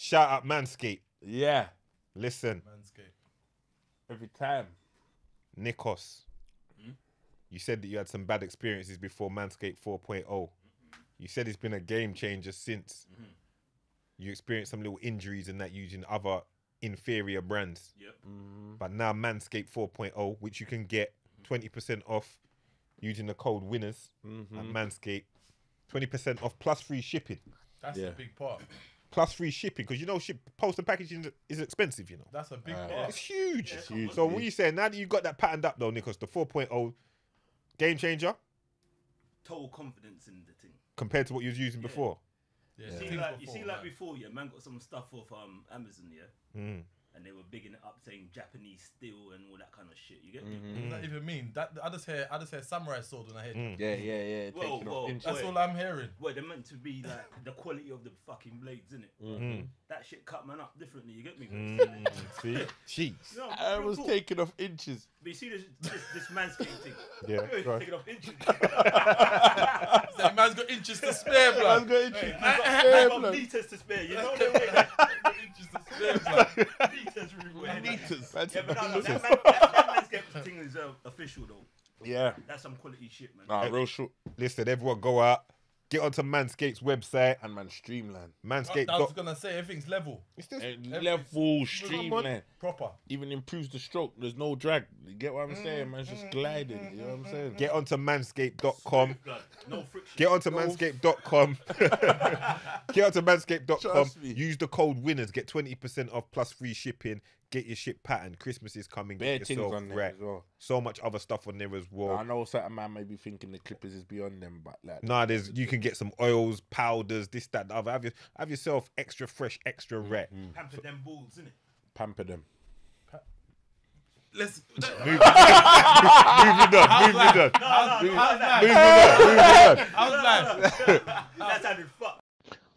Shout out Manscaped. Yeah. Listen, Manscaped. Every time. Nikos. Hmm? You said that you had some bad experiences before Manscaped 4.0. Mm-hmm. You said it's been a game changer since. Mm-hmm. You experienced some little injuries and that using other inferior brands. Yep. Mm-hmm. But now Manscaped 4.0, which you can get 20% off using the code winners at Manscaped. 20% off plus free shipping. That's Yeah. a big part. Plus free shipping because you know ship postal packaging is expensive, you know. That's a big Uh, part. It's huge. it's huge. So what you saying now that you got that patterned up though, Nikos, the 4.0 game changer Total confidence in the thing. compared to what you was using before. Yeah, See, things like, you before, see, like man. before, yeah, man got some stuff off um, Amazon, yeah, Mm. And they were bigging it up, saying Japanese steel and all that kind of shit. You get What me? does that even mean? That I just hear, I just hear samurai sword when I hear. Mm. Yeah, yeah, yeah. Whoa, Taking whoa. off. That's Wait. all I'm hearing. Well, they're meant to be like the quality of the fucking blades, innit? Mm. That shit cut man up differently. You get me? Mm. See? Jeez. No, I was talk. taking off inches. But you see this this, this manscaped thing. Yeah, You're go on. taking off inches. That man's got inches to spare, blood. got inches. Hey, man got, man got meters to spare. You know the way that inches to spare, blood. meters. really- Meters. Yeah, but no, no, that, man, that, that manscaped thing is uh, official though. Yeah. That's some quality shit, man. Nah, real short. Listen, everyone go out, get onto Manscaped's website, And man, streamline. Manscaped. I was gonna say everything's level, It's still- Eh, Level streamline. proper. Even improves the stroke. There's no drag. You get what I'm mm, saying? Man's just mm, gliding. Mm, you know what I'm saying? Get onto manscaped.com. Blood, no friction. Get onto manscaped.com. get onto manscaped.com. Trust me. Use the code winners. Get 20% off plus free shipping. Get your shit patterned. Christmas is coming. Bare Get things yourself on there right. as well. So much other stuff on there as well. I know certain man may be thinking the Clippers is beyond them, but like, Nah, there's you can get some oils, powders, this, that, the other. Have, your, have yourself extra fresh, extra Mm, rat. Pamper them balls, innit? pamper them. Let's. Moving on, moving on. Moving on, moving on. I was like, That sounded fucked.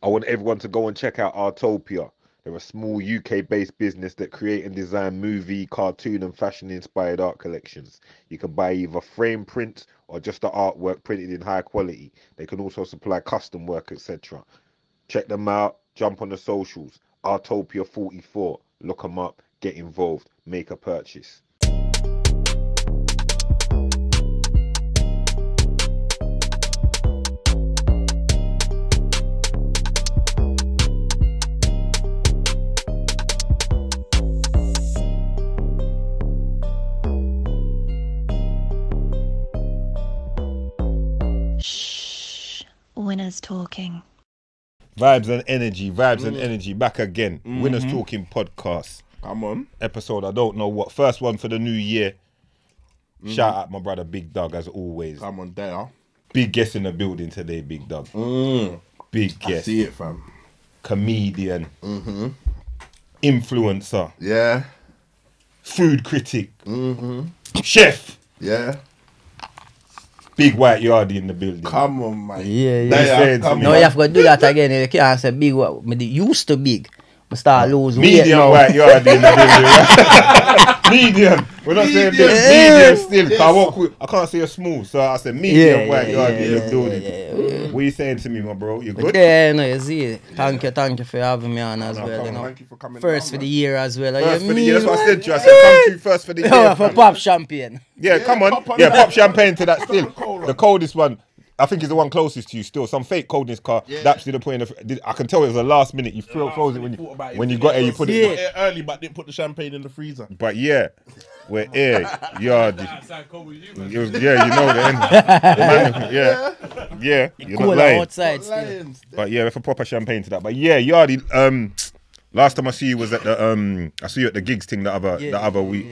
I want everyone to go and check out Artopia. They're a small UK based business that create and design movie, cartoon, and fashion inspired art collections. You can buy either frame prints or just the artwork printed in high quality. They can also supply custom work, etc. Check them out, jump on the socials. Artopia44. Look them up, get involved, make a purchase. Winners talking. Vibes and energy, vibes and mm. energy, back again. Winners mm-hmm. Talking Podcast. Come on. episode. I don't know what. First one for the new year. Mm-hmm. Shout out my brother Big Doug as always. Come on, there. Big guest in the building today, Big Doug. Mm. Big guest. I guest. see it, fam. Comedian. Mhm. Influencer. Yeah. Food critic. Mm-hmm. Chef. Yeah. Big white yardie in the building. Come on, man. Yeah, They yeah. saying come No, you have to do that again. You can't say big. What me used to big. I start lose weight Medium now. white yardie in the building. medium. We're not saying big. Medium still. 'cause I, won't, call- I can't say a small, so I said medium Yeah, white yeah, yardie yeah, in the yeah, building. Yeah, yeah. What you saying to me, my bro? You But good? yeah, no, you see. It. Thank you, thank you for having me on as No, well. come You know. thank you for coming First down, for the year as well. First you for the year. That's what I said to you. I said, come through first for the year. Yeah, for fam. pop champagne. Yeah, come on. pop on yeah, pop champagne to that still. The coldest one, I think, is the one closest to you still. Some fake cold in this car. That's to the point of, did- I can tell it was the last minute. You fro- froze it when you, when you got here, you put it. It early, but didn't put the champagne in the freezer. But yeah, we're here. Yeah, the- outside cold with you, man. it was, yeah, you know the end. The yeah, yeah, you're not lying. outside still. But yeah, with a proper champagne to that. But yeah, Yardi, um, last time I see you was at the um, I saw you at the Giggs thing the other Yeah, the other yeah, week,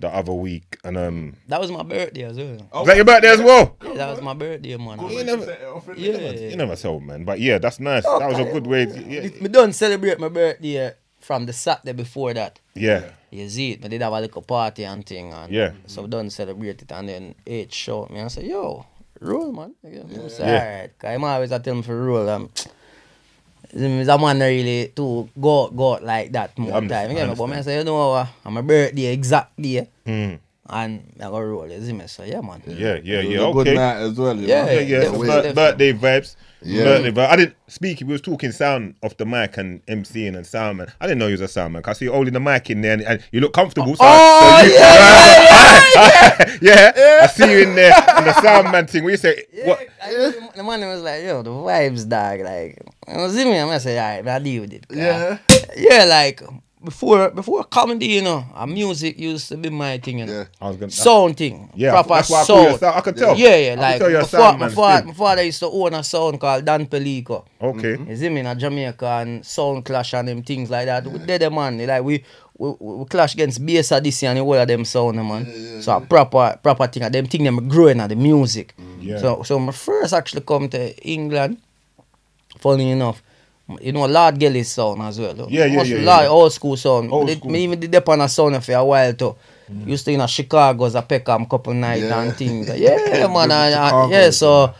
the other week, and um, That was my birthday as well. was that your birthday as well? Yeah, that was my birthday, man. You never, Set it off, innit? Yeah. you never told, man. But yeah, that's nice. That was a good way. to- yeah, Me done celebrate my birthday from the Saturday before that. yeah, You see it, but did have a little party and thing. And Yeah. So we done celebrate it and then H showed me and said, yo, roll man. Yeah. I say, Yeah. alright. Cause him always a tell me for roll. Um, He's a man really to go out, go out like that more I'm- time. I You get me? But me say, you know what? I'm my birthday exact day. Mm. and I go roll, you see me? So yeah, man. Yeah, yeah, It was yeah. a good Okay. night as well. you Yeah, know? Yeah, yeah. Yeah, so we- bir- definitely. birthday vibes. Yeah. Birthday vibe. I didn't speak. We was talking sound off the mic and MCing and sound man. I didn't know you was a sound man. 'cause I see you holding the mic in there and, and you look comfortable. So Oh, so you- yeah, Yeah, I see you in there in the sound man thing. We say what? I, the man was like, yo, the vibes, dog. Like, you see me? I'm gonna say, alright, I deal with it. Yeah. Yeah, like before before comedy, you know, and music used to be my thing, you know. Yeah. I was gonna. Sound thing. yeah, proper that's why I call you sound. sound. I could tell. Yeah, yeah, I could like tell you're my, sound fa- my, man fa- my father used to own a sound called Dan Pelico. Okay. You see me in Jamaica and sound clash and them things like that. We did them man. Like we we, we clash against bass this and all of them sound man. so a proper proper thing. And them thing them growing at the music. Yeah. So so my first actually come to England, funny enough. You know Lord Gelly's sound as well. Yeah, yeah, Much yeah, yeah. old school sound. Old They- school. Me even did up on a sound for a while too. Mm. Used to in a Chicago as a Peckham couple night Yeah. and things. Yeah, man. and- Chicago, yeah, so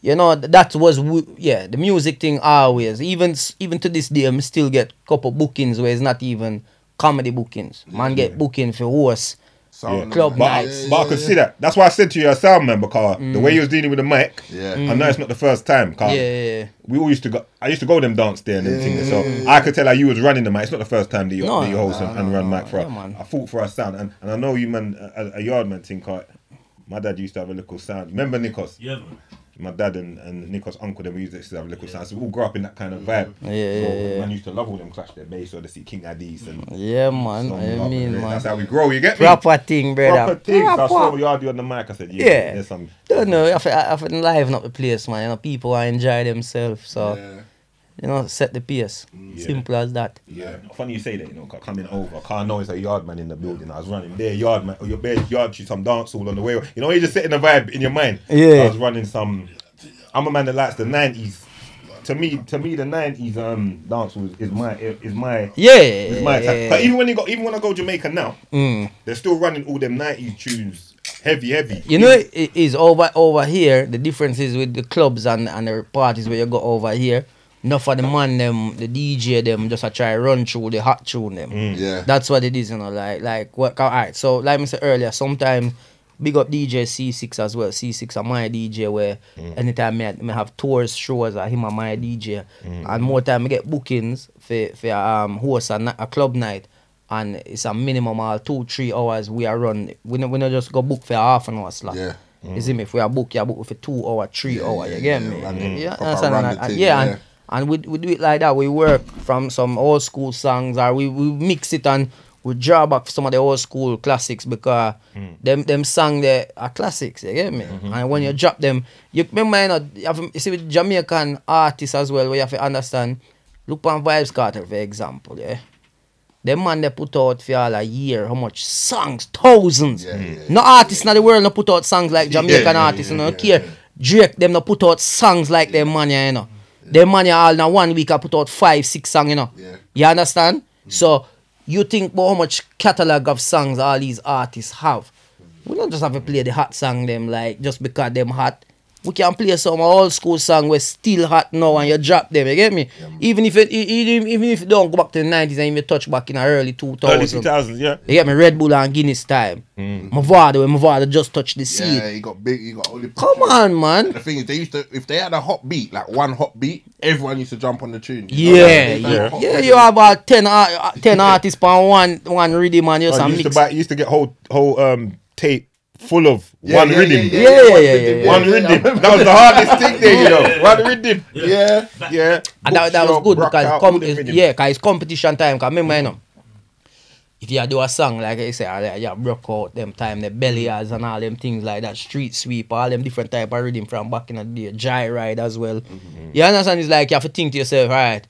you know that was yeah the music thing always even even to this day I still get couple bookings where it's not even comedy bookings man get booking for horse Sound Club man. But, I, nights. but I could see that. That's why I said to you, a sound man, because the way you was dealing with the mic, Yeah. I know it's not the first time. 'cause Mm. yeah, yeah, yeah. we all used to go. I used to go them dance there and them things. So I could tell how you was running the mic. It's not the first time that you, No, that you host and, and run mic for. Yeah, man. I fought for a sound, and, and I know you man, a, a yard man thing. 'cause My dad used to have a little sound. Remember Nikos? Yeah, man. My dad and, and Nikos' uncle, them used to have a little sound. So we all grew up in that kind of vibe. Yeah, so yeah, yeah. Man used to love all them clash their Bass Odyssey King Addies and. yeah man I mean man That's how we grow. You get me? proper thing brother Proper things. So I saw Proper. you argue on the mic. I said, yeah, Yeah. there's some. don't know I feel, I feel liven up the place man you know people are enjoy themselves so Yeah. You know set the pace Yeah. simple as that Yeah, funny you say that, you know, coming over, 'cause I know it's a yard man in the building. I was running there, yard man, or your bare yard to some dance hall on the way. You know, you're just setting the vibe in your mind. Yeah. I was running some. I'm a man that likes the '90s. To me, to me, the '90s um dance hall is my is my yeah is my time. But even when you go, even when I go Jamaica now, Mm. they're still running all them '90s tunes, heavy, heavy. You know, it is over over here. The difference is with the clubs and, and the parties where you go over here. Enough of the man them, the DJ them, just a try run through the hot tune them. Mm. Yeah. That's what it is, you know. Like like what? Alright. So like I said earlier, sometimes big up DJ C6 as well. C6 are my DJ where mm. anytime me, me have tours, shows, or him are my DJ. Mm. And more time I get bookings for for um host a, a club night. And it's a minimum of two, three hours we are run. We not, we not just go book for half an hour slot. Yeah. You see me? If we are book, you are book for two hour, three hour. yeah, you get yeah, me? run the- Yeah, proper understand? And- and- yeah, yeah. and and we, we do it like that. We work from some old school songs, or we, we mix it and we draw back some of the old school classics because mm. them them song they are classics. You get me? Mm-hmm. And when you drop them, you remember you, know, you, have, you see with Jamaican artists as well, where you have to understand. Look on Vybz Kartel, for example. Yeah. Them man they put out for all a year how much songs, thousands. Yeah, yeah, No artists in the world no put out songs like Jamaican yeah, artists, yeah, you know, yeah, care. Drake them no put out songs like them man, yeah, you know. Them man all a one week I put out five, six songs, you know. Yeah. You understand? So you think about how much catalog of songs all these artists have. We don't just have to play the hot song them like just because them hot. We can play some old school song We're still hot now and you drop them, you get me? even if it even, even if you don't go back to the 90s and even touch back in the early 2000s. Early 2000s, yeah. You get me? Red Bull and Guinness time. Mm. Mavado, when Mavado just touched the seed. Yeah, he got big. He got all the. Come on, man. The thing is, they used to if they had a hot beat, like one hot beat, everyone used to jump on the tune. you know? Yeah, Like, yeah, had hot yeah. beat. You have about 10, art, uh, 10 artists per one one rhythm and you just I a used to mix. buy, used to get whole whole um tape full of Yeah, one yeah, rhythm. yeah, Yeah, yeah, one yeah, yeah, One yeah, rhythm. I remember That was the hardest thing there, you know. One rhythm. Yeah, Yeah. And that, that was good because com- all them rhythms. yeah, cause it's competition time. Cause remember, you know, if you do a song like I say, like, you broke out them time, the belliers and all them things like that, street sweep, all them different type of rhythm from back in the day, joyride as well. Mm-hmm. You understand? It's like you have to think to yourself, right?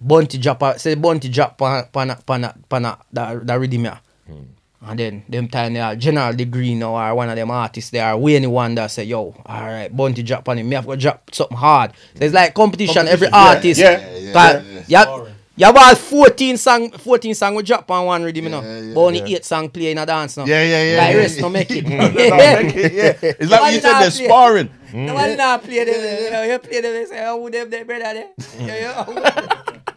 Bounty drop, a- say Bounty drop pan pan pan pan that that rhythm yeah. Hmm. And then them time they are General Degree now or one of them artists they are Wayne Wonder say, yo, alright, Bounty drop on him, me have to drop something hard. So it's like competition, every yeah, artist. yeah, yeah, Cause yeah, you have- you have 14 song 14 song we drop on one rhythm, you know. Yeah, yeah, but only yeah. 8 song play in a dance now. yeah, yeah, yeah. Like yeah, rest yeah. no make it. yeah, it's like you said they're play? sparring. Mm. Nobody not play them. You, know, you play them, they say, oh, who them, they brother there? Yeah,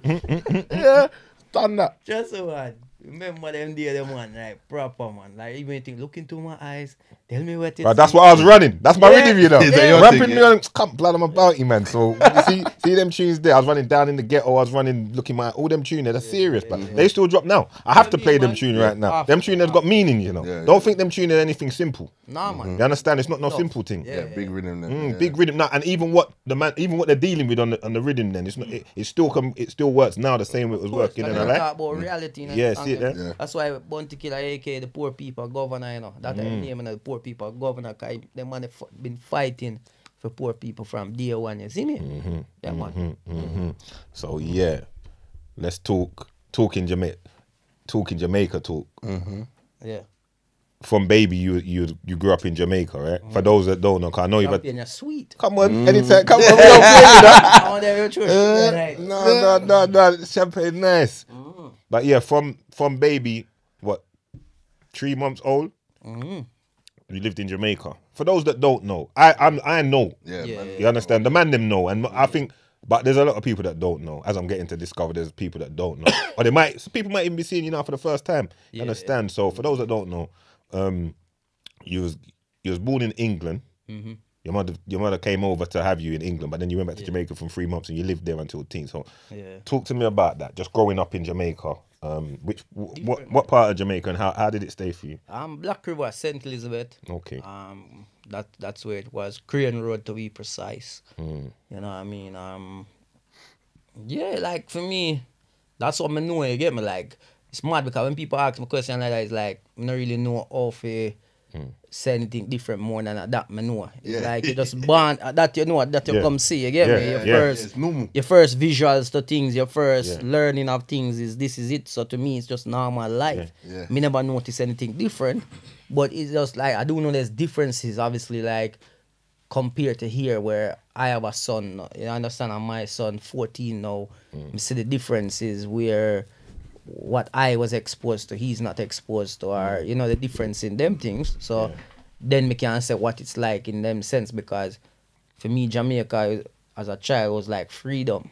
yeah. Yeah, done that. Just so man. Remember them day, them man, like proper man. Like even you think, look into my eyes, tell me what you But that's what I was running. That's my Yeah. rhythm, you know. Is Rapping thing, me yeah? on, come blood, I'm about you, man. So see, see them tunes there. I was running down in the ghetto. I was running, looking my all them tunes. They're serious, but they still drop now. I have to play them man. tunes Yeah. right now. Ah, Them tunes has got meaning, you know. Yeah, Don't think them tunes are anything simple. Nah, man. You understand? It's not no No. simple thing. Yeah. Yeah, big rhythm. Then, Mm, yeah. Big rhythm now, and even what the man, even what they're dealing with on the on the rhythm, then it's not. It, it still come. It still works now the same way it was working. Like And we all about reality. Yeah, see it there? That's why Bounty Killer, aka the poor people governor, you know. That's Mm. name of the poor people governor. Cause them man have f- been fighting for poor people from day one. You see me? Mm-hmm. Yeah, man. hmm So yeah, let's talk. Talk in Jamaica. Talk in Jamaica. Talk. Yeah. From baby, you you you grew up in Jamaica, right? Mm. For those that don't know, 'cause I know you've. Champion, you're sweet. Come on, anytime. Come on, we don't play with that. I want to true. Uh, right. no, no, no, no. Champagne, nice. Mm. But yeah, from from baby, what, three months old, Mm-hmm. You lived in Jamaica. For those that don't know, I I'm, I know. Yeah, Yeah, man. You understand? The man them know, and I think, but there's a lot of people that don't know. As I'm getting to discover, there's people that don't know, or they might. Some people might even be seeing you now for the first time. You Yeah. understand? So for those that don't know, um, you was you was born in England. Mm-hmm. Your mother, your mother came over to have you in England, but then you went back to Jamaica for three months and you lived there until teen. So, Yeah. talk to me about that. Just growing up in Jamaica. Um, which wh- what what part of Jamaica and how, how did it stay for you? Um, Black River, St. Elizabeth. Okay. Um, that that's where it was. Korean Road to be precise. Mm. You know what I mean? Um, yeah, like for me, that's what I know. You get me? Like it's mad because when people ask me question like that, it's like I don't really know how to Mm. say anything different more than that. Me know. Yeah. like you just born that you know that you Yeah. come see. You get Yeah, me? Your yeah. first. It's. Your first visuals to things, your first Yeah. learning of things is this is it. So to me, it's just normal life. Yeah. Yeah. Me never notice anything different, but it's just like I do know there's differences. Obviously, like compared to here where I have a son, you understand, and my son 14 now. Mm. You see the differences where what I was exposed to, he's not exposed to, or you know the difference in them things. So then we can say what it's like in them sense because for me Jamaica as a child was like freedom.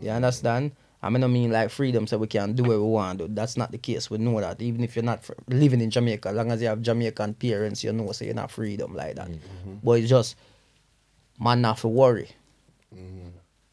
You mm-hmm. understand? I mean, I mean like freedom, so we can do what we want. to. That's not the case. We know that even if you're not living in Jamaica, as long as you have Jamaican parents, you know, so you're not freedom like that. Mm-hmm. But it's just man not to worry. Mm-hmm.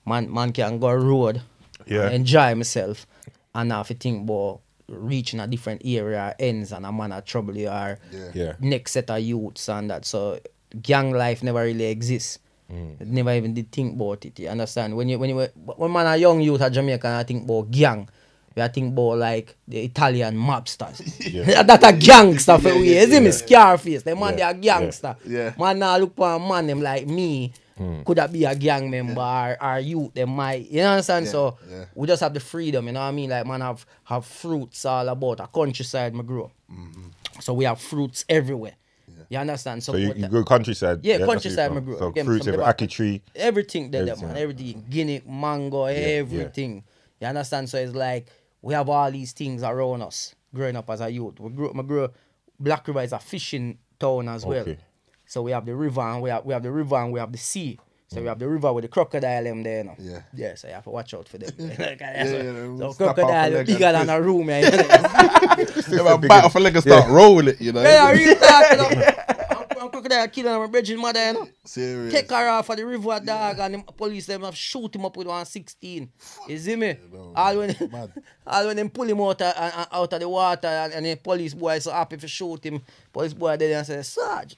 Man, man can go road, Yeah. and enjoy myself, and not have to think about reaching a different area ends and a man of trouble you are Yeah. Yeah. next set of youths and that. So gang life never really exists. Mm. Never even did think about it. You understand? When you when you were- when man a young youth at Jamaica and I think about gang, we I think about like the Italian mobsters. Yeah. that a gangster for Yeah, we. yeah, You see me yeah. Scarface. The man Yeah, they a gangster. yeah. Man now look for a man them like me. Mm. Could that be a gang member or, or youth them might you know understand? Yeah, So yeah. we just have the freedom, you know what I mean? Like man have have fruits all about a countryside me grow. Mm-hmm. So we have fruits everywhere. You understand? So, So you, you go countryside. Yeah, where countryside, my bro. So Again, fruits, every ackee tree. everything there, Everything. man. Everything. Guinea, mango, everything. You understand? So it's like we have all these things around us growing up as a youth. We grew, my grew, Black River is a fishing town as well. Okay. So we have the river and we have we have the river and we have the sea. So we have the river with the crocodile them there, you know. Yeah. Yeah, so you have to watch out for them. Like, yeah, so, yeah, so crocodile the leg bigger than a room, yeah. Yeah, man, bite off a leg and start rolling it, you know. yeah, real talk, you know. I'm- I'm crocodile killing my bridging mother, you know. Serious. Take her off of the river dog and the police them have shoot him up with one 16. You see me? all when mad. all when them pull him out of, uh, out of the water and, and the police boy so happy to shoot him. Police boy there and say, Sarge,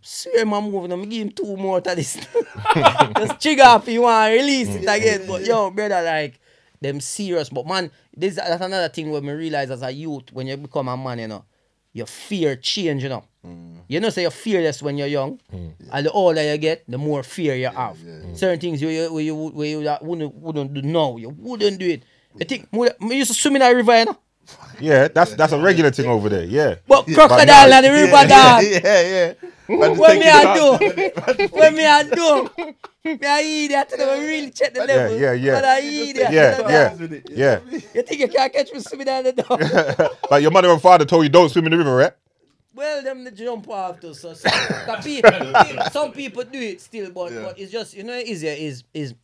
swear man moving on, me give him two more to this. Just trigger off you want to release it again. But yo, brother, like them serious. But man, this that's another thing where me realize as a youth, when you become a man, you know, your fear change, you know. Mm. You know, say you're fearless when you're young, mm. and the older you get, the more fear you have. Certain things you you, you, where you wouldn't wouldn't do now, you wouldn't do it. You think me used to swim in a river, you know? Yeah, that's that's a regular thing over there. Yeah. But crocodile and the river dog. yeah, yeah. Man, just What me I out. do? What me I do? Me I idiot. I really check the Yeah, level. yeah, yeah. But I idiot. Yeah, you yeah, that? yeah. You think you can't catch me swimming down the door? like your mother and father told you don't swim in the river, right? Well, them the jump off too. So, so people, people- some people do it still, but Yeah. but it's just you know easier is is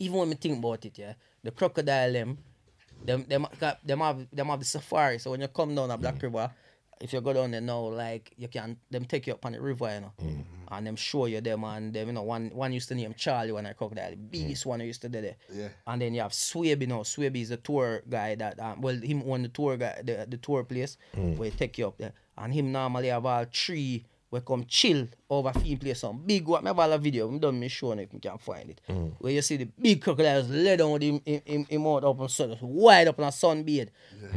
even when me think about it, yeah, the crocodile them them them got- them have them have the safari. So when you come down a Mm. Black River, if you go down there now, like you can them take you up on the river, you know, Mm. and them show you them and them you know one one used to name Charlie when I crocodile, Beast one who used to do there. Yeah. And then you have Swaby now. Swaby is the tour guy that um, well him own the tour guy the, the tour place Mm. where he take you up there. And him normally have all three we come chill over film play some big one. me have all a video, I'm done me showing if you can find it. Mm. Where you see the big crocodiles lay down him him, him, him out up on sun, wide up on a sunbathe.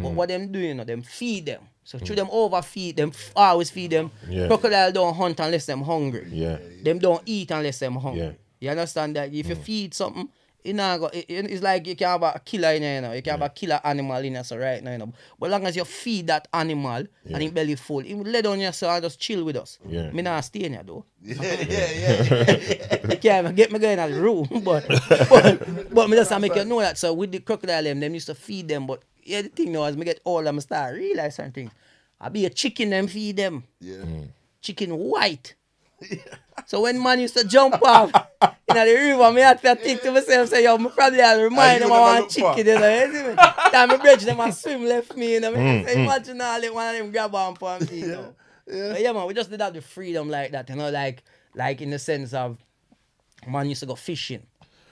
But what them doing, you know, them feed them. So through them overfeed them, always feed them. Mm. Yeah. Crocodile don't hunt unless them hungry. Yeah. Them don't eat unless them hungry. Yeah. Mm. You understand that? If you feed something, you know, go, it, it- it's like you can have a killer in there, you know. You can have a killer animal in there, so right now, you know. But long as you feed that animal and his belly full, he will lay down here so and just chill with us. Yeah. Me not stay in here though. Yeah, yeah, yeah. you can't even get me going in the room, but but, but me just make you know that. So with the crocodile, them, them used to feed them, but yeah, the thing now as me get older, I start realize certain things. I be a chicken them feed them. yeah. Mm. chicken white. so when man used to jump off in the river, me had to think to myself, say, yo, me probably to remind them I want chicken, you know, you see me? Then me bridge them and swim left me, you know. Mm, Me say, imagine all them, one of them grab on for me, you know. Yeah. But yeah, man, we just did have the freedom like that, you know, like, like in the sense of, man used to go fishing.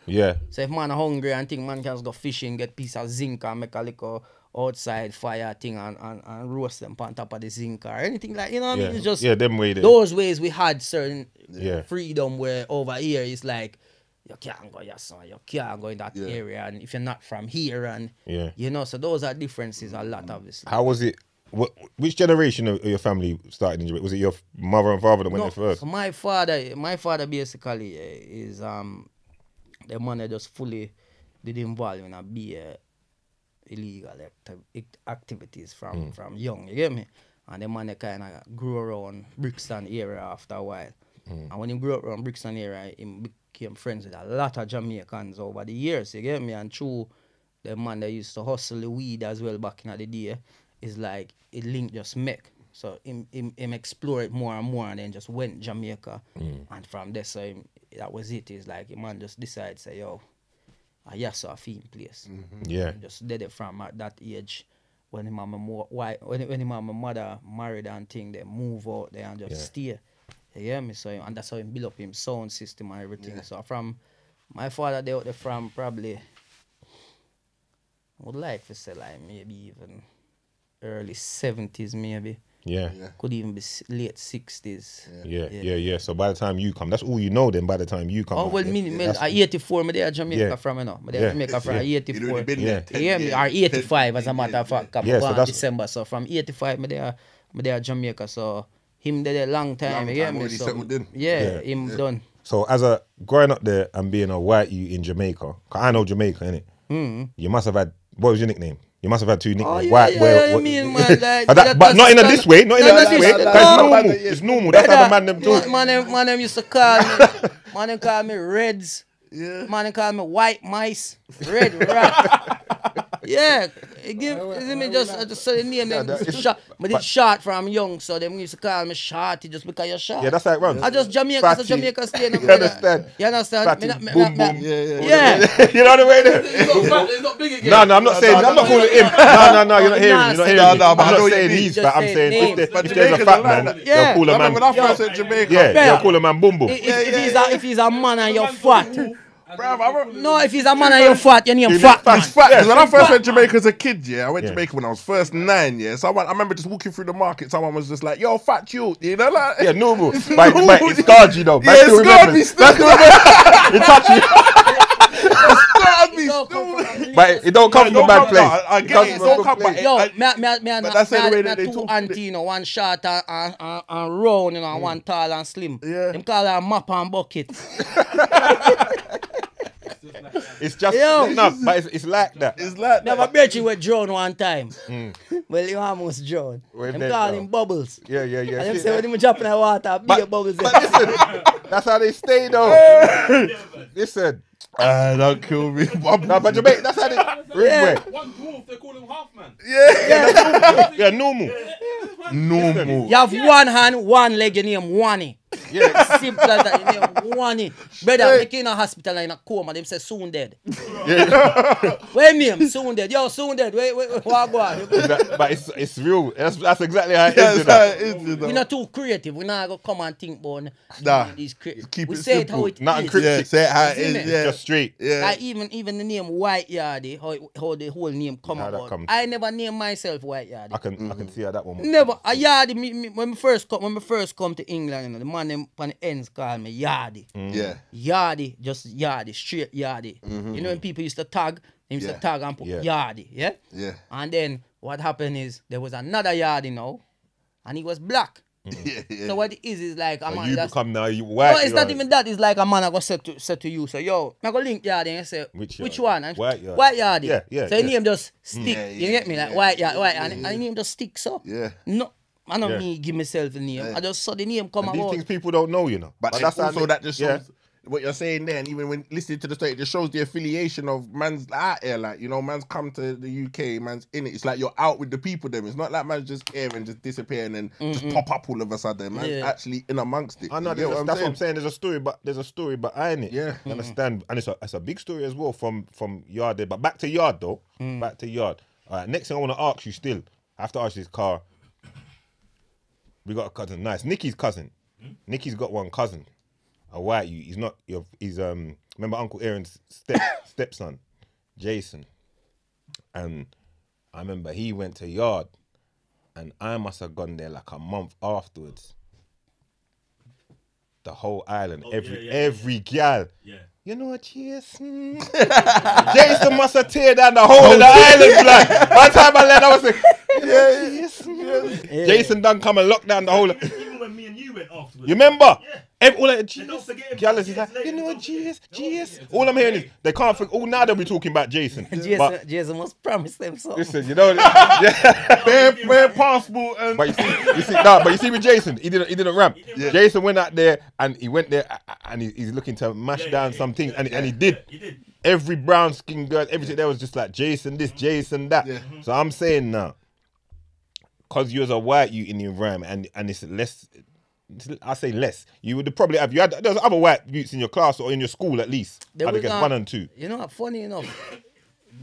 Yeah. So if man hungry and think man can just go fishing, get piece of zinc and make a little outside fire thing and, and, and roast them on top of the zinc or anything like you know what I mean? It's just yeah, them way there. those ways we had certain Yeah. freedom where over here it's like you can't go your son, you can't go in that Yeah. area and if you're not from here and Yeah. you know, so those are differences a lot obviously. How was it? What, which generation of your family started in Jamaica? Was it your mother and father that went No, there first? so my father my father basically eh, is um the man that just fully did involve in a beer illegal acti- activities from Hmm. from young, you get me? And the man that kind of grew around Brixton area after a while. Hmm. And when he grew up around Brixton area, he became friends with a lot of Jamaicans over the years, you get me? And through the man that used to hustle the weed as well back in the day, is like it link just make. So him, him, him explore it more and more and then just went Jamaica. And from there, so him, that was it. It's like, the man just decided, say, yo, I yes, a film place. Mm-hmm. Yeah. Just did it from at that age. When him and my mo- why when, when him and my mother married and thing, they move out there and just Yeah. stay. You hear me? So and that's how he build up him sound system and everything. So from my father they out there from probably I would like to say like maybe even early seventies maybe. Yeah. Yeah. Could even be late sixties. Yeah, yeah, yeah. So by the time you come, that's all you know. Then by the time you come, Oh well, yeah, me, yeah, me, that's- I 84, me there Jamaica Yeah. from, you know. Me there Yeah. Jamaica from Yeah. You'd 84. already been Yeah. there. 10 Yeah, or 85 as a matter of fact. Yeah, Yeah, so that's- December. So from 85, me there, me there Jamaica. So him there a long time. Long you get time, me? So, yeah, Yeah. him done. So as a growing up there and being a white you in Jamaica, 'cause I know Jamaica, innit? Mm. You must have had what was your nickname? You must have had two oh, nicknames. Oh, yeah, white, yeah, where- yeah, what- I mean, man, like, but, that- that, but not in a this way, not in no, a this this- way. no. That's normal. It's normal. That's how the man them talk. Man, man, them- man, them used to call me, man, them call me Reds. Yeah. Man, them call me White Mice, Red Rat. yeah, it give, you see me just, uh, I just say the name, them, that- it's- short, but it's short from young, so them used to call me Shorty just because you're short. Yeah, that's how it runs. I just Jamaica, so Fatty. Jamaica stay. You understand? You understand? Fatty, Me not- me boom, not- me not- boom. Yeah, yeah. Yeah. you know the way there. It's not fat, it's not big again. No, no, I'm not saying. I'm not calling him. No, no, no. You're not hearing. me, You're not hearing. No, me. no, I'm but I know not what saying he's Just fat. I'm say saying if But if there's a fat man, they'll Yeah. call I a remember man. when I first went to Jamaica. Yeah, Yeah. they'll call a man boom boom. If, if, he's if he's a man and you're fat, Bruv, I remember- no, if he's a man and you're fat, your name He's fat man. It's fat. 'cause when I first fat. went to Jamaica as a kid, yeah, I went Yeah. to Jamaica when I was first nine, yeah. Someone, I remember just walking through the market, someone was just like, yo, fat you, you know, like, Yeah, normal. But, but it's scarred you though. Yeah, Man it's still scarred remembers. me still. Man still. It touch you. scarred me Don't still. Come from a But it don't come from a bad place. I get comes it, don't a come good back. place. Yo, I- me, me, me, but that's the me, way me, that they two talk. auntie, you know, one short and, and, and, and round, you know, and one tall and slim. Yeah. Them call her map and bucket. It's just Yo. no, but it's, it's like that. It's like Me have bet you with drown one time. Mm. Well, you almost drown. When Them they call drown. him Bubbles. Yeah, yeah, yeah. And them say when him jump in the water, be But, bubbles. but listen, that's how they stay though. listen, Ah, don't kill me. no, but Jamaica, that's how they. Yeah. Yeah, One dwarf, they call him half man. yeah, yeah, normal. Normal. You have one hand, one leg, you name Wani. Yeah. Simple as that. You name one it. Brother, make you in a hospital and in a coma, them say soon dead. Where me? am? Soon dead. Yo, soon dead. Wait, wait, wait. What go on? That- but it's it's real. That's that's exactly how it is. That's you how it is, you know. We're not too creative. We're not gonna come and think about Nah. these cre- Keep we it say it simple. how it Nothing is. cryptic. Yeah, say it how it Isn't is. it? Yeah. Just straight. yeah. Like even even the name White Yardie, how, it- how the whole name come How about. come- I never named myself White Yardie. I can I can see how that one. Never a Yardie. Me, me, when me first come when me first come to England, you know, the man them on the ends call me Yardie. Mm. yeah. Yardie, just Yardie, straight Yardie. Mm-hmm. You know when people used to tag, they used Yeah. to tag and put Yeah. Yardie, yeah? Yeah. And then what happened is there was another Yardie now, and he was black. Yeah. yeah. So what it is is like a So man you that's become now you white. no, it's not even that. It's like a man I go say to say to you, so yo, I go link yard and say Which which, yard? one? And White yard. White yard. Yeah, yeah, So yeah. your name just mm. stick. Yeah, you get me? Like yeah, white yard, white, yeah, and, yeah. and name just stick so. Yeah. No, I don't Yeah. me give myself a name. Yeah. I just saw the name come And these about. things people don't know, you know. But, then that's how also they- that just shows yeah. what you're saying there, and even when listening to the story, it just shows the affiliation of man's out here. Like you know, man's come to the UK, man's in it. It's like you're out with the people. Them. It's not like man's just here and just disappear and then just pop up all of a sudden. Man's Yeah. actually in amongst it. I know You get a- what I'm that's what? I'm saying. There's a story, but there's a story behind it. Yeah. You understand? And it's a it's a big story as well from from Yard there. But back to Yard though. Mm. Back to Yard. All right. Next thing I want to ask you still. I have to ask you this car. We got a cousin. Nice. Nikki's cousin. Nikki's got one cousin. A white you. He's not your. He's um. Remember Uncle Aaron's step stepson, Jason. And I remember he went to Yard, and I must have gone there like a month afterwards the whole island. every yeah, yeah, every gal. Yeah. You know what, Jason? Hmm. Jason must have teared down the whole of the island, blood. By the time I left, I was like, yeah, Jason. Hmm. Jason done come and lock down the whole. Of, Even when me and you went afterwards. you remember? Yeah. Every, all that And don't forget him gal is like, you know what, don't GS, GS. All I'm hearing is they can't think. Oh, now they'll be talking about Jason. Jason, But Jason must promise them so. listen, you know, yeah. bare, bare passport and But you see, you see, no, but you see with Jason, he didn't, he didn't ramp. Yeah. Jason went out there and he went there a- a- and he, he's looking to mash Yeah, down yeah, some yeah, things, yeah, and, and he yeah, did. You did. Every brown skin girl, everything there was just like Jason this, Jason that. Yeah. So I'm saying now, because you was a white you in the environment, and and it's less. I say less. You would probably have you had there's other white youths in your class or in your school at least. There was, um, one and two, You know, funny enough,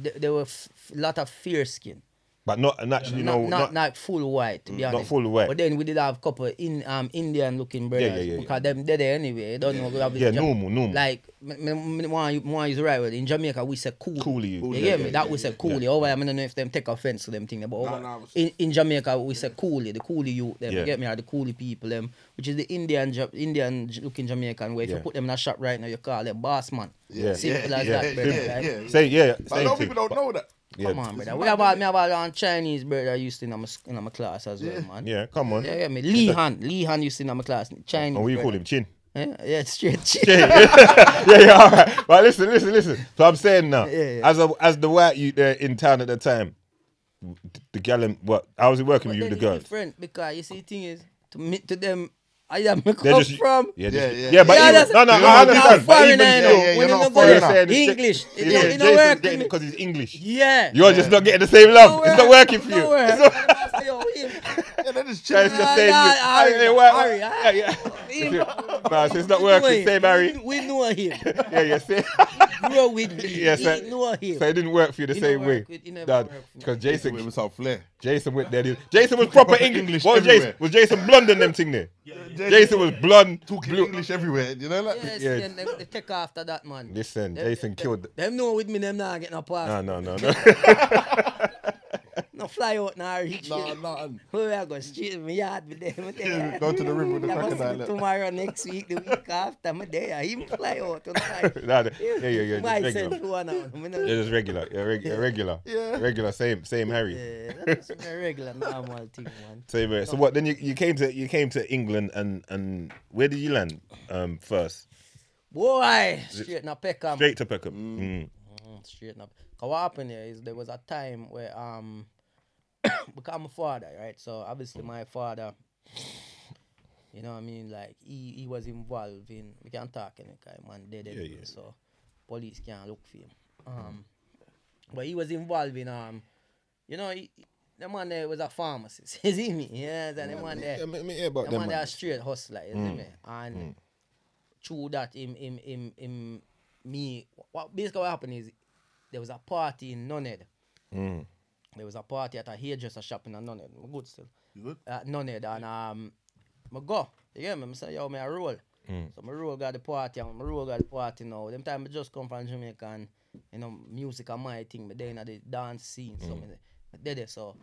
th- there were f- lot of fair skin. But not and actually not, no, not, not, not full white, to be not honest. full white. But then we did have a couple in um Indian looking brothers yeah, yeah, because them they're there anyway. You don't know. we yeah, Jam- normal, normal. Like, use the right word. In Jamaica, we say cool. Coolie you. You Yeah, get yeah, me? That yeah, we say yeah, coolie. yeah. Over I don't know if them take offense to them thing. But over, no, it's- in, in Jamaica, we say coolie. The coolie youth, them. Yeah. You get me? Or the coolie people, them. Which is the Indian Indian looking Jamaican. Where if Yeah. you put them in a shop right now, you call them boss man. Yeah. Simple Yeah, as yeah, that, yeah, brother. yeah, right? yeah. Say yeah, But a lot of people don't know that. Yeah, Come on, brother. We have about me about one Chinese brother used to in my in my class as well, man. Yeah, come on. Yeah, yeah, me. Lee Han. Lee Han used to in my class. Chinese. Oh, what you call him? Chin. Yeah, yeah, straight. Chin. yeah, yeah, all right. But listen, listen, listen. So I'm saying now, Yeah, yeah. as a as the white you there in town at the time, the gal, and- what? How was it working But with you, the it's girls? different because you see, the thing is, to me, to them, I am me come just from. yeah, Yeah, just, yeah. yeah, but Yeah, even, no, no, I not understand. But foreigner, even you know, yeah, yeah, when you're not go foreigner. saying English, it yeah, don't- it don't Jason's work. getting because he's English. Yeah. You're just not getting the same love. It's not working for you. Don't work. It's not- Yo, him. Yeah, that is Guys just Nah, saying nah, you. Harry, Hey, hey, what- Harry, yeah, yeah. No, so it's not working. know him. Same Harry. We know him. Yeah, yeah. See? Grow with me. Yes, he sir. know him. So it didn't work for you the He same way. work with- he never work with- Because Jason with Jason, himself flair. Jason went there. Jason was proper English. English What was Jason? Was Jason blonde in them thing there? Jason was blonde. Talking blue. English everywhere, you know, like Yes, Yeah. then they, they take after that, man. Listen, Them- Jason them- killed. Them know with me, them not getting no pass. No, no, no, no. No fly out now, Rich. Nah, nothing. Where I go straight in my yard with them. Yeah, go to the river with the Yeah, but crocodile. Tomorrow, next week, the week after, I'm there. Him fly out tonight. no, no. Yeah, yeah, yeah. Just regular. one out. I mean, Yeah, just regular. Yeah, reg- yeah, regular. Yeah. Regular. Same, same Harry. yeah, that's a regular, normal thing, man. Same. Harry. So what? Then you, you came to you came to England and and where did you land um first? Boy, straight in a Peckham. Straight to Peckham. Mm. Mm, straight up. Cause what happened here is there was a time where um because I'm a father, right? So obviously my father, you know what I mean, like he, he was involved in we can't talk any kind man dead anyway, yeah. so police can't look for him. Um but he was involved in um you know he, the man there was a pharmacist. You see me? Yeah, and the man there. Yeah, me, me hear about The them. man there a straight hustler, you see me? And through that, him, him, him, him, me, what basically what happened is there was a party in Nunhead. Mm. There was a party at a hairdresser shop in Nunhead. I'm good still. You good? At Nunhead, and um, I go. You get me? I say, yo, me I roll. So my roll got the party, and my roll got the party now. Them time I just come from Jamaica, and you know, music and my thing, but then at the dance scene, so me, I did it. So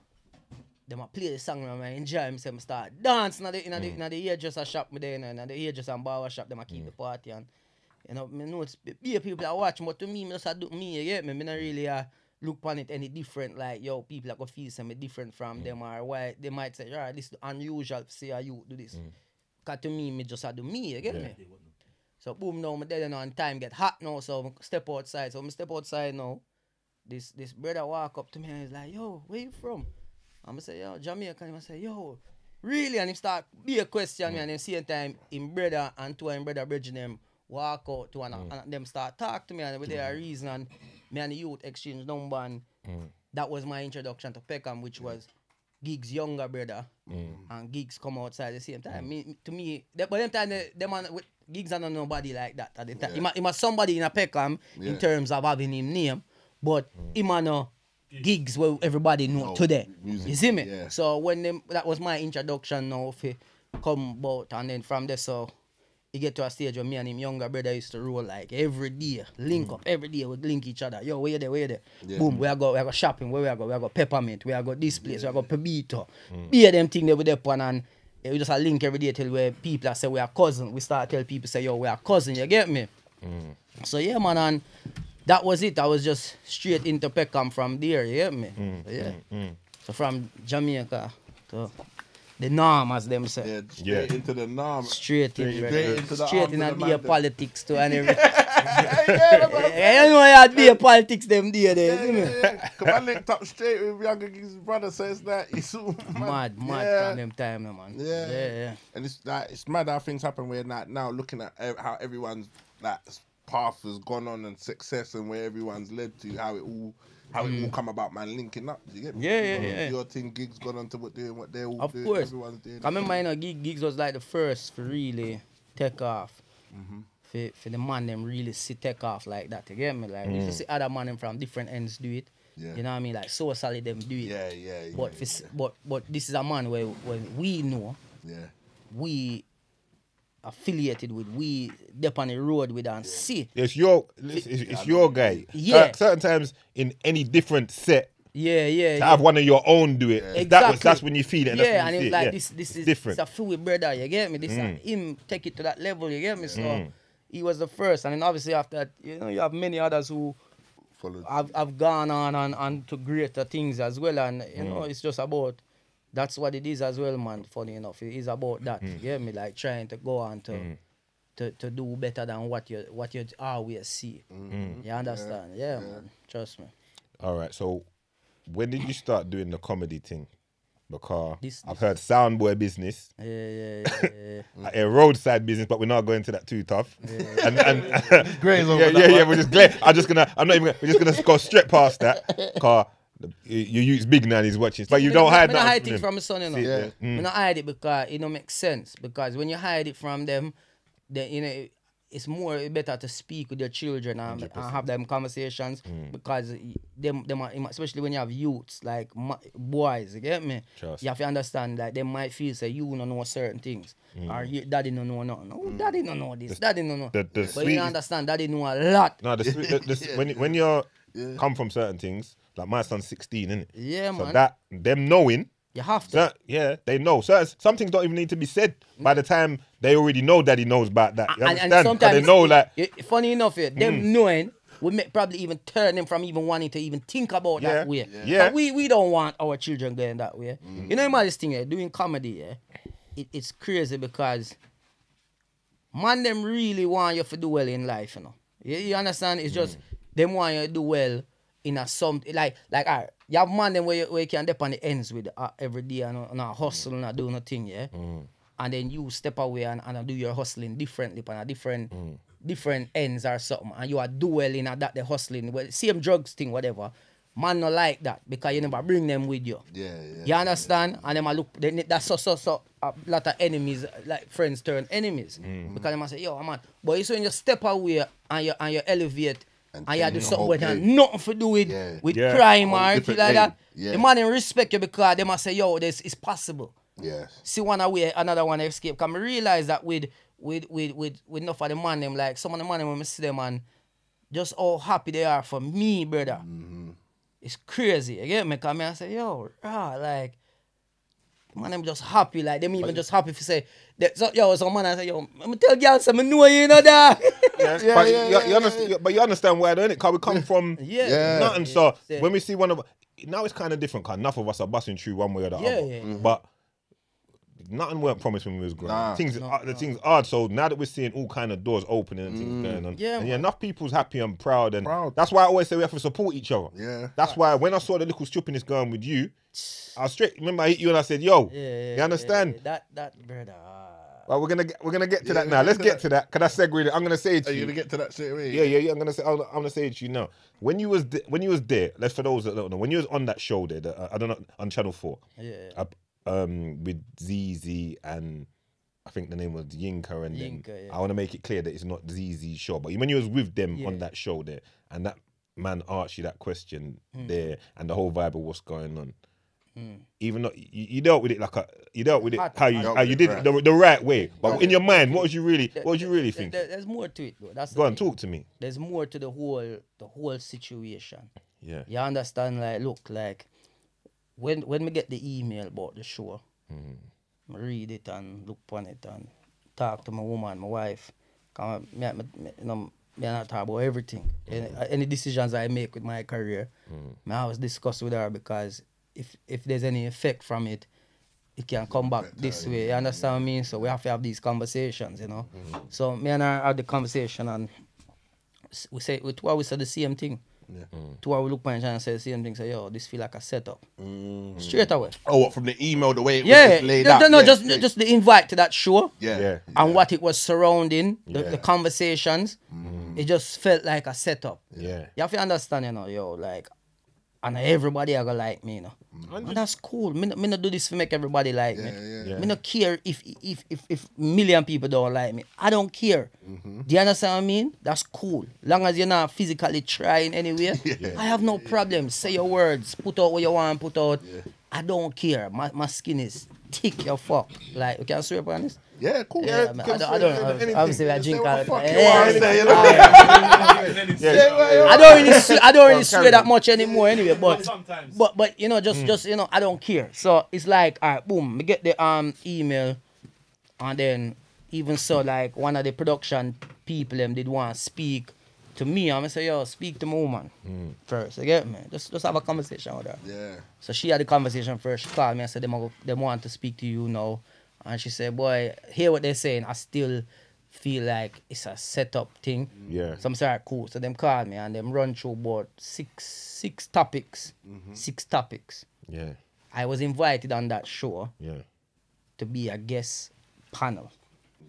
them a play the song and I enjoy myself, I start dancing in the, in the, in the hairdresser shop me there, you know, in the hairdresser and barber shop, them a keep the party and you know, me know it's be be people that watch, but to me, me just a do me, you get me? Me not really uh, look upon it any different, like, yo, people that go feel something different from mm. them or why they might say, right, this is unusual to see how you do this. Mm. Cause to me, me just a do me, you get me? So boom now, me dead and time get hot now, so me step outside. So me step outside now. This this brother walk up to me and he's like, yo, where you from? I'ma say, yo, Jamaica. And I say, yo, really? And he start be a question mm. me and then same time in brother and two him brother bridging them walk out to and, mm. and them start talk to me and with their mm. reason and me and the youth exchange number and mm. that was my introduction to Peckham, which was Giggs younger brother. And Giggs come outside at the same time. Me, to me, the, but them time the, them man with Giggs are not nobody like that at the time. He, ma, he ma somebody in a Peckham in terms of having him name, but him a no Giggs where everybody know No, today. music, You see me? yeah. So when them that was my introduction now for come about and then from there so he get to a stage where me and him younger brother used to roll like every day, link mm. up every day, we link each other. Yo, where you there, where you there? Yeah. Boom, we are go, we are go shopping, where we are go, we are go peppermint, we are go this place, we are go Pebito. Mm. Be them thing they with them one and eh, we just a link every day till where people that say we are cousin. We start tell people say yo we are cousin, you get me? Mm. So yeah man and that was it. I was just straight into Peckham from there, you get me? So, yeah. So from Jamaica to the norm as them say. Yeah, straight Yeah. into the norm. Straight in, Straight into the Straight arms in and the be a man, politics too and everything. yeah, man. yeah, you know you had be a politics them day there, see me? yeah. Cause I linked up straight with younger Giggs' brother, so it's like it's all Mad, mad yeah. from them time, man. Yeah. yeah, yeah. And it's like it's mad how things happen where like now looking at how everyone's like path has gone on and success and where everyone's led to how it all how it all come about man linking up. Do you get me? Mm. Yeah, yeah, yeah. Your thing Giggs gone on to what doing what they're all Of doing. course. Everyone's doing. I remember, you know, Gig, Giggs was like the first for really take off. Mm-hmm. For, for the man them really see take off like that, you get me? Like, used to see other man them from different ends do it. Yeah. You know what I mean? Like, so solid them do it. Yeah, yeah, yeah. But, for, s- but but this is a man where when we know, yeah. we affiliated with, we dep on the road with and see. It's your it's, it's, it's your guy. Yeah. Cer- Certain times in any different set, Yeah, yeah. to yeah. have one of your own do it. That was, Exactly. that's when you feel it. And yeah, and it's like it. this, this It's is different. It's a fluid brother, you get me? This uh, Mm. is him take it to that level, you get me? So mm. he was the first, and then obviously after that, you know, you have many others who Followed. have, have gone on and, and to greater things as well, and you know, mm. it's just about that's what it is as well, man. Funny enough, it is about that. Mm. You get me? Like trying to go on to. Mm. To, to do better than what you what you always see, mm. you understand? Yeah, man. Trust me. All right. So, when did you start doing the comedy thing? Because This- I've heard soundboy business, Yeah, yeah, yeah. yeah. a roadside business, but we're not going to that too tough. And, and Graze over yeah, that yeah, yeah. We're just glad. I'm just gonna. I'm not even. Gonna, we're just gonna go straight past that. Car, you use big now. and He's watching, but you Me don't no- hide me no nothing hide from things from my son, you know. See, Yeah. Me mm. not hide it because it don't make sense. Because when you hide it from them, then you know it's more better to speak with your children and, and have them conversations mm. because them them are, especially when you have youths like ma- boys, you get me? Trust. You have to understand that they might feel say you don't know certain things mm. or you, daddy don't know nothing. No, daddy don't know this, daddy don't know. the- the but you understand, daddy know a lot. No, the, sweet- the, the, when when you're come from certain things, like my son's 16, isn't it? Yeah, So man. that them knowing, You have to. cer- yeah, they know. So some things don't even need to be said. By the time they already know that he knows about that, you and, understand? and sometimes they know like it- funny enough, yeah, them knowing would make, probably even turn them from even wanting to even think about Yeah, that way. yeah. Mm. Yeah. But we we don't want our children going that way. You know, man, this thing, yeah, doing comedy, yeah, it, it's crazy because man, them really want you to do well in life, you know. You, you understand? It's just them want you to do well in a some like like alright, you have man them where you, where you can dip on the ends with uh, every day and uh, and uh, hustle and uh, do nothing, yeah. And then you step away and, and uh, do your hustling differently on a different different ends or something, and you are do well in a, that the hustling, well, same drugs thing, whatever. Man no like that because you never bring them with you. Yeah, yeah. You understand? And them a look, they, that's so, so, so, a lot of enemies, like friends turn enemies. Mm-hmm. Because them a say, yo, man. But it's when you step away and you, and you elevate and, And you change do something with that, nothing to do with, Yeah. with Yeah. crime or anything like that. Yeah. The man in respect you because they must say, yo, this is possible. Yeah. See one away, another one escape. Come realize that with with with with with enough of the man them, like some of the man them when I see them and just how happy they are for me, brother. Mm-hmm. It's crazy. You get me? Cause me I say, yo, ah, like man, them just happy. Like them even just happy if you say that so, yo, some man I say, yo, I'm tell girl some I know you know that. Yeah, Yeah, but, yeah, you, yeah, you yeah, understand, yeah. but you understand where, don't it? Because we come from yeah. Yeah. nothing. So yeah. when we see one of now it's kind of different. Cause enough of us are busting through one way or the Yeah, other. yeah, yeah. But nothing weren't promised when we was growing. Nah. Things, No, are, the things hard. So now that we're seeing all kind of doors opening and things going on, Yeah, and yeah, enough people's happy and proud, and Proud. that's why I always say we have to support each other. Yeah. That's why when I saw the little stupidness going with you, I straight. Remember, I hit you and I said, "Yo, Yeah, yeah, you understand?" yeah, that that brother. ah. Well, we're gonna get, we're gonna get to Yeah, that now. Let's get to that. Can I segue? it? I'm gonna say it Are to you you. gonna get to that straight away? Yeah, yeah, yeah. I'm gonna say. I'm, I'm gonna say it to you now. When you was th- when you was there, let's for those that don't know, when you was on that show there, the, uh, I don't know, on Channel Four, Yeah. uh, um, with Zeze and I think the name was Yinka, and then Yinka, yeah. I want to make it clear that it's not Zeze's show, but when you was with them Yeah. on that show there, and that man asked you that question Hmm. there, and the whole vibe of what's going on. Even though you, you dealt with it like a, you dealt with it how you how you did it the, the right way, but in your mind, what was you really what was you really thinking? there- there's more to it, though. That's Go on, thing. talk to me. There's more to the whole the whole situation. Yeah. You understand? Like, look, like when when we get the email about the show, mm-hmm. I read it and look upon it and talk to my woman, my wife. Cause me, me, me, you know, me and I talk about everything. Any, mm-hmm. uh, any decisions I make with my career, mm-hmm. me always discuss with her because if if there's any effect from it, it can come back this way. You understand what I mean? So we have to have these conversations, you know. So me and her had the conversation and we say we said the same thing. Yeah. Mm. Two we look at each other and say the same thing. Say yo, this feel like a setup. Mm. Straight away. Oh, what from the email, the way it Yeah, was laid no, out. no, no, yeah, just straight. just the invite to that show yeah, Yeah. and what it was surrounding the, Yeah. the conversations. Mm. It just felt like a setup. Yeah. You have to understand, you know, yo, like, and everybody are gonna like me, you know. And that's cool. Me, me not do this to make everybody like me. yeah. Yeah. Me not care if if if if million people don't like me. I don't care. Mm-hmm. Do you understand what I mean? That's cool. Long as you're not physically trying anywhere, I have no problem. Say your words. Put out what you want. Put out. I don't care. My my skin is thick. Your fuck. Like you can swear upon this. Yeah, cool. Yeah, Yeah, man, I don't, I don't anything. obviously I drink what all yeah, you want to say, you know? I don't really swear, I don't really swear that much anymore anyway, but Sometimes. but but you know just just you know I don't care. So it's like all right, boom, me get the um email, and then even so like one of the production people them did want to speak to me. I'm gonna say yo speak to my woman first. You get me? Just just have a conversation with her. Yeah. So she had the conversation first. She called me and said they, a- them want to speak to you now. And she said, boy, hear what they're saying. I still feel like it's a setup thing. Yeah. So I'm sorry, cool. So them called me and them run through about six six topics. Mm-hmm. Six topics. Yeah. I was invited on that show Yeah. to be a guest panel.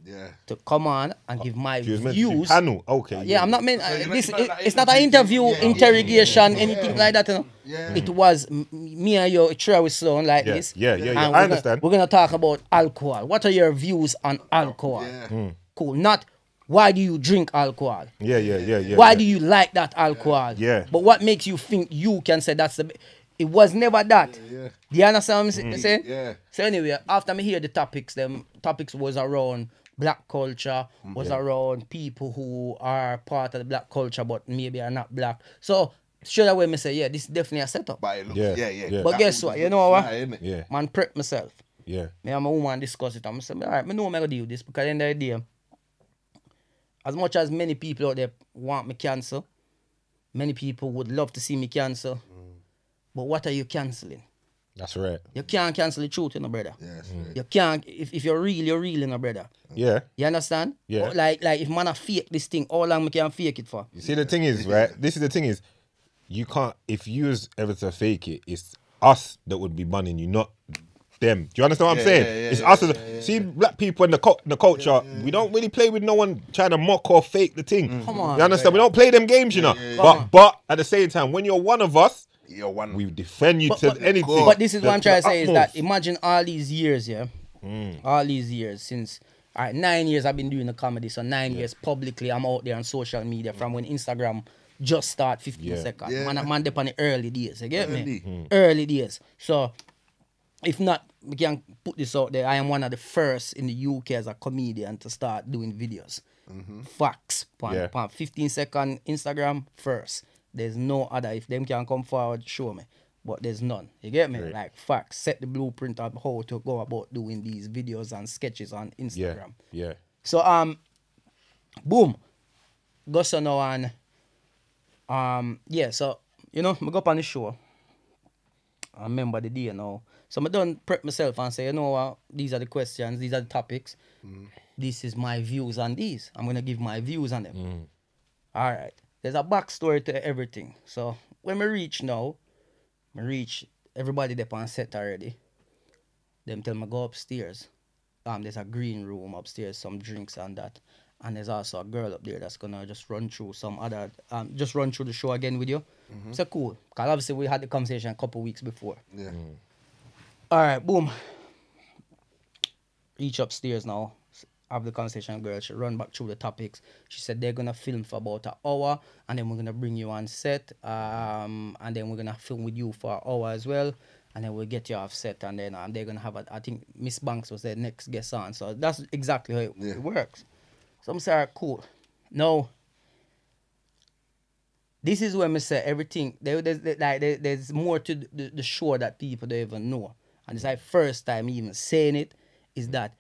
Yeah. To come on and give my She was meant views. panel. Okay. Yeah, I'm not meant. So uh, this, it's not it- like it's not an interview. interview, Yeah, yeah, interrogation, yeah, yeah, anything yeah. like that. You know? Yeah. It was me and your try with sound like Yeah, this. yeah, yeah, yeah. And I we're gonna- understand. we're gonna talk about alcohol. What are your views on alcohol? Yeah. Cool. Not why do you drink alcohol? Yeah, yeah, yeah, yeah. why yeah. do you like that alcohol? Yeah. But what makes you think you can say that's the? It was never that. Yeah. Do you understand what I'm Mm. saying? Yeah. So anyway, after me hear the topics, them topics was around black culture, was around people who are part of the black culture but maybe are not black. So straight away me say, yeah, this is definitely a setup. But looks, Yeah, yeah, yeah. yeah. But That guess what? You know what? fly, innit? Yeah. Man prep myself. Yeah. Me and my woman discuss it. I'm saying, all right, me know I'm gonna do this because at the end of the day, as much as many people out there want me cancel, many people would love to see me cancel. Mm. But what are you canceling? That's right. You can't cancel the truth, you know, brother. Yes. Mm. You can't if, if you're real, you're real, you know, brother. Yeah. You understand? Yeah. But Like like if man a fake this thing, how long me can fake it for? You see, the thing is, right? This is the thing is, you can't. If you was ever to fake it, it's us that would be bunning you, not them. Do you understand what I'm saying? yeah, yeah, it's yeah, us. as see, black people in the cul- the culture, we don't really play with no one trying to mock or fake the thing. Come on. You understand? We don't play them games, you know. Come But on. but at the same time, when you're one of us, Yo, one. We defend you But- to but- anything. But this is the- what I'm trying to the say is that imagine all these years, yeah. Mm. All these years since all right, nine years I've been doing the comedy, so nine years publicly I'm out there on social media from when Instagram just start 15 Yeah. seconds. Yeah. Man, man, up on the early days, you get me? Early. Mm. Early days. So if not, we can put this out there. I am one of the first in the UK as a comedian to start doing videos. Facts. Pan, Yeah. pan 15 second Instagram first. There's no other. If them can come forward, show me. But there's none. You get me? Right. Like facts. Set the blueprint of how to go about doing these videos and sketches on Instagram. yeah. yeah. So um, boom, go so now and um yeah. So you know, I go up on the show. I remember the day now. So I done prep myself and say, you know what, these are the questions, these are the topics. This is my views on these. I'm gonna give my views on them. All right. There's a backstory to everything. So when we reach now, I reach everybody there on set already. Them tell me go upstairs. Um, there's a green room upstairs, some drinks and that. And there's also a girl up there that's gonna just run through some other um just run through the show again with you. So cool. Cause obviously we had the conversation a couple weeks before. Yeah. Alright, boom. Reach upstairs now. Have the conversation, girl. She run back through the topics. She said they're gonna film for about an hour, and then we're gonna bring you on set. Um, and then we're gonna film with you for an hour as well, and then we'll get you off set, and then um, they're gonna have a. I think Ms Banks was the next guest on, so that's exactly how it, Yeah. it works. So I'm sorry, cool. No. This is when I say everything. There, there's there- like there, there's more to the, the show that people don't even know, and it's like first time even saying it is that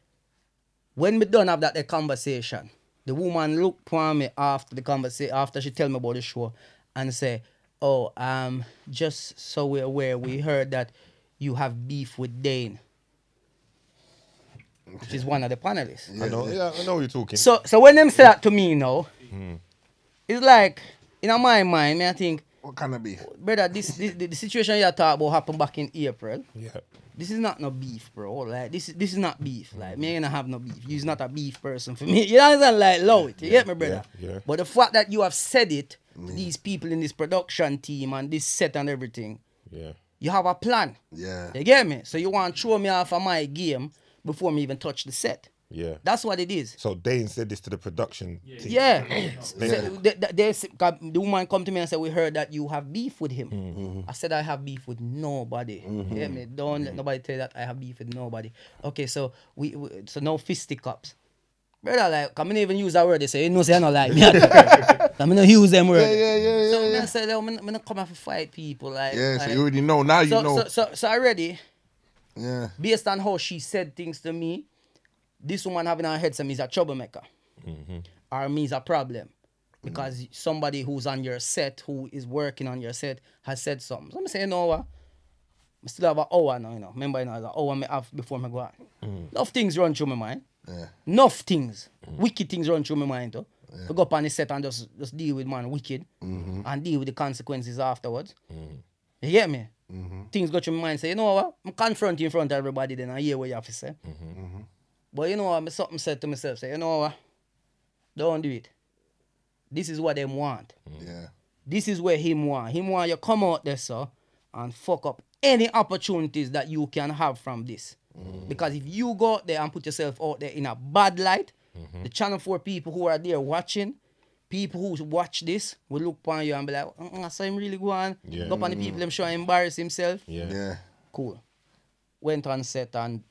when we done have that the conversation, the woman looked upon me after the conversation after she tell me about the show and say, "Oh, um, just so we're aware, we heard that you have beef with Dane." Which is one of the panelists. I know. Yeah, I know you're talking. So so when them say that to me now, it's like in my mind, me I think, What kind of beef? brother, this, this the, the situation you talk about happened back in April. yeah. This is not no beef, bro. Like this is this is not beef. Like me ain't gonna have no beef. You's not a beef person for me. You understand? Like low it. You get me, brother? yeah, yeah. But the fact that you have said it to mm. these people in this production team and this set and everything, Yeah. you have a plan. Yeah. You get me? So you want to throw me off of my game before me even touch the set. Yeah. That's what it is. So Dane said this to the production team. Yeah. So, th- th- the woman come to me and said, We heard that you have beef with him. Mm-hmm. I said, I have beef with nobody. You hear me? Don't let nobody tell you that I have beef with nobody. Okay, so we, we so no fisticuffs. Brother, like, come even use that word. They say, you know, say, I don't like me. I'm not use them words. Yeah, yeah, yeah, So yeah, me yeah. I said, I'm not come out to fight people. Like, Yeah, so like- you already know. Now you so, know. so, so, so already, yeah. based on how she said things to me, this woman having her head some me's a troublemaker. Mm-hmm. Or me's a problem. Because somebody who's on your set, who is working on your set, has said something. So I'm saying, you know what? I still have an hour now, you know. Remember, you know, the hour me have before me go out. Mm. Enough things run through my mind. Yeah. Enough things. Mm. Wicked things run through my mind, though. To go up on the set and just, just deal with man wicked mm-hmm. and deal with the consequences afterwards. Mm-hmm. You get me? Things go through my mind. Say, you know what? I'm confront you in front of everybody. Then I hear what you have to say. But you know what? Me something said to myself. Say, you know what? Don't do it. This is what them want. Mm. Yeah. This is where him want. Him want you come out there, sir, and fuck up any opportunities that you can have from this. Mm. Because if you go out there and put yourself out there in a bad light, mm-hmm. the Channel 4 people who are there watching, people who watch this will look upon you and be like, mm, I saw him really go on. Yeah. Go upon the mm. people, them sure embarrass himself. Yeah. Yeah. Cool. Went on set and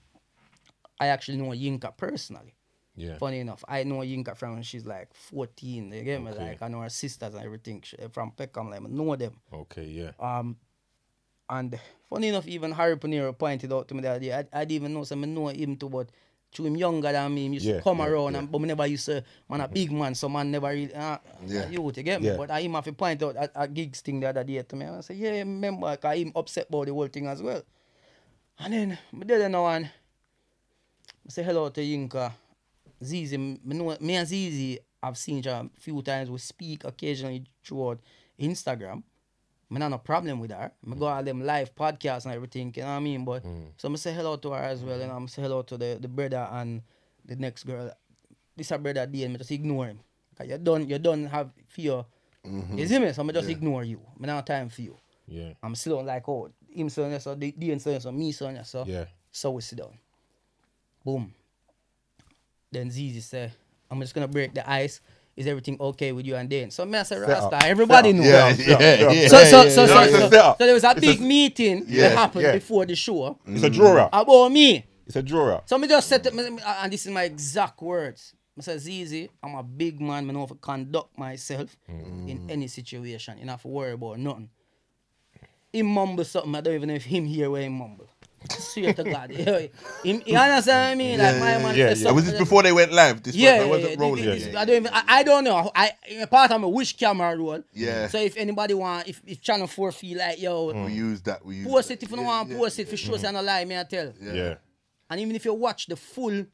I actually know Yinka personally. Yeah. Funny enough, I know Yinka from when she's like 14. You get me? Like, I know her sisters and everything she- from Peckham. Like, I know them. Okay. Yeah. Um, and funny enough, even Harry Pinero pointed out to me that day. I, I didn't even know, so I know him too, but to him younger than me, he used Yeah, to come yeah, around, yeah. and but me never used to, man, a big man, so man never really, uh, Yeah. yeah. you to get me. Yeah. But I him have to point out a, a Giggs thing the other day to me. I say, yeah, remember, because him upset about the whole thing as well. And then, me there now, and I say hello to Yinka. Zeze, me, know, me and Zeze, I've seen other a few times. We speak occasionally throughout Instagram. I have no problem with her. I go all them live podcasts and everything, you know what I mean? But mm. so I say hello to her as well, and I'm say hello to the, the brother and the next girl. This a brother D and me just ignore him. Cause you don't you don't have fear. Mm-hmm. You see me? So I just ignore you. I don't have time for you. Yeah. I'm still like, oh, him son, yes, so, the Dean son, yes, so, me son, yes, so. Yeah. So we sit down. Boom. Then Zeze say, I'm just gonna break the ice. Is everything okay with you and Dane? So me I up. Rasta, everybody know. Yeah, Yeah, yeah. So, so, so, so, yeah. so, It's a so there was a big meeting that happened before the show It's a drawer. about me. It's a drawer. So me just said, to, me, me- and this is my exact words. I said, Zeze, I'm a big man. I know how to conduct myself mm. in any situation. You don't have to worry about nothing. He mumble something. I don't even know if him hear where he mumble. Swear to God. him, you understand what I mean? Like my man yeah, said yeah. Was this before they went live? This yeah, was, yeah, wasn't yeah, rolling. this- Yeah, this- I don't even. I, I don't know. I a part of me which camera roll. Yeah. So if anybody want, if, if Channel Four feel like yo, We mm. use that. We use post that. it if you Yeah, don't want yeah. post it for sure. Say no lie, me I tell. Yeah. And even if you watch the full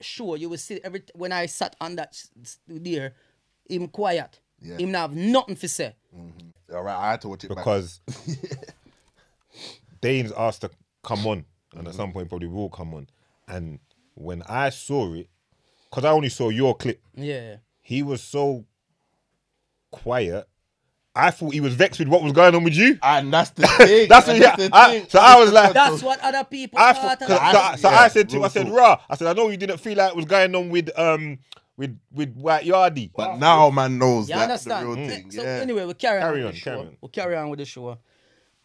show, you will see every when I sat on that s- s- there, him quiet. Yeah. Him not have nothing to say. Mm-hmm. All right, I had to watch it back. Because Dane's asked to come on, and at some point probably will come on. And when I saw it, because I only saw your clip, Yeah. he was so quiet. I thought he was vexed with what was going on with you. And that's the thing. That's and what- yeah, I- so I was like- That's what other people I thought. thought, of so, that. so, so yeah, I said to him, I said, talk. "Rah," I said, "I know you didn't feel like it was going on with um with with White Yardie, But now man knows You that's the understand? real Eh, thing. So yeah. anyway, we carry, Carry on, on, with the carry show. on. We carry on with the show.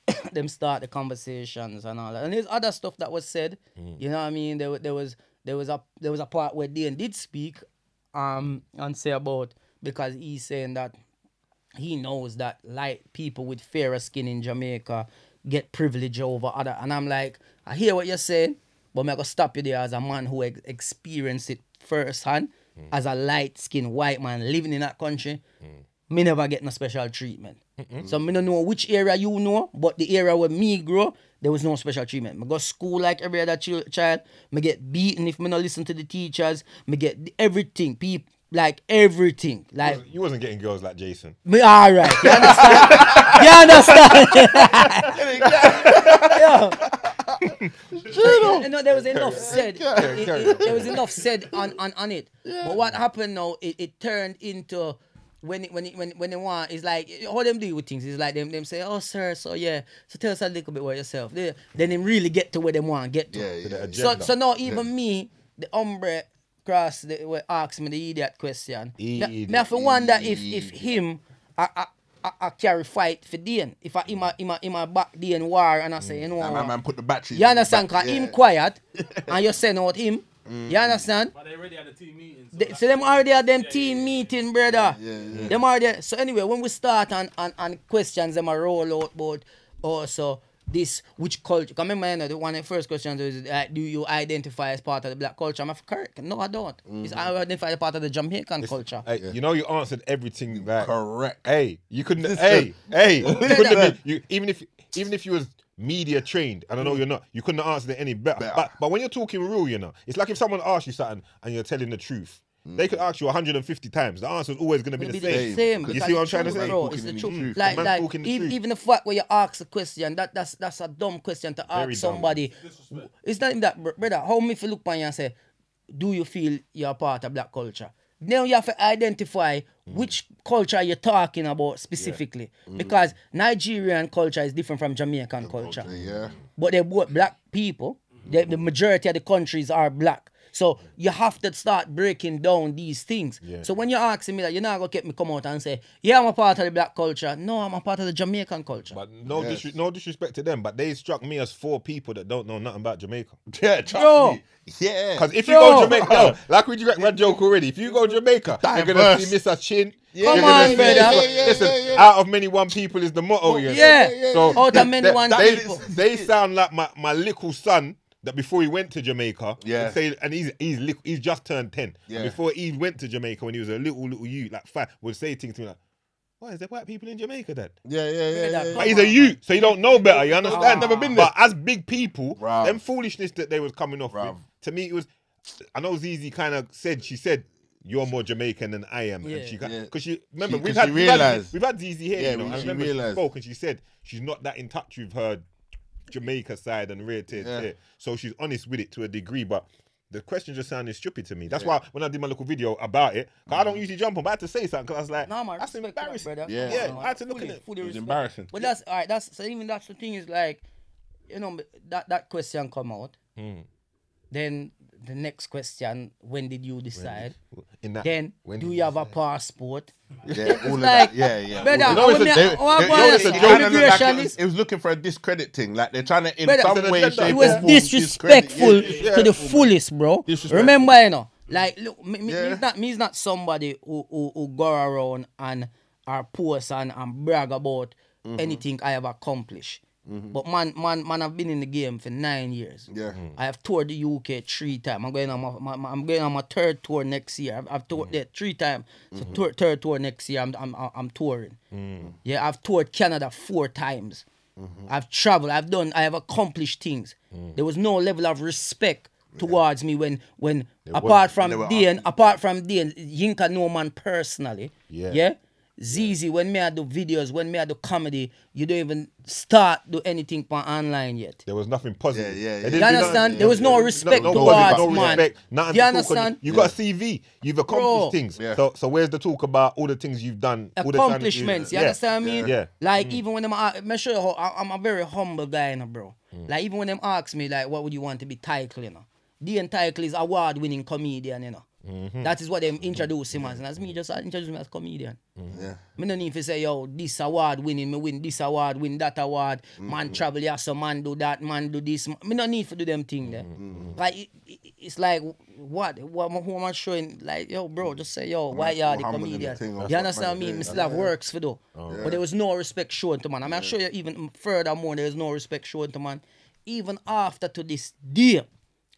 Them start the conversations and all that. And there's other stuff that was said. Mm. You know what I mean? There, there was there was a there was a part where Dean did speak um and say about because he's saying that he knows that light people with fairer skin in Jamaica get privilege over other. And I'm like, I hear what you're saying, but I'm gonna stop you there as a man who ex- experienced it firsthand, as a light skinned white man living in that country. Me never get no special treatment. So me don't know which area you know, but the area where me grow, there was no special treatment. Me go school like every other chil- child. Me get beaten if me not listen to the teachers. Me get everything. People like everything. Like you wasn't getting girls like Jason." me all right. You understand? you understand? yeah. You know, there was enough said. It- it- there was enough said on, on, on it. But what happened now? It, it turned into when when when when they want it's like how them deal with things. It's like them them say, oh sir, so yeah, so tell us a little bit about yourself. They, then them really get to where they want to get to. Yeah, yeah. the So agenda. so now even me, the umbre cross the will ask me the idiot question. Me, me have to wonder if if him I, I, I, I carry fight for Dane. If I him a, him a, him a back Dane war and I say, you know And what? my man put the battery. you understand? Cause Yeah. him quiet and you send out him. You understand? But they already had a team meeting. So They, so them already at them Yeah, team yeah, yeah. meeting, brother. Yeah, yeah. Them already. So anyway, when we start and and, and questions them a roll out about also this which culture. 'cause Remember, you know, the one of the first questions is uh, do you identify as part of the black culture? I'm correct. No, I don't. It's I identify as part of the Jamaican culture. Hey, you know you answered everything like Correct. Hey, you couldn't. Hey, hey, you couldn't have been, you even if even if you was media trained, and I know mm. you're not, you couldn't have answered it any better. Better. But but when you're talking real, you know, it's like if someone asks you something and you're telling the truth, they could mm. ask you 150 times. The answer's always going to be the be same. the same. You because see what I'm trying to say? Bro, it's the truth. truth. Like, Man's like the even, truth. even the fact where you ask a question, that that's that's a dumb question to ask Very somebody. It's not even that, brother. How me if you look on you and say, do you feel you're part of black culture? Now you have to identify which culture you're talking about specifically, mm. because Nigerian culture is different from Jamaican culture Yeah. but they're both black people. The majority of the countries are black. So you have to start breaking down these things. Yeah. So when you're asking me that, you're not gonna get me come out and say, "Yeah, I'm a part of the black culture." No, I'm a part of the Jamaican culture. But no, Yes. disre- no disrespect to them, but they struck me as four people that don't know nothing about Jamaica. Yeah, trust Bro. me. Yeah. Because if you Bro. go Jamaica, no, like we direct my joke already. If you go Jamaica, you're gonna see Mr. Chin. Yeah, Come on, see- brother. yeah, yeah, Listen, yeah, yeah. out of many, one people is the motto. you know. yeah, So out of many they, one they, people. they sound like my, my little son that before he went to Jamaica, Yeah. say, and he's he's li- he's just turned ten. Yeah. Before he went to Jamaica when he was a little little youth, like five, would say things to me like, "Why is there white people in Jamaica then?" Yeah, yeah, yeah. that yeah, But he's a youth, so you don't know better. You understand? Never been there. But as big people, Bruv. them foolishness that they was coming off Bruv. with, to me it was. I know Zeze kind of said she said. You're more Jamaican than I am, Yeah. and she Yeah. because she remember She- we've 'cause had, she we've had realised. we've had Zeze here, Yeah, you know. we- I she remember she realised. spoke and she said she's not that in touch with her Jamaica side and rare tear Yeah. tear. So she's honest with it to a degree, but the question just sounded stupid to me. That's why when I did my little video about it, 'cause I don't usually jump on, but I had to say something because I was like, Nah, man, that's respect to that, embarrassing. brother. Yeah. Yeah, No, I had to look fully- at it. fully It was embarrassing. But that's all right. That's so even that's the thing is like, you know, that that question come out. Hmm. Then the next question: When did you decide? In that, Then when do you have a passport? Yeah, all of like- that. Yeah, yeah. Brother, You it's a- they- oh, they- boy, it's a joke, like it was- is- It was looking for a discredit thing. Like they're trying to in Brother, some way, shape, It was disrespectful discredit- yeah, to the fullest, bro. Remember, you know, like look, me, me, Yeah. me's not me's not somebody who, who who go around and or post and, and brag about Mm-hmm. anything I have accomplished. Mm-hmm. But man, man, man, I've been in the game for nine years. Yeah. Mm-hmm. I have toured the UK three times. I'm going on my, my, my- I'm going on my third tour next year. I've, I've toured mm-hmm. there three times. So tour, third tour next year. I'm I'm I'm touring. Yeah, I've toured Canada four times. I've traveled. I've done. I have accomplished things. There was no level of respect towards me when when apart from they were Dean, apart from Dean, Yinka no man personally. Yeah. Yeah. Zeze, when me I do videos, when me I do comedy, you don't even start do anything on online yet. There was nothing positive. Yeah, yeah, yeah. You do understand? nothing- There was no respect no towards no man. respect, nothing You to understand? You got a CV. You've accomplished Bro. things. Yeah. So, so where's the talk about all the things you've done? all the time you- accomplishments. You Yeah. understand me? Yeah. Like even when them, a- me show I- I'm a very humble guy, you know, bro. Mm. Like even when them ask me like, what would you want to be title, you know? The title is award-winning comedian, you know. Mm-hmm. That is what they introduce him as, and as me just introduce him as comedian. Yeah. Me no need to say, yo, this award winning, me win this award, win that award. Mm-hmm. Man travel here, so man do that, man do this. Me no need to do them thing there. Mm-hmm. Like it, it- it's like what? What who am I showing? Like, yo, bro, just say, yo, why you are the more humble the comedian? You that's what understand man me? is, Me still have works for do. But there was no respect shown to man. I'm mean, show you even furthermore, there is no respect shown to man. Even after to this day,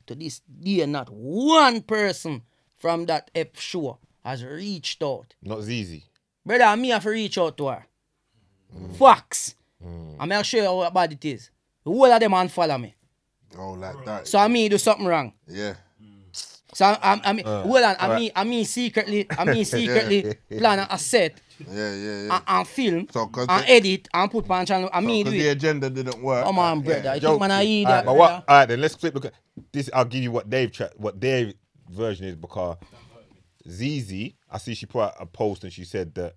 to this day, not one person from that F show has reached out Not Zeze. Brother, me have to reach out to her. Facts. Mm. I'm gonna show you how bad it is. The whole of them unfollow me. Oh, like that. So I mean do something wrong. Yeah. Mm. So I, I, I mean, uh, hold on, I mean, I mean secretly, I mean secretly plan a set Yeah, yeah, yeah. and, and film So, 'cause and the- edit and put on channel. I mean do Because the it. agenda didn't work. Come on, brother. Yeah. You think man I eat Alright, that, but what? All right, then let's flip. look at this. I'll give you what Dave tra- what Dave version is because Zeze, I see she put out a post and she said that.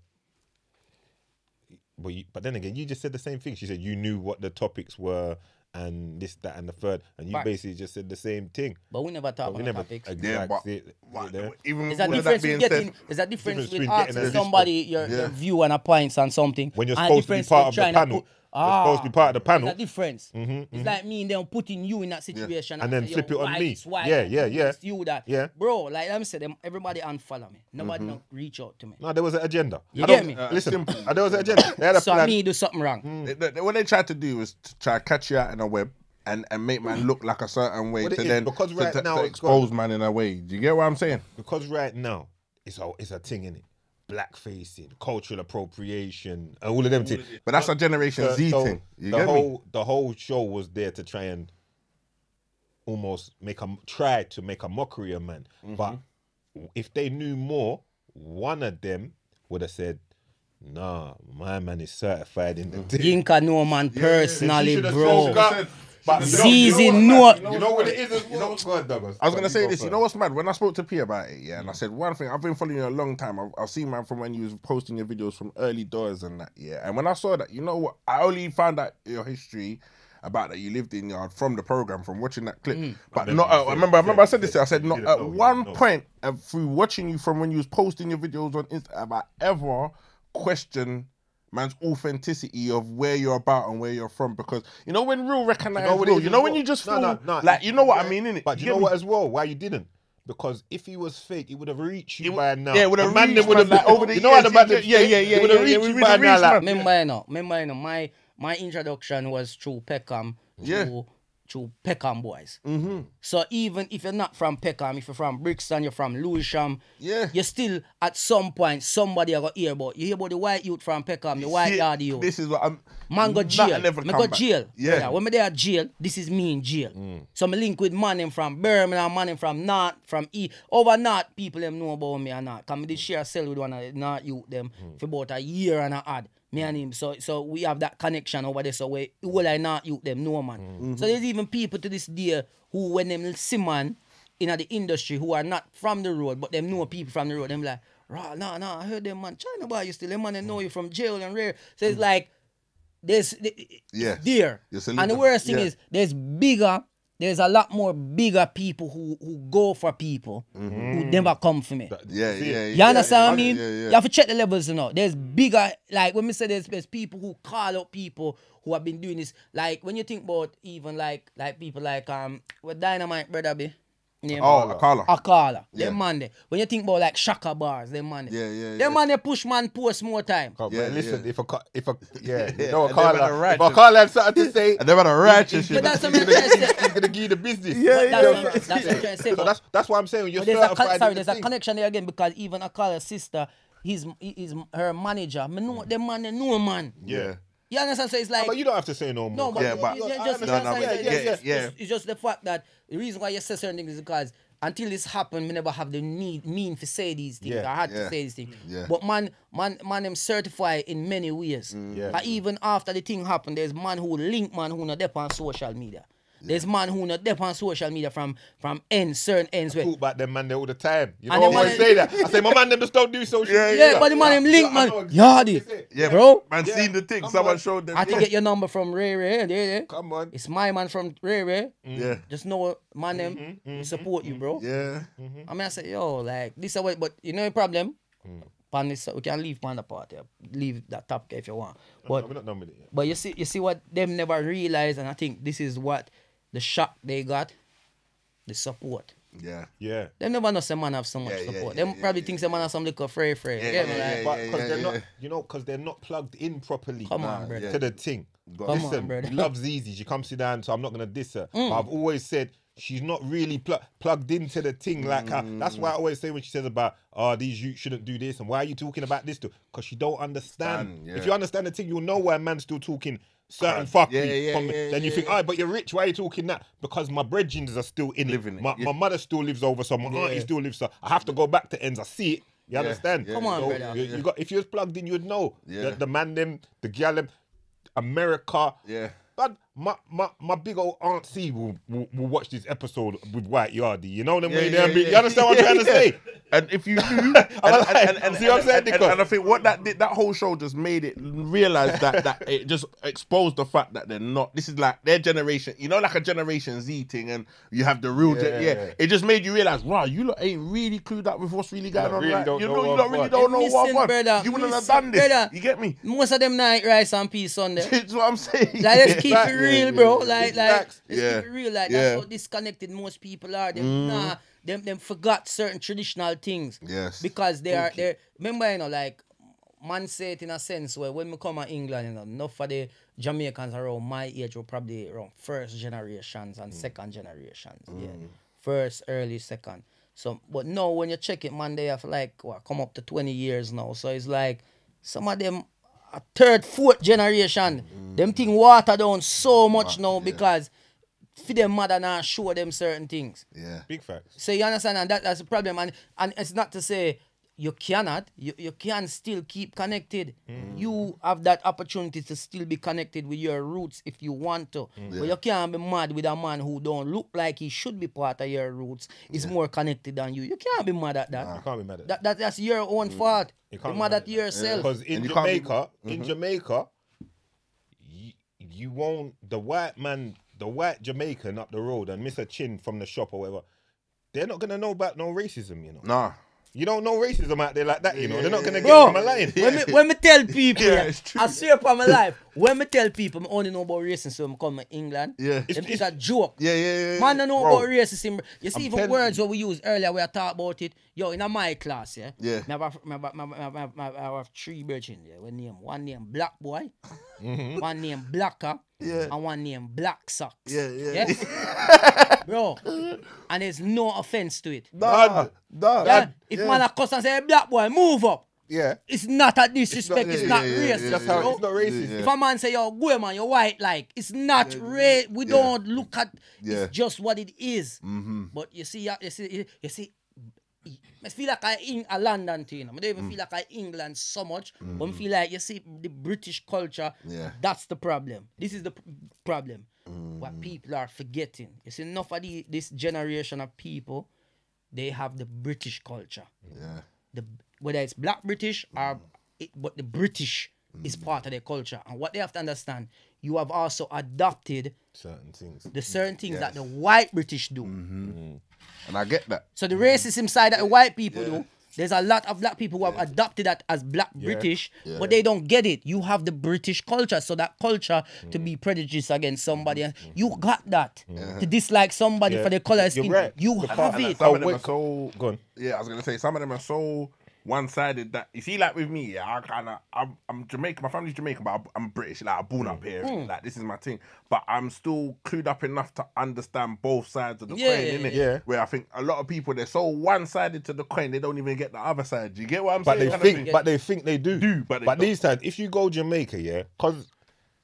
But you, but then again, you just said the same thing. She said you knew what the topics were and this, that, and the third, and you Facts. basically just said the same thing. But we never talk But we about never topics. Yeah, but it- what- there. even There's a difference that with getting. said, There's a difference difference with asking somebody your, your view and a points on something. When you're supposed to be part of the trying to panel, put- you're supposed to be part of the panel. There's a difference. It's like me and them putting you in that situation And then say, flip it on me. this, why Yeah, yeah, you yeah. this, You that. Yeah. Bro, like I'm saying, them everybody unfollow me. Nobody don't reach out to me. No, there was an agenda. You I get don't- me? Uh, listen, uh, there was an agenda. They had a So plan. me do something wrong. Mm. They- they- what they tried to do was to try to catch you out in a web and, and make man look like a certain way What to then because right to, now to it's expose man in a way. Do you get what I'm saying? because right now it's a it's a thing in it. Blackfacing, cultural appropriation, and all of them things. But that's a Generation So- Z so thing. You the get me? whole the whole show was there to try and almost make a try to make a mockery of man. Mm-hmm. But if they knew more, one of them would have said, "Nah, my man is certified in the Mm-hmm. thing." Yinka no man personally, should've bro. Spoke up. But Zeze you know, know- what- you know what it is as well. Go ahead, Douglas. I was gonna say go this. You know what's mad? When I spoke to P about it, yeah, and I said one thing. I've been following you a long time. I've, I've seen man from when you was posting your videos from early doors and that. Yeah, and when I saw that, you know what? I only found out your history about that you lived in yard from the program from watching that clip. But remember not. Uh, I remember. I you remember. I said- said this. to I said you not at know, one didn't know. point uh, through watching you from when you was posting your videos on Insta, have I ever questioned man's authenticity of where you're about and where you're from? Because you know when real recognize You know real. You know when you just feel no, no. like you know what I mean, innit? But you, get know me? what as well? Why you didn't? Because if he was fake, he would have reached you It- by now. yeah, would have The man reached them would have like, over the You know how the years, man yeah, yeah, yeah, yeah, would have yeah, reached we you by have now. Like. Remember, you know, remember, you know, my my introduction was through Peckham, Yeah. through, through Peckham boys. Mm-hmm. So even if you're not from Peckham, if you're from Brixton, you're from Lewisham, Yeah. you're still at some point somebody are gonna hear about. You hear about the white youth from Peckham, the white See, yard youth. This is what I'm. Man go jail. ever Me come go back. jail. Yeah. Yeah. When me there at jail, this is me in jail. Mm. So me link with man from Birmingham, man from North, from E. Over North, people them know about me and not. Come me did share a cell with one of the North youth them Mm. for about a year and a half. Me and him. So so we have that connection over there. So we all I North you them No man. Mm-hmm. So there's even people to this day who when them see man in the industry who are not from the road, but them know people from the road. Them like, raw, nah, nah, I heard them man, China boy, you still them man, they know you from jail and rare. So it's like, there's, Yeah. there. And the worst thing yeah. is, there's bigger, there's a lot more bigger people who who go for people Mm-hmm. who never come for me. Yeah, See yeah, it? yeah. You understand what I mean? Yeah, yeah. You have to check the levels, you know. There's bigger, like when we say there's, there's people who call out people who have been doing this. Like when you think about even like like people like um what dynamite brother be? Name Oh, Akala. Akala. Yeah. Them man there. When you think about like Shaka bars, them man there. Yeah, yeah, Them yeah. man they push man post more time. Come, Yeah, man, listen, yeah. if a ca- if a yeah, Yeah, you know, and Carl, they've had if righteous- a Carl had something to say, And they've had a righteous shit. But that's gonna, what I'm trying to gonna, say. he's gonna give you the business. Yeah, that's, what, that's what I'm trying to say. So that's that's why I'm saying you're there's a con- sorry, there's a thing. connection there again because even Akala's sister, he's he's her manager. Me know them man, they know man. Yeah. You understand? So it's like But you don't have to say no more. No, but, Yeah, you- but- you, you just. No, no, you but understand? yeah, It's just- yeah. It's, it's just the fact that the reason why you say certain things is because until this happened, we never have the need mean to say these things. Yeah, I had yeah, to say these things. yeah. But man, man, man, them certified in many ways. Mm. Yeah. And even after the thing happened, there's man who link man who not dep on social media. There's man who not dep on social media from from ends, certain ends. Where, talk about them man there all the time. You know, And I them always man- say that. I say my man them just don't do social Yeah, media. yeah, but the man them link I man. Yardy, what it is. Yeah, bro. Man, Yeah. seen the thing. Come Someone on. showed them. I can get your number from Ray Ray. Yeah, yeah. Come on. It's my man from Ray Ray. Eh? Mm. Yeah. Just know man them Mm-hmm, we mm-hmm. support you, bro. Yeah. Mm-hmm. I mean, I say, yo, like this is what, but you know the problem. Mm. Pan this, we can leave pan the part. Yeah. Leave that topic if you want. But We're not done with it yet. but you see, you see what them never realize, and I think this is what the shock they got, the support. Yeah. Yeah. They never know some man have so much Yeah, yeah, support. yeah, them yeah, probably yeah, think some man have some little fray fray. Yeah, Yeah, yeah, man, yeah, But yeah, because yeah, they're yeah. not, you know, because they're not plugged in properly. Come on, brother. to the thing. Come on, Listen, brother. Mm. loves easy. She comes sit down, so I'm not gonna diss her. But I've always said she's not really pl- plugged into the thing like her. That's why I always say when she says about, oh, these you shouldn't do this, and why are you talking about this? Too? Because she don't understand. Understand, yeah. If you understand the thing, you'll know why man's still talking certain Correct. fuckery. Yeah, yeah, from- yeah, then you think, yeah. oh, but you're rich. Why are you talking that? Because my brethrens are still in Living it. it, My, yeah. my mother still lives over, so my auntie still lives. So I have to go back to ends. I see it. You understand? yeah, Come on, So brother. You, you got if you was plugged in, you'd know. Yeah. The, the man them, the gal them, America. Yeah. But my, my, my big old aunt C will, will, will watch this episode with White Yardie. You know them Yeah, way yeah, yeah. You understand what I'm trying to say? And if you do, and, I'm and, and, and, See what I'm saying, and, and, and I think what that did, that whole show just made it realize that that it just exposed the fact that they're not. This is like their generation, you know, like a Generation Z thing, and you have the real, gen- Yeah. yeah. It just made you realize, wow, you lot ain't really clued up with what's really going lot on. really right? you know know, you what don't really don't know what Listen, one. brother, You wouldn't have done this. brother. You get me? Most of them night rice and peas Sunday. That's what I'm saying. Like let's keep it yeah, real, yeah, bro. Like, like facts. let's Yeah. keep it real. Like Yeah. that's how disconnected most people are. Them nah, them them forgot certain traditional things. Yes. Because they are they remember, you know, like man say it in a sense where when we come to England, you know, enough of the Jamaicans around my age were probably around first generations and second generations. Yeah. First, early, second. So but no, when you check it, man, they have like what come up to 20 years now. So it's like some of them a third, fourth generation. Them mm. thing water down so much now because for them mother now show them certain things. yeah. Big facts. So you understand, and that, that's the problem. And and it's not to say you cannot, you, you can still keep connected. Mm. You have that opportunity to still be connected with your roots if you want to. Mm. But you can't be mad with a man who don't look like he should be part of your roots. Is more connected than you. You can't be mad at that. You can't be mad at that. That, that that's your own mm. fault. You can't be mad mad at at yourself. Because in And you can't be- Jamaica, in mm-hmm. Jamaica, you, you won't the white man, the white Jamaican up the road and Mr. Chin from the shop or whatever, they're not gonna know about no racism, you know. Nah. You don't know racism out there like that, you know. They're not gonna get Bro, from a line. when me when me tell people, Yeah, yeah, it's true. I swear upon my life, when me tell people, I only know about racism, so I come to England. Yeah. them It's- a joke. Yeah, yeah, yeah. Man, don't know Bro. about racism. You see, I'm even words what we used earlier, we I talk about it. Yo, in a my class, yeah. Yeah. I have three brethren there. One name, one name Black Boy, mm-hmm. one name Blacker, Yeah. and one name Black Socks. Yeah, yeah. Bro, and there's no offense to it. Nah, nah. Yeah? If man a cuss and say, Black Boy, move up. Yeah. It's not a disrespect. it's not yeah, yeah, racist. That's how bro. it's not racist. If a man say, yo, go man, you're white, like, it's not ra- We don't look at, Yeah. it's just what it is. Mm-hmm. But you see, you see, you see, I feel like I in a London thing. I don't even feel like I England so much. But I mm. feel like you see the British culture. Yeah. That's the problem. This is the problem. Mm. What people are forgetting. You see, enough of the, this generation of people, they have the British culture. Yeah. The whether it's Black British or mm. it, but the British is part of their culture. And what they have to understand, you have also adopted Certain things. the certain things that the white British do. Mm-hmm. Mm-hmm. And I get that. So the racism side that the white people do, there's a lot of black people who have adopted that as black British, but they don't get it. You have the British culture, so that culture to be prejudiced against somebody, and mm-hmm. you got that to dislike somebody Yeah. for their color You're skin. right. You The have part- it. Some Oh, of them wait. are so Go on. Yeah, I was gonna say some of them are so one-sided that you see, like with me, yeah, I kind of I'm, I'm Jamaican. My family's Jamaican, but I'm, British. Like I'm born up here. Hmm. Like this is my thing. But I'm still clued up enough to understand both sides of the Yeah, coin, yeah, innit? yeah. Where I think a lot of people they're so one-sided to the coin, they don't even get the other side. Do you get what I'm saying? But saying? they think, but they think they do. Do, but don't. these times, if you go Jamaica, yeah, cause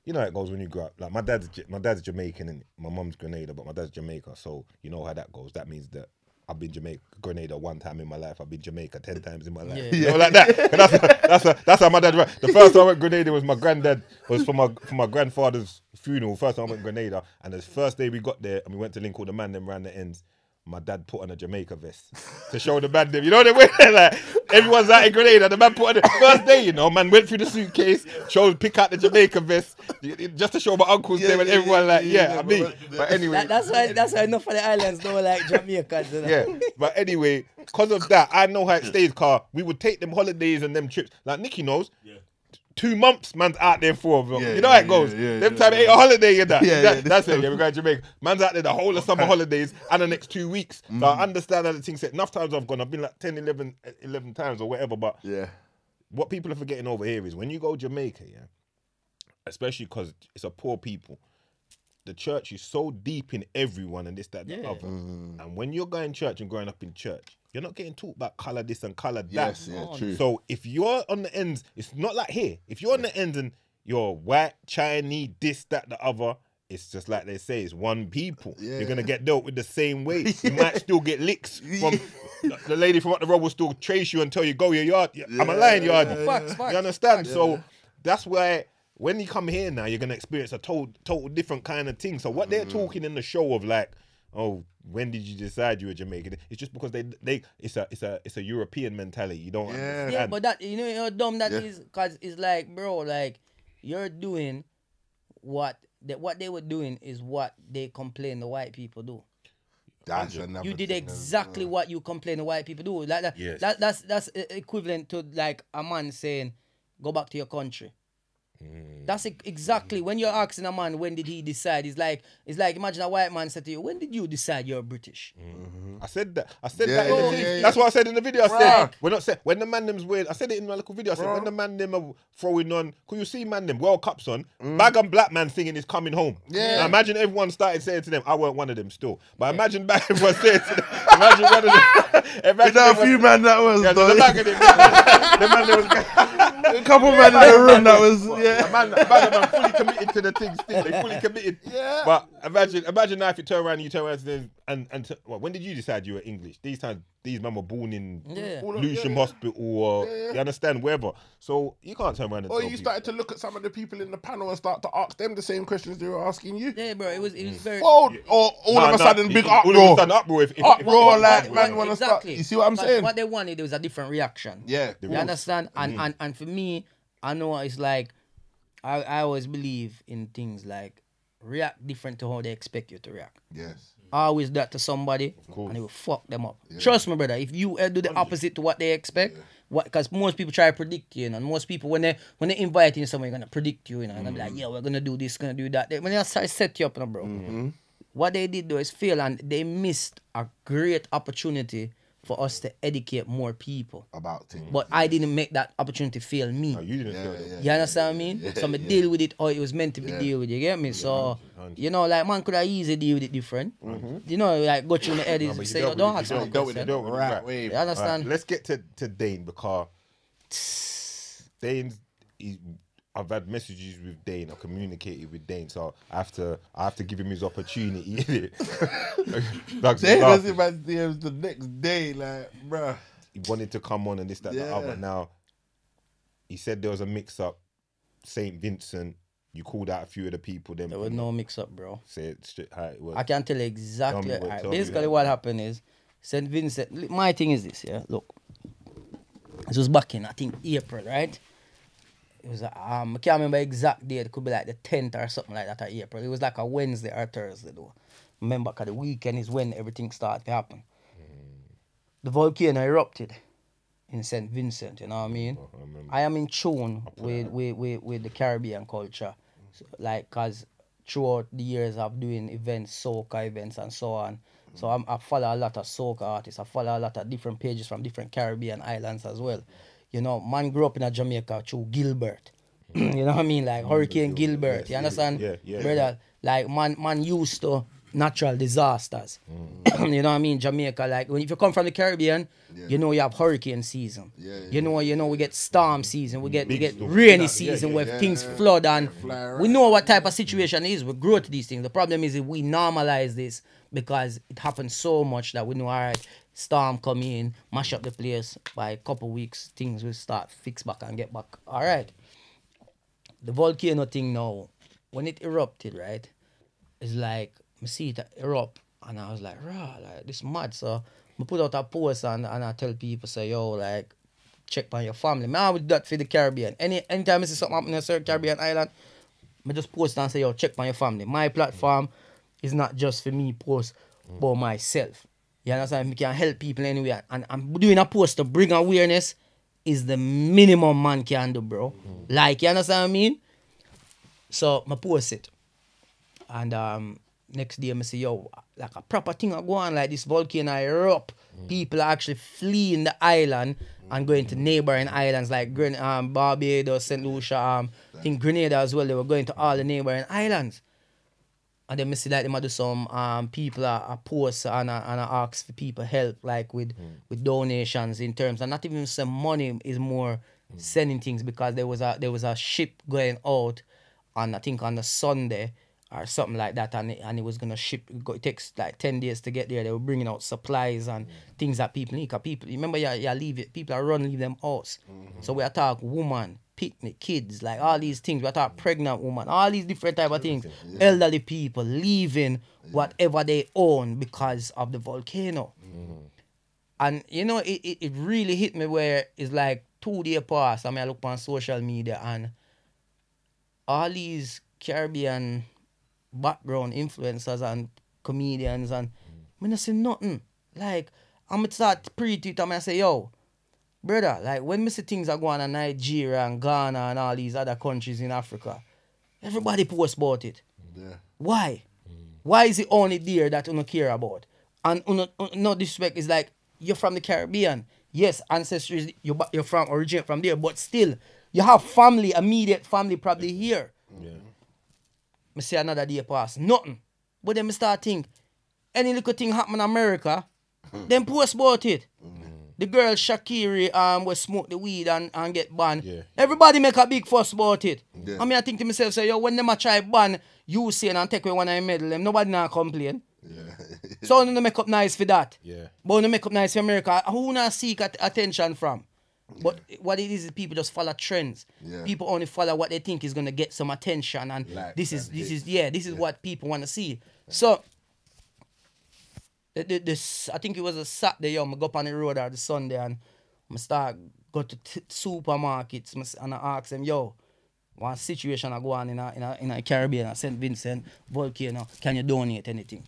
you know how it goes when you grow up. Like my dad's, my dad's Jamaican and my mum's Grenada, but my dad's Jamaica, so you know how that goes. That means that. I've been Jamaica, Grenada one time in my life. I've been Jamaica ten times in my life. Yeah. You know, like that. And that's, that's, that's how my dad. went. The first time I went Grenada was my granddad was for my for my grandfather's funeral. First time I went Grenada, and the first day we got there and we went to link all the man them round the ends. My dad put on a Jamaica vest to show the man them. You know the way like everyone's out in Grenada. The man put on the first day. You know, man went through the suitcase, showed pick out the Jamaica vest just to show my uncles Yeah, there, and yeah, everyone yeah, like, yeah, yeah, yeah, I mean, but- but anyway, That, that's why. That's why enough of the islands don't like Jamaicans. you know? yeah, but anyway, because of that, I know how it stays. Car, we would take them holidays and them trips. Like Nikki knows, two months, man's out there for them. Yeah, you know how yeah, it goes. yeah, yeah, them yeah, time it ain't a holiday in that. Yeah, That- yeah, that's it. Yeah, we're going to Jamaica. Man's out there the whole of summer holidays and the next two weeks. So Mm. I understand how the thing set. Enough times I've gone. I've been like 10, 11, 11 times or whatever. But yeah, what people are forgetting over here is when you go Jamaica, yeah, especially because it's a poor people, the church is so deep in everyone and this, that, the Yeah. other. And when you're going church and growing up in church, you're not getting taught about color this and color that. yes, yeah, true. So if you're on the ends, it's not like here. If you're on the ends and you're white, Chinese, this, that, the other, it's just like they say, it's one people. Yeah. You're gonna get dealt with the same way. You might still get licks from the lady from up the road will still trace you and tell you go your yard. I'm a lion yard. Facts, facts. You understand? So that's why when you come here now, you're gonna experience a total total different kind of thing. So what they're Mm. talking in the show of like, oh, when did you decide you were Jamaican? It's just because they they it's a it's a it's a European mentality. You don't Yeah. understand. Yeah, but that you know how dumb that Yeah. is, cause it's like, bro, like you're doing what that what they were doing is what they complain the white people do. That's another You did thing, exactly what you complain the white people do. Like that, Yes. that that's that's equivalent to like a man saying, "Go back to your country." Eh. That's e- exactly when you're asking a man when did he decide. It's like it's like imagine a white man said to you, "When did you decide you're British?" Eh. Mm-hmm. I said that. I said Yeah, that in the yeah, yeah, yeah. That's what I said in the video. I said Bruh. we're not saying when the man them's weird. I said it in my little video. I said when the man them are throwing on. Could you see man them World Cups on? Mm. Bag and black man singing is coming home. Mm. Yeah. Now imagine everyone started saying to them, I weren't one of them still. But imagine back was saying to them, imagine one of them. Imagine a few man that was Yeah, the them. The man was. a couple man in the room that was A yeah. man, a man, a man fully committed to the thing. Still, they fully committed. Yeah. But imagine, imagine now if you turn around, and you turn around and and t- well, when did you decide you were English? These times, these men were born in Yeah. Lewisham Hospital or you understand wherever. So you can't turn around and. Or you people. started to look at some of the people in the panel and start to ask them the same questions they were asking you. Yeah, bro. It was it was mm. very. Oh, or all Nah, of a nah, sudden, you- big you- All of a sudden, uproar. If, if, if- Uproar, if- like if- man wanna start. You see what I'm Because saying? What they wanted, there was a different reaction. Yeah. You understand? And, mm. and and for me, I know it's like I, I always believe in things like react different to how they expect you to react. Yes. Always that to somebody and it will fuck them up. Trust me, brother. If you uh, do the opposite to what they expect, what because most people try to predict you, you know, and most people when they when they invite you somewhere, gonna predict you, you know, and they'll be like, yeah, we're gonna do this, gonna do that. They, when they start set you up, you know, bro. What they did though is fail, and they missed a great opportunity for us to educate more people. About things. But I didn't make that opportunity fail me. No, you didn't Yeah, feel it. yeah. You understand what I mean? so I deal with it or it was meant to be deal with. You get me? So you know, like man could have easily deal with it different. Mm-hmm. You know, like go through the head No, is say, dealt "Yo, don't it, ask you me dealt- that dealt with it, question." dealt with it, Right right. You understand? Alright, let's get to, to Dane because Dane's he, I've had messages with Dane. I've communicated with Dane, so I have to I have to give him his opportunity. Doug's They was laughing. in my DMs the next day, like, bruh. he wanted to come on and this, that, the other. Now, he said there was a mix up. St. Vincent, you called out a few of the people. Then There was no mix up, bro. say it straight how it was. I can't tell you exactly. what- alright, tell basically, what happened is St. Vincent. My thing is this, yeah. Look, this was back in I think April, right? It was um I can't remember exact date. It could be like the tenth or something like that. Of April. It was like a Wednesday or Thursday though. Remember, cause the weekend is when everything started to happen. The volcano erupted in St. Vincent. You know what I mean? I. I am in tune with, with, with, with the Caribbean culture. So, like, cause throughout the years of doing events, soca events and so on. So I'm, I follow a lot of soca artists. I follow a lot of different pages from different Caribbean islands as well. You know, man grew up in a Jamaica through Gilbert. you know what I mean? Like Hurricane Gilbert. You understand? Yeah, yeah. Brother, like man, man used to natural disasters. Mm. you know what I mean? Jamaica, like when if you come from the Caribbean, you know you have hurricane season. Yeah, yeah, you know, you know we get storm season, we get we get storm. rainy season yeah, where yeah, things yeah. flood and we know what type of situation it is. We grow to these things. The problem is if we normalize this because it happens so much that we know all right, storm come in, mash up the place by a couple weeks, things will start fix back and get back. All right. The volcano thing now, when it erupted, right? It's like I see it erupt and I was like, rah, like this mad. So I put out a post and, and I tell people say, yo, like check on your family. Man, I would do that for the Caribbean. Any anytime I see something happen in a certain Caribbean island, I just post and say, yo, check on your family. My platform is not just for me post about myself. You understand? I can help people anyway. And I'm doing a post to bring awareness is the minimum man can do, bro. Like, you understand what I mean? So I post it. And um next day I say, yo, like a proper thing I go on, like this volcano erupt. People are actually fleeing the island and going to neighboring islands like Gren- um, Barbados, St. Lucia, um, I think Grenada as well. They were going to all the neighboring islands. And then I see like them do some um people are, are post and I, and I ask for people help like with mm. with donations in terms and not even some money is more mm. sending things because there was a there was a ship going out on I think on a Sunday or something like that and it, and it was gonna ship it go- it takes like 10 days to get there. They were bringing out supplies and mm. things that people need 'Cause people remember yeah yeah leave it people are running leave them house mm-hmm. so we are talk woman picnic kids like all these things. We talk pregnant woman all these different type of things. Elderly people leaving whatever they own because of the volcano. Mm-hmm. And you know it, it, it really hit me where it's like two day past I mean I look on social media and all these Caribbean background influencers and comedians and mm. I not say nothing. Like I'm start pre-tweet and I say, yo, brother, like when Mr. things are going on in Nigeria and Ghana and all these other countries in Africa, everybody post about it. Yeah. Why? Mm. Why is it only there that you don't care about? And uno, un- no disrespect is like you're from the Caribbean. Yes, ancestry you're, you're from origin from there, but still you have family, immediate family probably here. Yeah. Me see another day pass, nothing. But then me start think, any little thing happen in America, then post about it. Mm. The girl Sha'Carri um was smoke the weed and, and get banned. Yeah. Everybody make a big fuss about it. Yeah. I mean I think to myself, say, yo, when them a try ban Usain and take away one of the medal, them nobody not complain. so no make up nice for that. Yeah. But no make up nice for America. Who not seek at- attention from? But what it is is people just follow trends. Yeah. People only follow what they think is gonna get some attention, and Likes this is this is yeah, this is what people want to see. So the, the, this I think it was a Saturday, yo, I go up on the road or the Sunday and I start go to t- supermarkets and I ask them, yo, one situation I go on in a, in a, in a Caribbean, St. Vincent volcano, can you donate anything?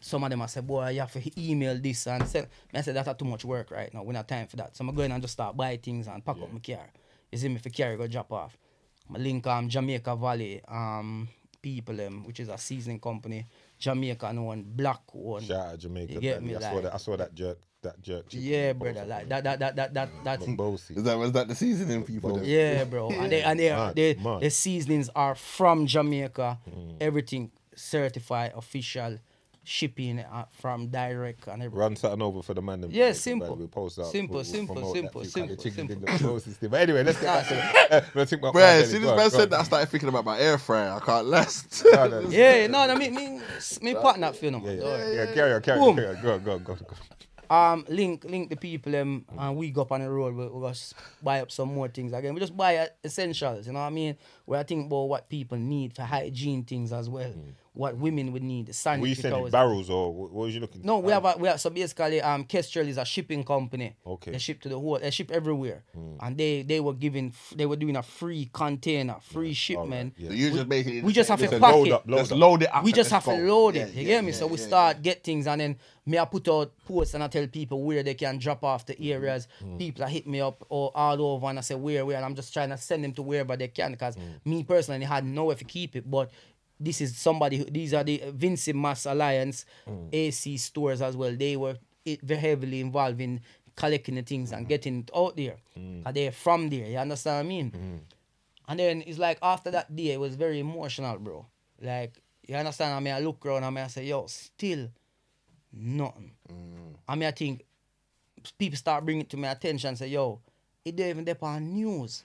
Some of them I say, boy, you have to email this and send. I said, that's too much work right now. We not time for that. So I'm going and just start buy things and pack up my car. You see me for carry go drop off. I link um Jamaica Valley um people them, which is a seasoning company. Jamaica one black one. Shout out Jamaica. You get Daddy. me, I saw that. I saw that jerk. That jerk. Yeah, brother. Like that that that that that that Bossy. Is that was that the seasoning people? then? Yeah, bro. And they and they, Mad, they mad. the seasonings are from Jamaica. Mm. Everything certified, official, shipping uh, from direct and everything. Run something over for the man. them- Yeah, simple. We'll post out. Simple, we'll- we'll simple, simple, that few kind of simple, simple. in the process. But anyway, let's get back to the. Uh, let's think about Bruh, my as soon as man said that, I started thinking about my air fryer. I can't last. No, no, no. Yeah, no, no, me, me, me partner for you know. Yeah, yeah, Alright. yeah, Carry on, carry on, carry on. Go, on, go, on, go, on, go. um link link the people um and we go up on the road we, we just buy up some more things again we just buy uh, essentials you know what i mean where i think about what people need for hygiene things as well what women would need the Were sanitary you sending towels. barrels or what what was you looking? no we have a, we have so basically um kestrel is a shipping company Okay. they ship to the whole they ship everywhere and they they were giving they were doing a free container free shipment yeah. So you just basically we just have to pack load it up, load Let's up. load it up. we just have to go. load Yeah, it. You yeah, get me? yeah, so we yeah, start get things and then me I put out posts and I tell people where they can drop off the Mm-hmm. areas. People that hit me up or all over and I say where where and I'm just trying to send them to wherever they can because Mm. me personally had nowhere to keep it. But this is somebody who, these are the Vincent Mass Alliance Mm. AC stores as well. They were it, very heavily involved in collecting the things and getting it out there. Mm. They're from there. You understand what I mean? And then it's like after that day, it was very emotional, bro. Like, you understand? I mean, I look around, I mean, I say, yo, still nothing. I mean, I think people start bringing it to my attention, and say, yo, it don't even depend on news.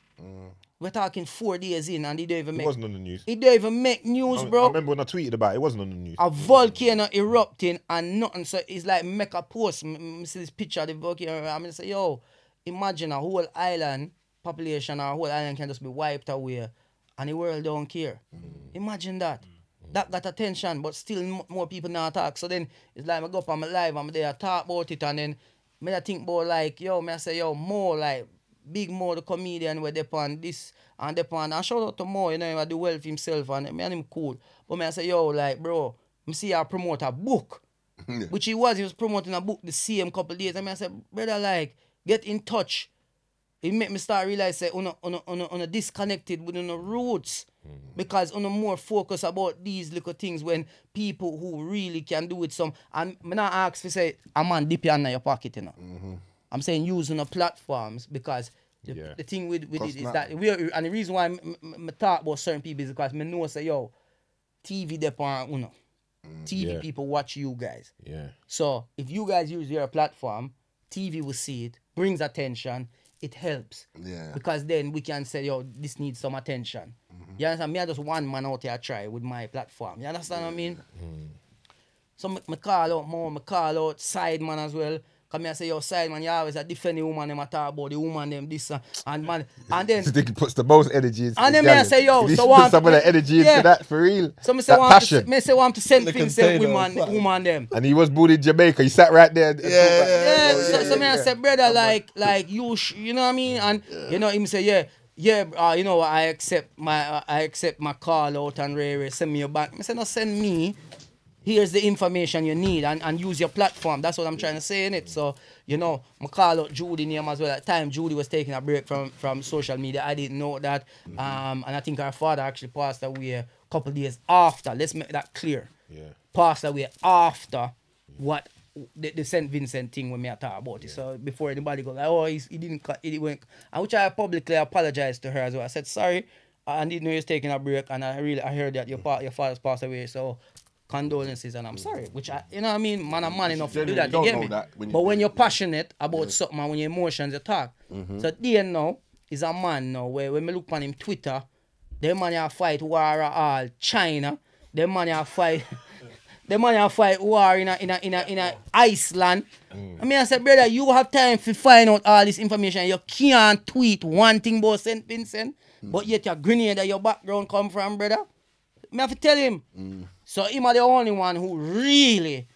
We're talking four days in, and he don't even make. It wasn't on the news. It don't even make news, I, I bro. remember when I tweeted about it. It wasn't on the news. A volcano erupting and nothing. So it's like make a post. see this picture of the volcano. I'm gonna say, yo, imagine a whole island population or a whole island can just be wiped away, and the world don't care. Mm. Imagine that. Mm. Mm. That got attention, but still more people now talk. So then it's like I go up on my live, I'm there I talk about it, and then me I think more like yo, me I say yo more like big more the comedian where they on this and they on and shout out to more, you know, I do well for himself and me and him cool. But me I say yo like bro, me see I promote a book. Which he was, he was promoting a book the same couple days. I mean, I said, brother, like, get in touch. It made me start realize say una una una una disconnected with una roots. Mm-hmm. Because on a more focus about these little things when people who really can do it some and me not ask for say a man dip your hand in your pocket, you know. Mm-hmm. I'm saying using the platforms because the, Yeah. the thing with, with it is not- that we are, and the reason why I talk about certain people is because me know say yo, TV depend uno. Mm, TV Yeah. people watch you guys. Yeah. So if you guys use your platform, TV will see it, brings attention, it helps. Yeah. Because then we can say, yo, this needs some attention. Mm-hmm. You understand? Me, I just one man out here try with my platform. You understand what I mean? Mm. So me, me call out more, me call out side man as well. Come here and say, yo, side man, you always a defend the woman, them a talk about the woman, them this uh, and man. And then I think he puts the most energy into And then me I say, yo, He so put want- some of that energy into Yeah. that for real. so me say that want to, passion. me say want to send The things to container woman, of woman them. And he was born in Jamaica. He sat right there. Yeah, Yeah, Oh, so, yeah, so me I say, brother, like, like you, sh- you know what I mean, and you know him say, yeah, yeah, uh, you know, I accept my, uh, I accept my call out and Ray Ray send me your back. I say, no, send me. Here's the information you need and, and use your platform. That's what I'm trying to say in it. So, you know, I call out Judy name as well. At the time, Judy was taking a break from, from social media. I didn't know that. Um, and I think her father actually passed away a couple days after. Let's make that clear Yeah. passed away after what the, the St. Vincent thing when me I talk about it. So before anybody go like, oh, he's, he didn't cut, he went, and which I publicly apologized to her as well. I said sorry, I didn't know he was taking a break, and I really I heard that your pa- your father's passed away, so condolences and I'm sorry. Which I, you know what I mean, man, I'm man enough to do that. You get me? that when you but when you're passionate about something and when your emotions you talk. Mm-hmm. So now is a man now where when me look on him Twitter, them man a fight war all China, them man a fight. The man a fight war in a in a in a in a Iceland. Mm. I mean I said, brother, you have time to find out all this information. You can't tweet one thing about St. Vincent, but mm. yet your Grenada and your background come from, brother. Me have to tell him. Mm. So him are the only one who really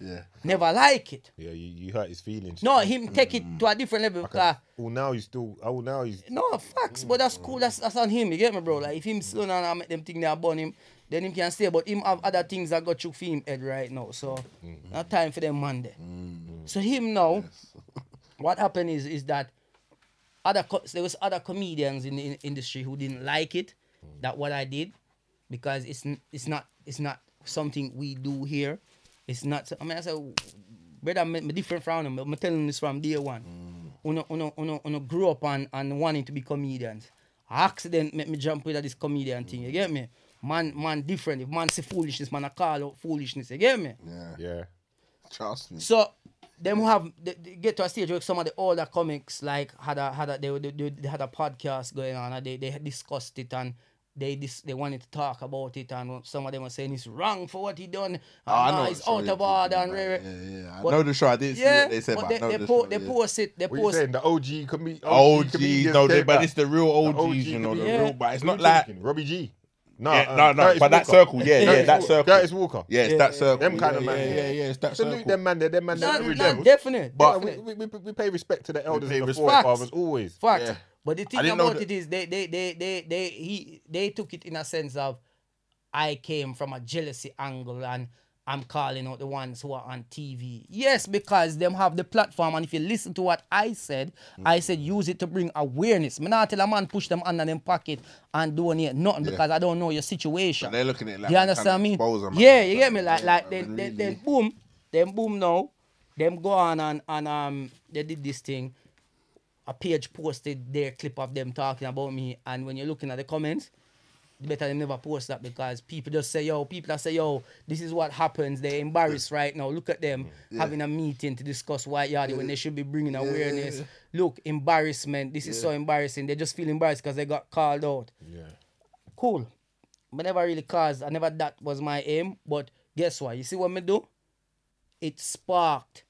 Yeah. never like it. Yeah, you, you hurt his feelings. No, him take it to a different level. because Oh, now he's still. Oh, now he's. no, facts, but that's cool. That's, that's on him. You get me, bro? Like if him slow down and make them think they are burn him, then him can stay. But him have other things that got you for him head right now. So mm-hmm. not time for them man there. Mm-hmm. So him now, what happened is is that other there was other comedians in the in- industry who didn't like it. That what I did, because it's n- it's not it's not something we do here. It's not. I mean, I said, brother, I'm, I'm different from them. I'm telling this from day one. Mm. Uno, uno, uno, uno grew up and, and wanting to be comedians. Accident made me jump with this comedian thing. You get me? Man, man different. If man say foolishness, man I call out foolishness. You get me? Yeah, Yeah. trust me. So them who have they, they get to a stage where some of the older comics like had a had a they, they, they, they had a podcast going on and they, they discussed it and they dis, they wanted to talk about it and some of them were saying it's wrong for what he done. And Oh, I know it's out of order and rare. Yeah, yeah. I But- know the show. I didn't see Yeah, what they said, but but, they, I know they, the po- show, they yeah. post it. They What you post saying? The OG can be OG, comedians no, they, but it's the real The OGs, you know, the Yeah. real. But it's not like thinking? Robbie G. No, Yeah, um, no, no, Curtis but that Walker. circle, yeah, yeah, Yeah. that circle. Curtis Walker. Yeah, it's Yeah, that circle. Them kind of yeah, man. Yeah, yeah, yeah, it's that Salute circle. them man. There, them man. Nah, Them nah, them. But we, we, we, we pay respect to the elders pay and the respect. forefathers always. Fact. Yeah. But the thing about it is they they they they they he they took it in a sense of I came from a jealousy angle and I'm calling out the ones who are on TV. Yes, because them have the platform, and if you listen to what I said, I said use it to bring awareness. Me not tell a man push them under them pocket and donate nothing because I don't know your situation. They're looking at it like you understand me? Yeah, you get me? Like like I then, mean, then, then really. boom, then boom now, them go on and and um they did this thing a page posted their clip of them talking about me, and when you're looking at the comments, better them never post that because people just say, yo, people that say, yo, this is what happens. They're embarrassed right now. Look at them having a meeting to discuss white yardie when they should be bringing awareness. Look, embarrassment. This is so embarrassing. They just feel embarrassed because they got called out. Yeah. Cool. But never really caused. I never that was my aim. But guess what? You see what me do? It sparked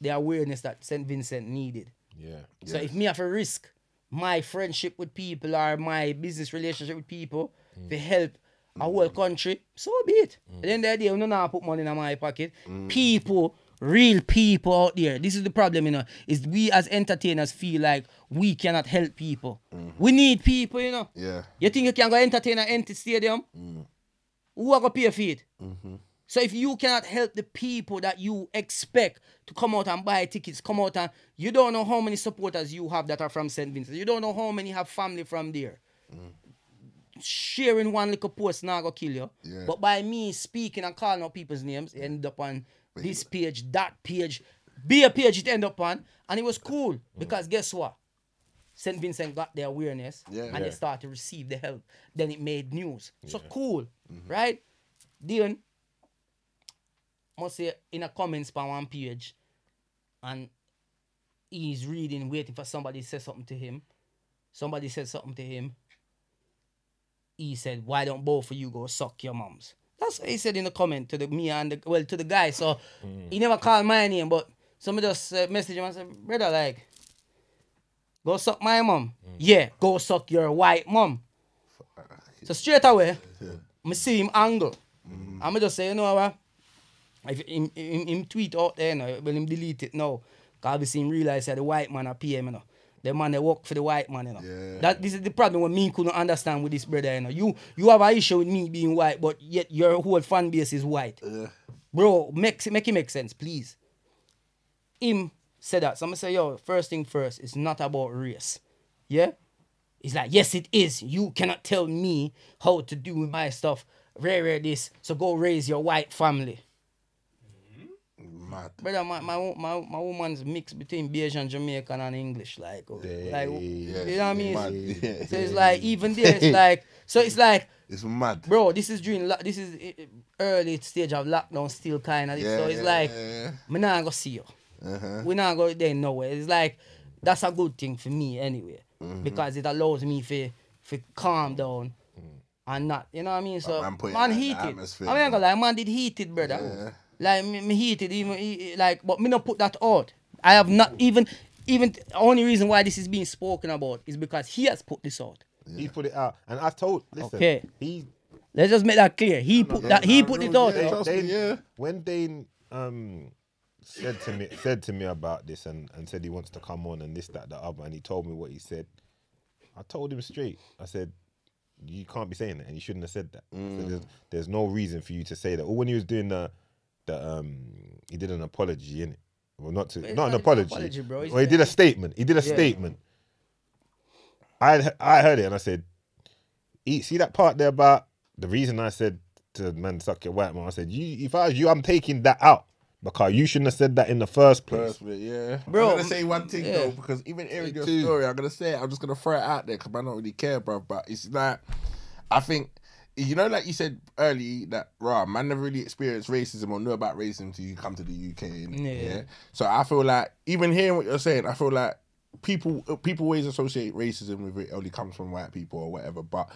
the awareness that St. Vincent needed. Yeah. So if me have a risk my friendship with people or my business relationship with people to mm. help a mm. whole country, so be it. At the mm. end of the day, we don't put money in my pocket. People, real people out there. This is the problem, you know, is we as entertainers feel like we cannot help people. Mm-hmm. We need people, you know. Yeah. You think you can go entertain an empty stadium? Who are gonna pay for it? Mm-hmm. So if you cannot help the people that you expect to come out and buy tickets, come out and you don't know how many supporters you have that are from St. Vincent. You don't know how many have family from there. Sharing one little post now go kill you. Yeah. But by me speaking and calling out people's names, it end up on this page, that page, be a page it end up on, and it was cool because guess what? St. Vincent got the awareness Yeah. and they started to receive the help. Then it made news. So cool, mm-hmm. right? Then, must say in a comments by one page, and he's reading, waiting for somebody to say something to him. Somebody said something to him. He said, "Why don't both of you go suck your moms?" That's what he said in the comment to the me and the well to the guy. So mm. he never called my name, but somebody just uh, messaged him and said, "Brother, like." Go suck my mom. Mm. Yeah, go suck your white mom. So straight away, I see him angle. Mm. I'ma just say, you know what? If him, him, him tweet out there, you know, when him delete it now, because obviously him realize that the white man are PM, you know. The man they work for the white man, you know. Yeah. That this is the problem what me couldn't understand with this brother, you know. You you have an issue with me being white, but yet your whole fan base is white. Bro, make make it make sense, please him said that. So I'm gonna say, yo, first thing first, it's not about race. Yeah? He's like, yes, it is. You cannot tell me how to do my stuff. Rare, rare this. So go raise your white family. Mad. Brother, my, my, my, my woman's mix between Bajan, Jamaican, and English. Like, oh, like you know what I mean? Yeah. So it's like, even there, it's like, so it's like, It's mad. bro, this is during, this is eh, eh, early stage of lockdown still kind of. Yeah, so it's yeah, like, yeah, yeah. me not gonna see you. Uh-huh. we not go there nowhere. It's like that's a good thing for me anyway, Mm-hmm. because it allows me to to calm down and not, you know what I mean. So man put it man like the heated. I mean, I gonna lie, man did heated, brother. Like me, me heated even he- like, but me not put that out. I have not even even the only reason why this is being spoken about is because he has put this out. He put it out, and I told. Listen, Okay. he Let's just make that clear. He put that he put it out. yeah, yo. trust me, yeah. when Dane um said to me said to me about this and, and said he wants to come on and this that the other and he told me what he said. I told him straight. I said you can't be saying that and you shouldn't have said that. Mm. said, there's, there's no reason for you to say that. Or when he was doing the the um he did an apology in it. Well, not to It's not an apology. apology, bro. Well, he did a statement. He did a Yeah. statement. I I heard it and I said, "E- see that part there about the reason I said to man suck your white man. I said, you if I was you, I'm taking that out because you shouldn't have said that in the first place. First bit, yeah. Bro, I'm gonna say one thing yeah. though, because even hearing your story, I'm gonna say it. I'm just gonna throw it out there because I don't really care, bro. But it's like, I think you know, like you said early, that rah, man never really experienced racism or knew about racism until you come to the UK. innit? Yeah. So I feel like even hearing what you're saying, I feel like people people always associate racism with it only comes from white people or whatever, but.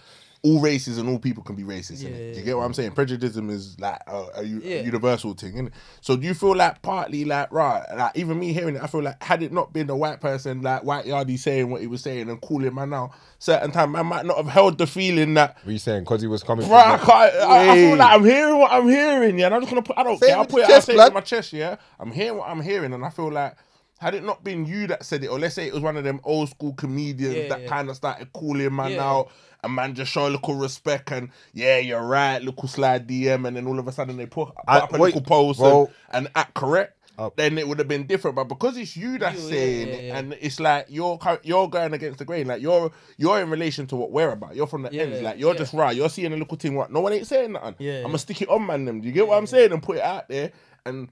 All races and all people can be racist. innit? Yeah, you get what I'm saying? Prejudice is like a Yeah. universal thing. Innit? So do you feel like partly like right? Like even me hearing it, I feel like had it not been a white person like White Yardie saying what he was saying and calling man out, certain time I might not have held the feeling that What you saying? Because he was coming. Bro, I, can't, I, I, feel like I'm hearing what I'm hearing, yeah. And I'm just gonna put. I don't Say it. I'll put your it. I'll say it blood. with my chest, yeah. I'm hearing what I'm hearing, and I feel like had it not been you that said it, or let's say it was one of them old school comedians Yeah, that yeah. kind of started calling man Yeah. out, and man just show a little respect, and yeah, you're right, little slide DM, and then all of a sudden they put, put I- up a wait, little post and, and act correct. Oh. Then it would have been different, but because it's you that's You, saying yeah, it, yeah. and it's like you're you're going against the grain, like you're you're in relation to what we're about. You're from the Yeah, ends, like you're yeah. just right. You're seeing a little thing. What no one ain't saying nothing. Yeah, I'm gonna stick it on man them. Do you get what I'm saying? And put it out there and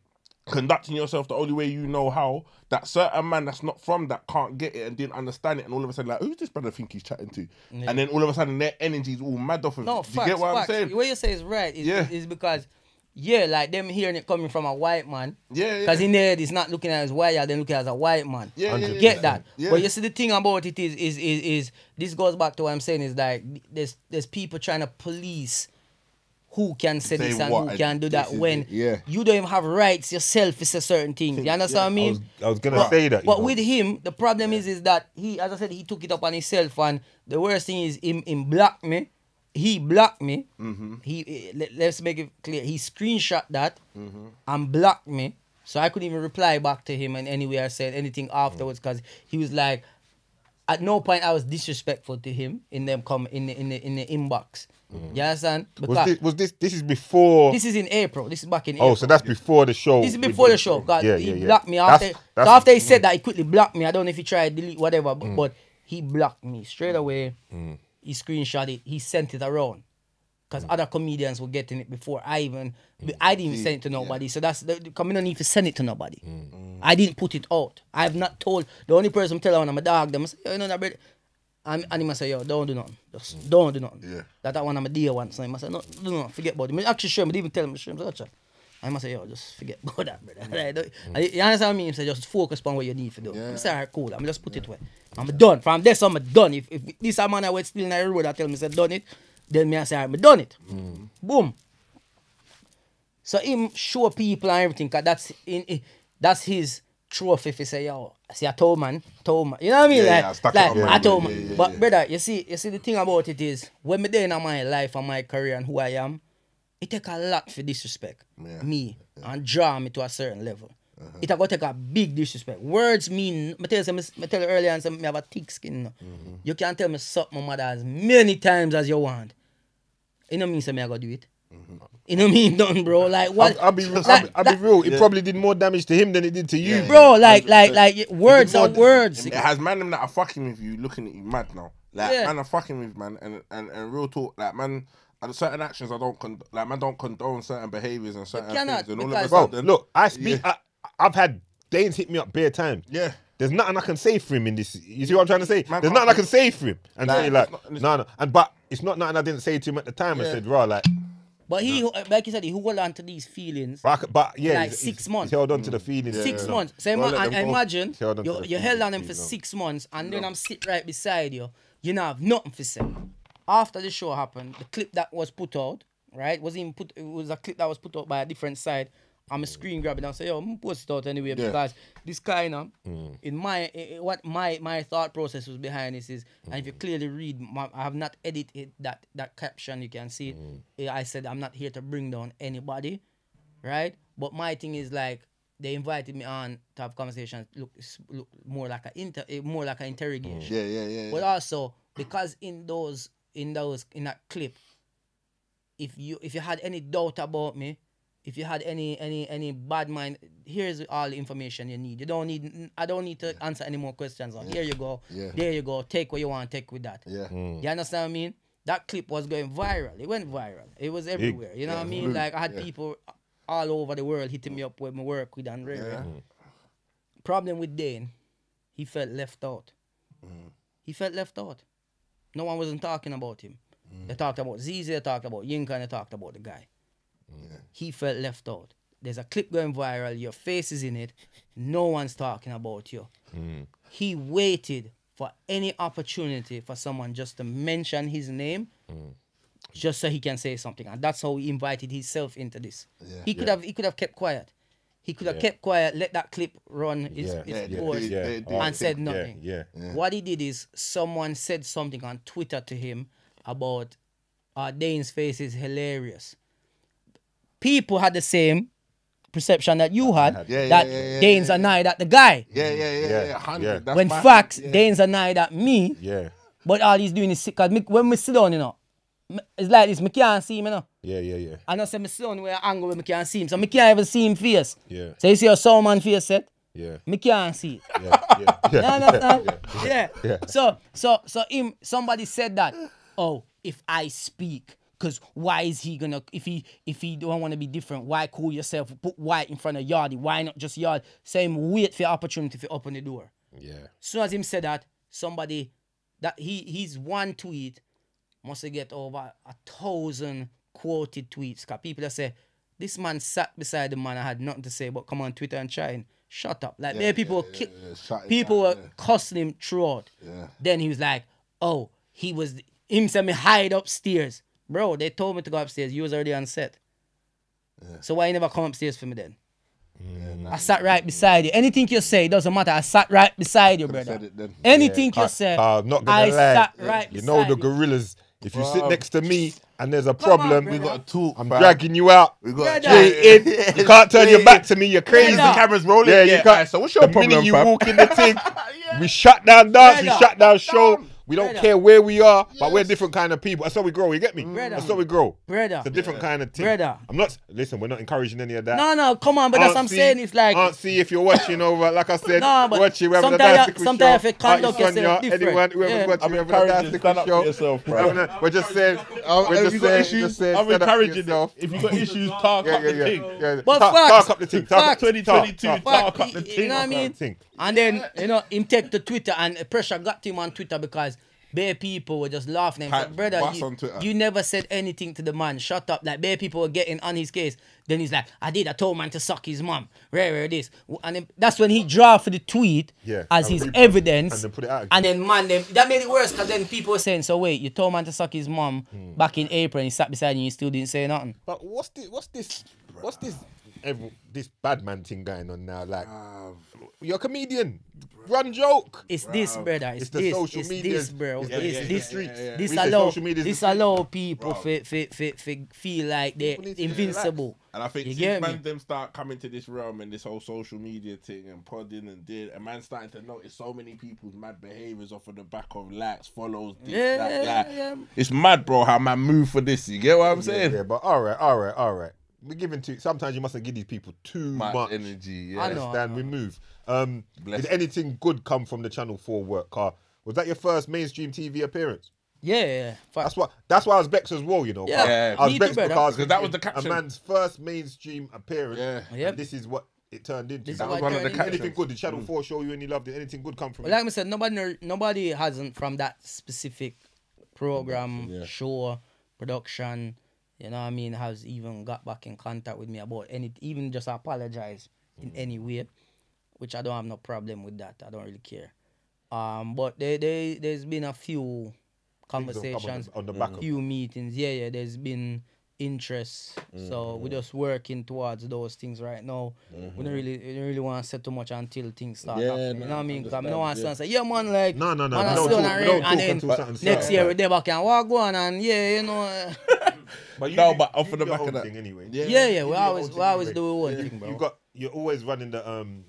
conducting yourself the only way you know how. That certain man that's not from that can't get it and didn't understand it, and all of a sudden like, who's this brother think he's chatting to? And then all of a sudden their energy's all mad off of No, it. Do you get what facts. I'm saying? What you say is right. Is, Yeah. is because, yeah, like them hearing it coming from a white man. Yeah, yeah. Because in there, he's not looking at it as white, they're looking at as a white man. Yeah, yeah, You yeah, get yeah. that. Yeah. But you see, the thing about it is, is, is, is this goes back to what I'm saying is like there's there's people trying to police who can say, Say this and what who can do that when yeah. you don't even have rights yourself to say certain things. You understand what I I mean? was, I was gonna But- say that. But know. with him, the problem is is that he, as I said, he took it up on himself, and the worst thing is him, him blocked me. He blocked me. Mm-hmm. He eh, let, let's make it clear. He screenshot that Mm-hmm. and blocked me, so I couldn't even reply back to him in any way I said anything afterwards because he was like, at no point I was disrespectful to him in them come in the in the in the inbox. You understand? was Because this, was this? This is before. this is in April. This is back in April. oh, so that's before the show. This is before the- the show. Cause Yeah, he yeah, yeah. blocked me after. that's- so after he said that, he quickly blocked me. I don't know if he tried delete whatever, Mm. but, but he blocked me straight away. He screenshot it. He sent it around. Because Mm. other comedians were getting it before I even, I didn't even send it to nobody. So that's the, the comedian don't need to send it to nobody. Mm. I didn't put it out. I have not told the only person telling I'm a Doug. Them I say, "Yo, you know that brother. And, and he must say, yo, don't do nothing. Just mm. don't do nothing. Yeah. That that one I'm a dear one. So he must say, no, do not forget about it. I actually show him, I even tell him, show him, so. I must say, yo, just forget about that, brother. Like, mm. you understand what I mean? He said, just focus on what you need to do. Yeah. I say, all right, cool. I'm just put it away. I'm done. From this, I'm done. If, if this a man I went still in the road, I tell me, say, done it, then me I say, all right, I'm done it. Mm. Boom. So him show people and everything, cause that's in, in- that's his trophy. If say, yo, see, I told man, told man. You know what I mean? Yeah, like, yeah, I like on man, yeah, man. yeah, yeah, but brother, you see, you see the thing about it is when me there in my life and my career and who I am, it take a lot for disrespect me and draw me to a certain level. It a go take a big disrespect. Words mean. Me tell you, me, me tell you earlier and say me have a thick skin. no. You can't tell me suck my mother as many times as you want. You know what I mean say me I go do it. You know what I mean nothing, bro. Like what? I'll, I'll be, I'll, be, I'll be that- real. It probably did more damage to him than it did to you, bro. Like like like words are words. It has man them that are fucking with you, looking at you mad now. Like Yeah. man are fucking with man, and and, and real talk. Like man, and certain actions I don't con- like. Man don't condone certain behaviors and certain cannot, things. And all of a because- Bro, sudden, look, I speak. Yeah. I, I've had Danes hit me up bare time. Yeah. There's nothing I can say for him in this. You see what I'm trying to say? Man There's nothing I can say for him and Like, say like, it's not- it's- no, no. And but it's not nothing I didn't say to him at the time. I said, raw, like, But he, uh, like you said, he hold on to these feelings. but, but yeah, Like he's- six he's- months. He's held on to the mm. feelings. Six you know. months. So Well, ima- I, I imagine Held on to you, the you held on him for six months and then I'm sit right beside you. You don't have nothing to say. After the show happened, the clip that was put out, right, was even put. It was a clip that was put out by a different side. I'm a screen grab it and say, yo, I'm post it out anyway Yeah. because this kind of Mm. in my eh, eh, what my my thought process was behind this is, and if you clearly read, my, I have not edited that that caption. You can see. Mm. Eh, I said I'm not here to bring down anybody, right? But my thing is like they invited me on to have conversations. Look, look more like a inter, more like an interrogation. Yeah, yeah, yeah. yeah. But also because in those in those in that clip, if you if you had any doubt about me, if you had any any any bad mind, here's all the information you need. You don't need I don't need to answer any more questions. On here you go. Yeah. There you go. Take what you want. Take with that. Yeah. Hmm. You understand what I mean? That clip was going viral. It went viral. It was everywhere. You know what I mean? Like I had people all over the world hitting me up with my work with and rare. Yeah. Hmm. Problem with Dane, he felt left out. Mm. He felt left out. No one wasn't talking about him. They hmm. talked about Zeze, they talked about Yinka, and they talked about the guy. He felt left out. There's a clip going viral, your face is in it, no one's talking about you. He waited for any opportunity for someone just to mention his name, just so he can say something. And that's how he invited himself into this. He could have he could have kept quiet. He could have kept quiet, let that clip run its, Yeah. its Yeah, course, Yeah. and said Yeah, nothing. yeah. What he did is someone said something on Twitter to him about uh, Dane's face is hilarious. People had the same perception that you had Yeah, yeah, that yeah, yeah, Dane's yeah, annoyed at the guy. Yeah, yeah, yeah, Yeah, yeah. yeah. That's when my- facts, yeah. Dane's annoyed at me, Yeah. but all he's doing is because when we sit down, you know, it's like this, me can't see him, you know. Yeah, yeah, yeah. And I know say me sit down where I angle where me can't see him, so me can't even see him face. Yeah. So you see your sound man face set, Yeah. me can't see it. Yeah. Yeah. You yeah. understand? Yeah. Yeah. So so so him somebody said that. Oh, if I speak, cause why is he gonna if he if he don't want to be different, why call yourself put white in front of Yardie? Why not just Yard? Same wait for opportunity to open the door. Yeah. soon as him said that, somebody that he his one tweet must have get over a thousand quoted tweets. Cause people that say this man sat beside the man I had nothing to say, but come on Twitter and try and shut up. Like there people were ki- yeah, shut people down, were yeah. cussing him throughout. Yeah. Then he was like, Oh, he was him said me hide upstairs. Bro, they told me to go upstairs. You was already on set. So why you never come upstairs for me then? I sat right beside you. Anything you say, it doesn't matter. I sat right beside you, brother. said it then. Anything you I, say, I'm not gonna I lie. sat right you know the gorillas. If you sit next to me and there's a on, problem, brother. We got to talk. I'm fam. dragging you out. We got Brother. Straight in. You can't turn your back to me. You're crazy. Brother. cameras rolling. Yeah, you Yeah, can't. alright, so what's your the problem, minute you fam? walk in the thing, we shut down dance. We Brother. shut down show. We don't Brother. care where we are, but we're different kind of people. That's how we grow. You get me? Brother. That's how we grow. brother. It's a different kind of thing. Brother. I'm not. Listen, we're not encouraging any of that. No, no, come on, but that's what I'm Auntie- saying. It's like Auntie, if you're watching over, like I said, No, but watching, we're having a sometimes- dance tickle sometimes show. if you conduct Auntie yourself Sonia, different. anyone, whoever's Yeah. watching, I'm we're having a dance stand up show. for yourself, We're bro. We're just saying, we're just saying, issues, saying, I'm stand up for encouraging it. yourself. If you got issues, talk up yeah, the yeah, thing. yeah. But talk, facts, up the thing. Talk up facts. 2022, talk, talk Fuck, up the you- you know what I mean? Up the thing. And then you know him take to Twitter and pressure got to him on Twitter because bare people were just laughing. And Hype said, brother, you, you never said anything to the man. Shut up. Like bare people were getting on his case. Then he's like, I did. I told man to suck his mom. Rare, rare this. And then that's when he draw for the tweet Yeah, as his evidence. and then put it out And then man, them, that made it worse because then people were saying, so wait, you told man to suck his mom Hmm. back in April and he sat beside you and you still didn't say nothing. But what's this? What's this? What's this? Every, this bad man thing going on now? Like, you're a comedian. Run joke. It's this, brother. It's, It's the this. social it's media. this, bro. It's It's, yeah, yeah, this. yeah, yeah, yeah. This allow. social media This allow people fi, fi, fi, fi, feel like they're People need to invincible. And I think You since man them start coming to this realm and this whole social media thing and podding and did, and man starting to notice so many people's mad behaviors off of the back of likes, follows, this, Yeah, that, yeah, that. yeah. It's mad, bro, how man move for this. You get what I'm Yeah, saying? yeah, but all right, all right, all right. We're giving too. Sometimes you mustn't give these people too Much, much, energy. Yeah. I know. Understand? We move. Um, Bless did you. anything good come from the Channel Four work? Car was that your first mainstream TV appearance? Yeah, yeah, yeah. That's what. That's why I was vexed as well. You know. Yeah, Yeah, I was me too, vexed brother. because Because that was the a caption. man's first mainstream appearance. Yeah. and Yep. This is what it turned into. This is That what was it one of the turned captions. into. Anything good? Did Channel Four show you any love? Did anything good come from But it? like I said, nobody, nobody hasn't from that specific program, Yeah. show, production. You know what I mean? Has even got back in contact with me about any, even just apologize in mm. any way, which I don't have no problem with that. I don't really care. Um, but there, there, there's been a few Things have come on the- conversations, on the back of few meetings. Yeah, yeah. There's been interest, so mm. we're just working towards those things right now. We don't mm-hmm. really, we don't really want to say too much until things start Yeah, happening. no, you know what I mean? 'Cause I don't want to yeah. say, yeah, man, like No, no, no. man, we I don't still talk- not we ready. don't and talk then until something next starts. year we never can walk on and yeah, you know. But you, no, but off you of the back of that. Anyway. Yeah, yeah, yeah. we always, we always anyway. do one yeah. thing, bro. You got, you're always running the um.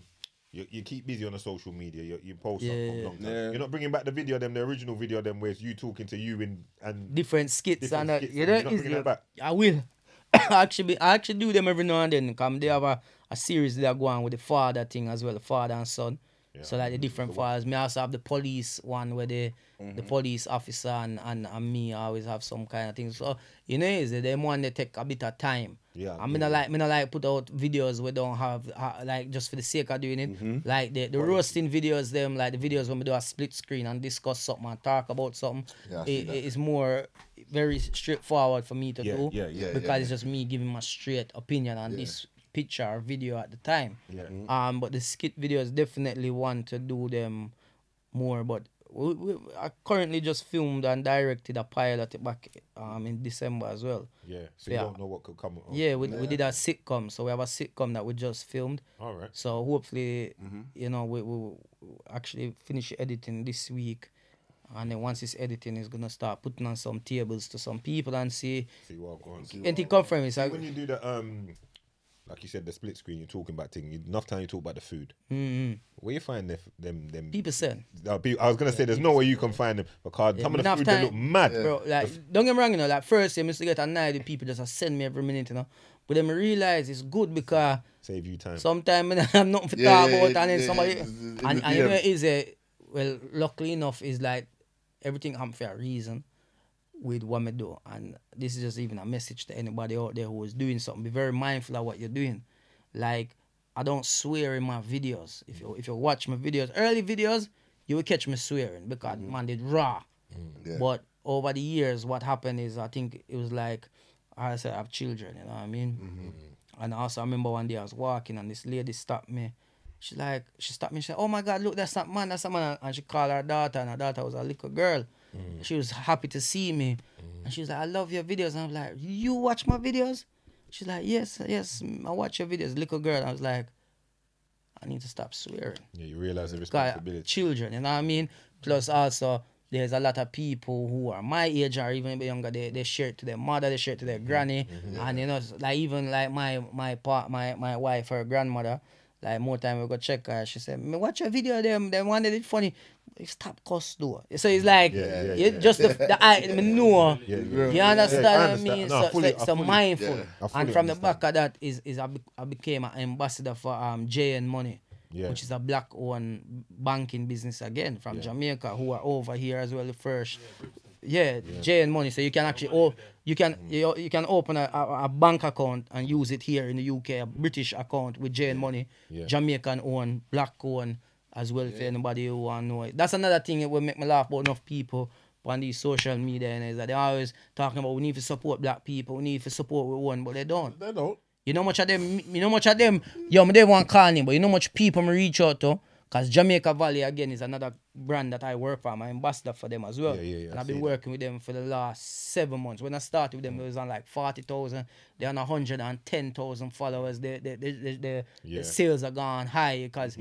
You, you keep busy on the social media. You, you post Yeah, up yeah. long time. Yeah. You're not bringing back the video, them the original video, them where it's you talking to you in and different skits Different and that. skits, you know. You're not bringing that back? I will. I actually, I actually do them every now and then. Come, they have a, a series that go on with the father thing as well, the father and son. So like the different files. Me also have the police one where the Mm-hmm. the police officer and, and, and me always have some kind of thing. So you know, is them one they take a bit of time. Yeah, I mean, I like, me not like put out videos we don't have uh, like just for the sake of doing it. Mm-hmm. Like the, the roasting videos, them like the videos when we do a split screen and discuss something and talk about something. Yeah, it, it's more very straightforward for me to Yeah, do. yeah, yeah, Because yeah, it's just me giving my straight opinion on this picture or video at the time. Yeah. Um, but the skit videos definitely want to do them more. But we, we, I currently just filmed and directed a pilot back um in December as well. Yeah. So Yeah. you don't know what could come. on. Yeah, we, we did a sitcom, so we have a sitcom that we just filmed. All right. So hopefully, you know, we will actually finish editing this week. And then once it's editing, it's gonna start putting on some tables to some people and see See what goes. anything come from it. When you do the um, like you said, the split screen, you're talking about thing. Enough time you talk about the food. mm Where you find them? Them? them people saying, Uh, pe- I was gonna say there's no way you can find them because some of the enough food they time- look mad. bro, like don't get me wrong, you know, like first I used to get annoyed with people just a send me every minute, you know. But then I realize it's good because Save you time. sometimes I have nothing to Yeah, talk yeah, about, yeah, and then yeah, somebody, yeah, it's- it's and, the and you know, DM. it is a well, luckily enough, is like everything happen for a reason with what me do, and this is just even a message to anybody out there who is doing something. Be very mindful of what you're doing. Like I don't swear in my videos. If you if you watch my videos, early videos, you will catch me swearing because mm-hmm. man did raw. Mm-hmm. Yeah. But over the years, what happened is I think it was like I said I have children, you know what I mean? Mm-hmm. And also I remember one day I was walking and this lady stopped me. She like she stopped me. She said, "Oh my God, look, that's that man, that's that man." And she called her daughter, and her daughter was a little girl. Mm. She was happy to see me, mm. and she was like, "I love your videos." And I'm like, "You watch my videos?" She's like, "Yes, yes, mm, I watch your videos." Little girl, I was like, "I need to stop swearing." yeah, you realize the responsibility. children, you know what I mean? Plus also there's a lot of people who are my age or even a bit younger, they, they share it to their mother, they share it to their granny. Mm-hmm. And you know, like even like my my part my my wife, her grandmother, like more time we go check her, she said, Me watch a video of them, them one that it funny. Stop cuss though. So it's like Yeah, yeah, you yeah. just the, the I me know. Yeah, yeah. You Yeah, understand I what I mean? No, so fully- so, so fully- mindful. yeah. And from the back of that is is I, be, I became an ambassador for um JN Money Yeah. which is a black owned banking business again from Yeah. Jamaica who are over here as well the first. Yeah, JN Money. So you can actually oh you can mm. you, you can open a, a, a bank account and use it here in the UK, a British account with JN Money, Yeah. Jamaican owned, black owned as well. If anybody who want to know it, that's another thing that will make me laugh about enough people on these social media and is that they always talking about we need to support black people, we need to support we one, but they don't. They don't. You know much of them, you know much of them, yo, me they want call him, but you know much people me reach out to. Cause Jamaica Valley again is another brand that I work for. I'm an ambassador for them as well. Yeah, yeah, yeah, And I I've been see that. working with them for the last seven months. When I started with them, it was on like forty thousand. They're on hundred and ten thousand followers. The the the, the, the, sales are gone high because.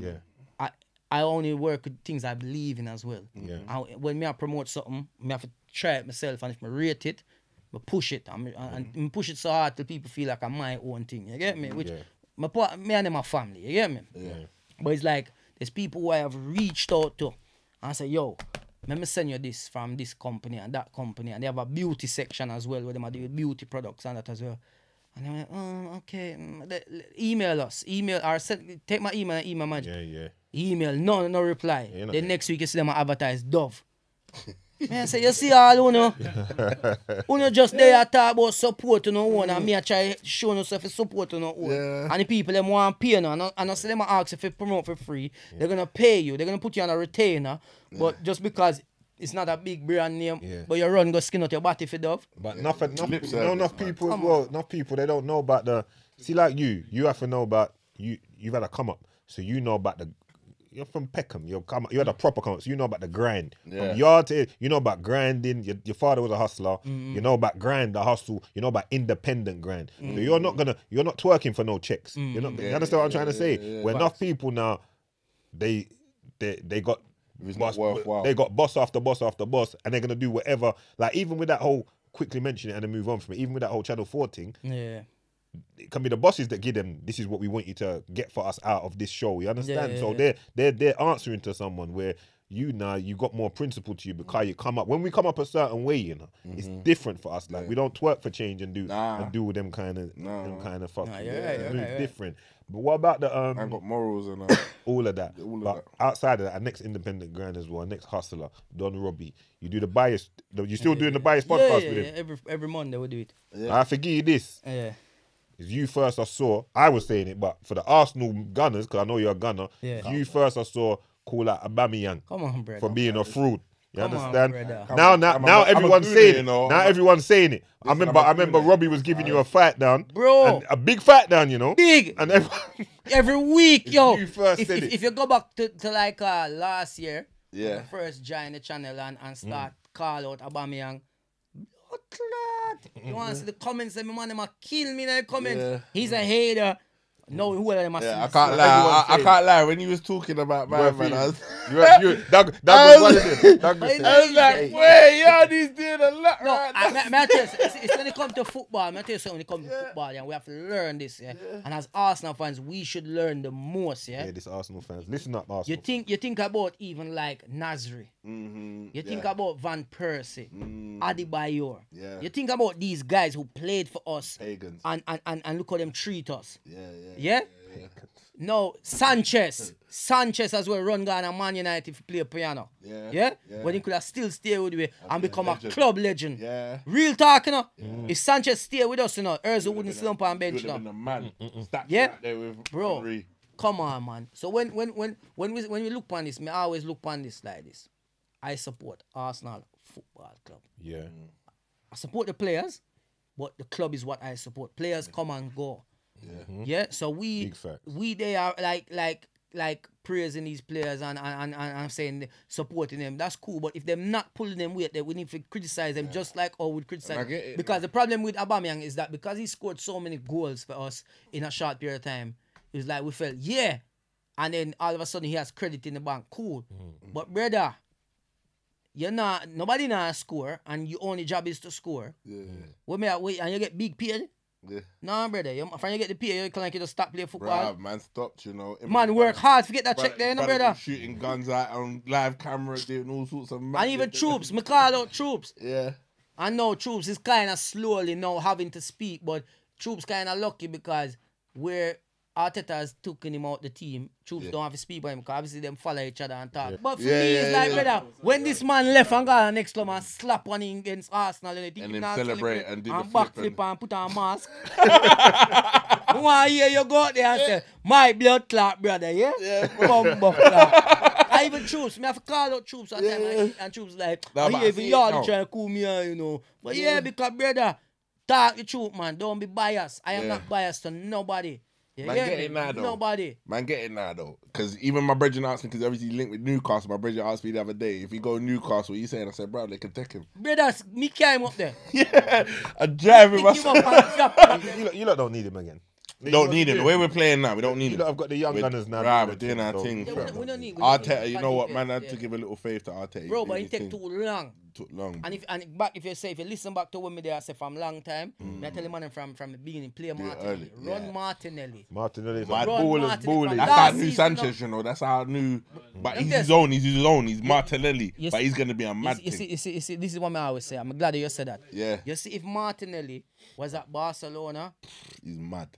I I only work with things I believe in as well. Yeah. And when me I promote something, me have to try it myself, and if I rate it, I push it, me- and, and mm-hmm. push it so hard till people feel like I'm my own thing. You get me? Which Yeah. my part, me and them are family. You get me? Yeah. But it's like there's people who I have reached out to and say, yo, let me send you this from this company and that company. And they have a beauty section as well where they might do beauty products and that as well. And I'm like, oh, okay. mm, email us. Email or send, take my email and email magic. Yeah, yeah. Email, no, no reply. Yeah, no. then next week you see them advertise Dove. Man, say you see all you know. Uno just there I talk about support to no one and me I try show no self support to no one. Yeah. And the people them want pay now and I, and I say them ask if you promote for free. They're gonna pay you. They're gonna put you on a retainer. But just because it's not a big brand name, Yeah. but you run go skin out your body for Dove. But nothing, enough, Lip you know, service, enough man. people as well. Enough people they don't know about the. See, like you, you have to know about you. You've had a come up, so you know about the. You're from Peckham. You're come. You had a proper so you know about the grind. Yeah. From yard to you know about grinding. Your, your father was a hustler. You know about grind, the hustle. You know about independent grind. So you're not gonna. You're not twerking for no checks. You're not. you Yeah, understand what I'm yeah, trying to say? yeah, yeah. Where enough people now, they, they, they got. boss- worthwhile. They got boss after boss after boss, and they're gonna do whatever. Like even with that whole quickly mention it and then move on from it. Even with that whole Channel Four thing, Yeah. It can be the bosses that give them. This is what we want you to get for us out of this show. You understand? yeah, so yeah. they're they're they're answering to someone where you now you got more principle to you because you come up when we come up a certain way. You know, it's different for us. Like we don't twerk for change and do Nah. and do with them kind of Nah. them kind of fuck. Nah, yeah, you're right, you're move right, you're right. different. But what about the um? I got morals and uh, all of that. All of but that. outside of that, our next independent grind as well, our next hustler, Don Robbie. You do the bias. You still doing the bias podcast yeah, with yeah. him? Every every Monday we do it. I forgive you this. Yeah. Is you first I saw. I was saying it, but for the Arsenal Gunners, because I know you're a gunner. Yeah. You first I saw call out Aubameyang Come on, bro. for being a fraud. You Come understand? brother. Come now, now, I'm now a everyone's gooner, saying you it. know. Now I'm everyone's saying it. I remember, I'm a I remember. Robbie was giving you a fight down, Bro. and a big fight down, you know. Big And everyone, every week, yo. you first if, said if, it. if you go back to, to like uh, last year, Yeah. first join the channel and, and start call out Aubameyang. Blood clot. You want to see the comments? That my man them a kill me in the comments. Yeah. He's a hater. No, who are them? a Yeah, I can't lie. I, Everyone's I can't lie. When he was talking about my Were man, I was, you, you, Doug, Doug was one of them. Doug was I was like, Hey. wait, yeah, he's doing a lot No, right I, now. I, I tell you, it's, it's when it comes to football. I tell you something. When it comes to football, yeah, we have to learn this, yeah? And as Arsenal fans, we should learn the most, yeah. yeah, this Arsenal fans, listen up, Arsenal. You think you think about even like Nasri. Mhm, You think yeah. about Van Persie, Mm, Adebayor. Yeah. You think about these guys who played for us, pagans. and and, and, and look how them treat us. Yeah, yeah. Yeah. No, Sanchez. Sanchez as well run Ghana Man United if he play piano. Yeah, Yeah? yeah. When he could have still stay with me and been a become a club legend. Yeah. Real talk, you know. If Sanchez stay with us, you know, Erza wouldn't slump on bench He would have now. been a man. Yeah. out there with Bro. Henry. Come on, man. So when when when when we when we look on this, me always look on this like this. I support Arsenal Football Club. Yeah, I support the players, but the club is what I support. Players come and go. Yeah. Yeah. So we Big facts. we they are like like like praising these players and and, and, and I'm saying supporting them. That's cool. But if they're not pulling them weight, then we need to criticize them just like how we criticize. I get it. Because the problem with Aubameyang is that because he scored so many goals for us in a short period of time, it's like we felt yeah, and then all of a sudden he has credit in the bank. Cool. Mm-hmm. But brother. You're not nobody not score and your only job is to score. Yeah. What me wait and you get big paid? Yeah. Nah, brother. You, from you get the pay, you can like you just stop playing football. Bruh, man stopped, you know. Man, work hard to get that check there, no Brother brother. Shooting guns out on live camera, doing all sorts of And even Troopz, me call out Troopz. Yeah. I know Troopz is kind of slowly now having to speak, but Troopz kind of lucky because where Arteta has taken him out the team, Troopz don't have to speak by him because obviously them follow each other and talk. But for Yeah, me, yeah, it's like, yeah. brother, when this man left and got next to him and slap one in against Arsenal and, And then celebrate and the and back flip flip and- and put on mask. I want to hear you go out there and say, my blood clot, brother, yeah? Yeah, Bumbo. I even Troopz, me have to call out Troopz at Yeah, time, yeah. and, and Troopz like, yeah, I even y'all now. trying to cool me out, you know. But yeah, Yeah. because, brother, talk the truth, man. Don't be biased. I am Yeah. not biased to nobody. You Man, get get me? it now, though. Nobody. Man, get it now though, because even my brethren asked me because obviously he linked with Newcastle. My brethren asked me the other day if he go Newcastle, you saying? I said, bro, they can take him. Brothers, me carry him up there. yeah, I drive him. Pick him up and drop him. you, lot, you lot don't need him again. Don't need him. The way we're playing now, we don't need him. I've got the young We're- gunners now. Right, doing we're doing our thing. Yeah, we don't- we don't need- we Arteta, you know what, man? I had yeah. to give a little faith to Arteta. Bro, He's but doing it his take thing. too long. Took long. And if and back if you say if you listen back to when me there I say from long time, me I tell you man from from the beginning, play Martinelli. early, Run yeah. Martinelli. Martinelli, Mad Run ballers, Martinelli That's last how I knew season, Sanchez, you know. That's how new. Mm. But he's his own. He's his own. He's Martinelli. Yes. But he's gonna be a You mad see, you, see, thing. you, see, you see, this is what I always say. I'm glad that you said that. Yeah, You see, if Martinelli was at Barcelona, he's mad,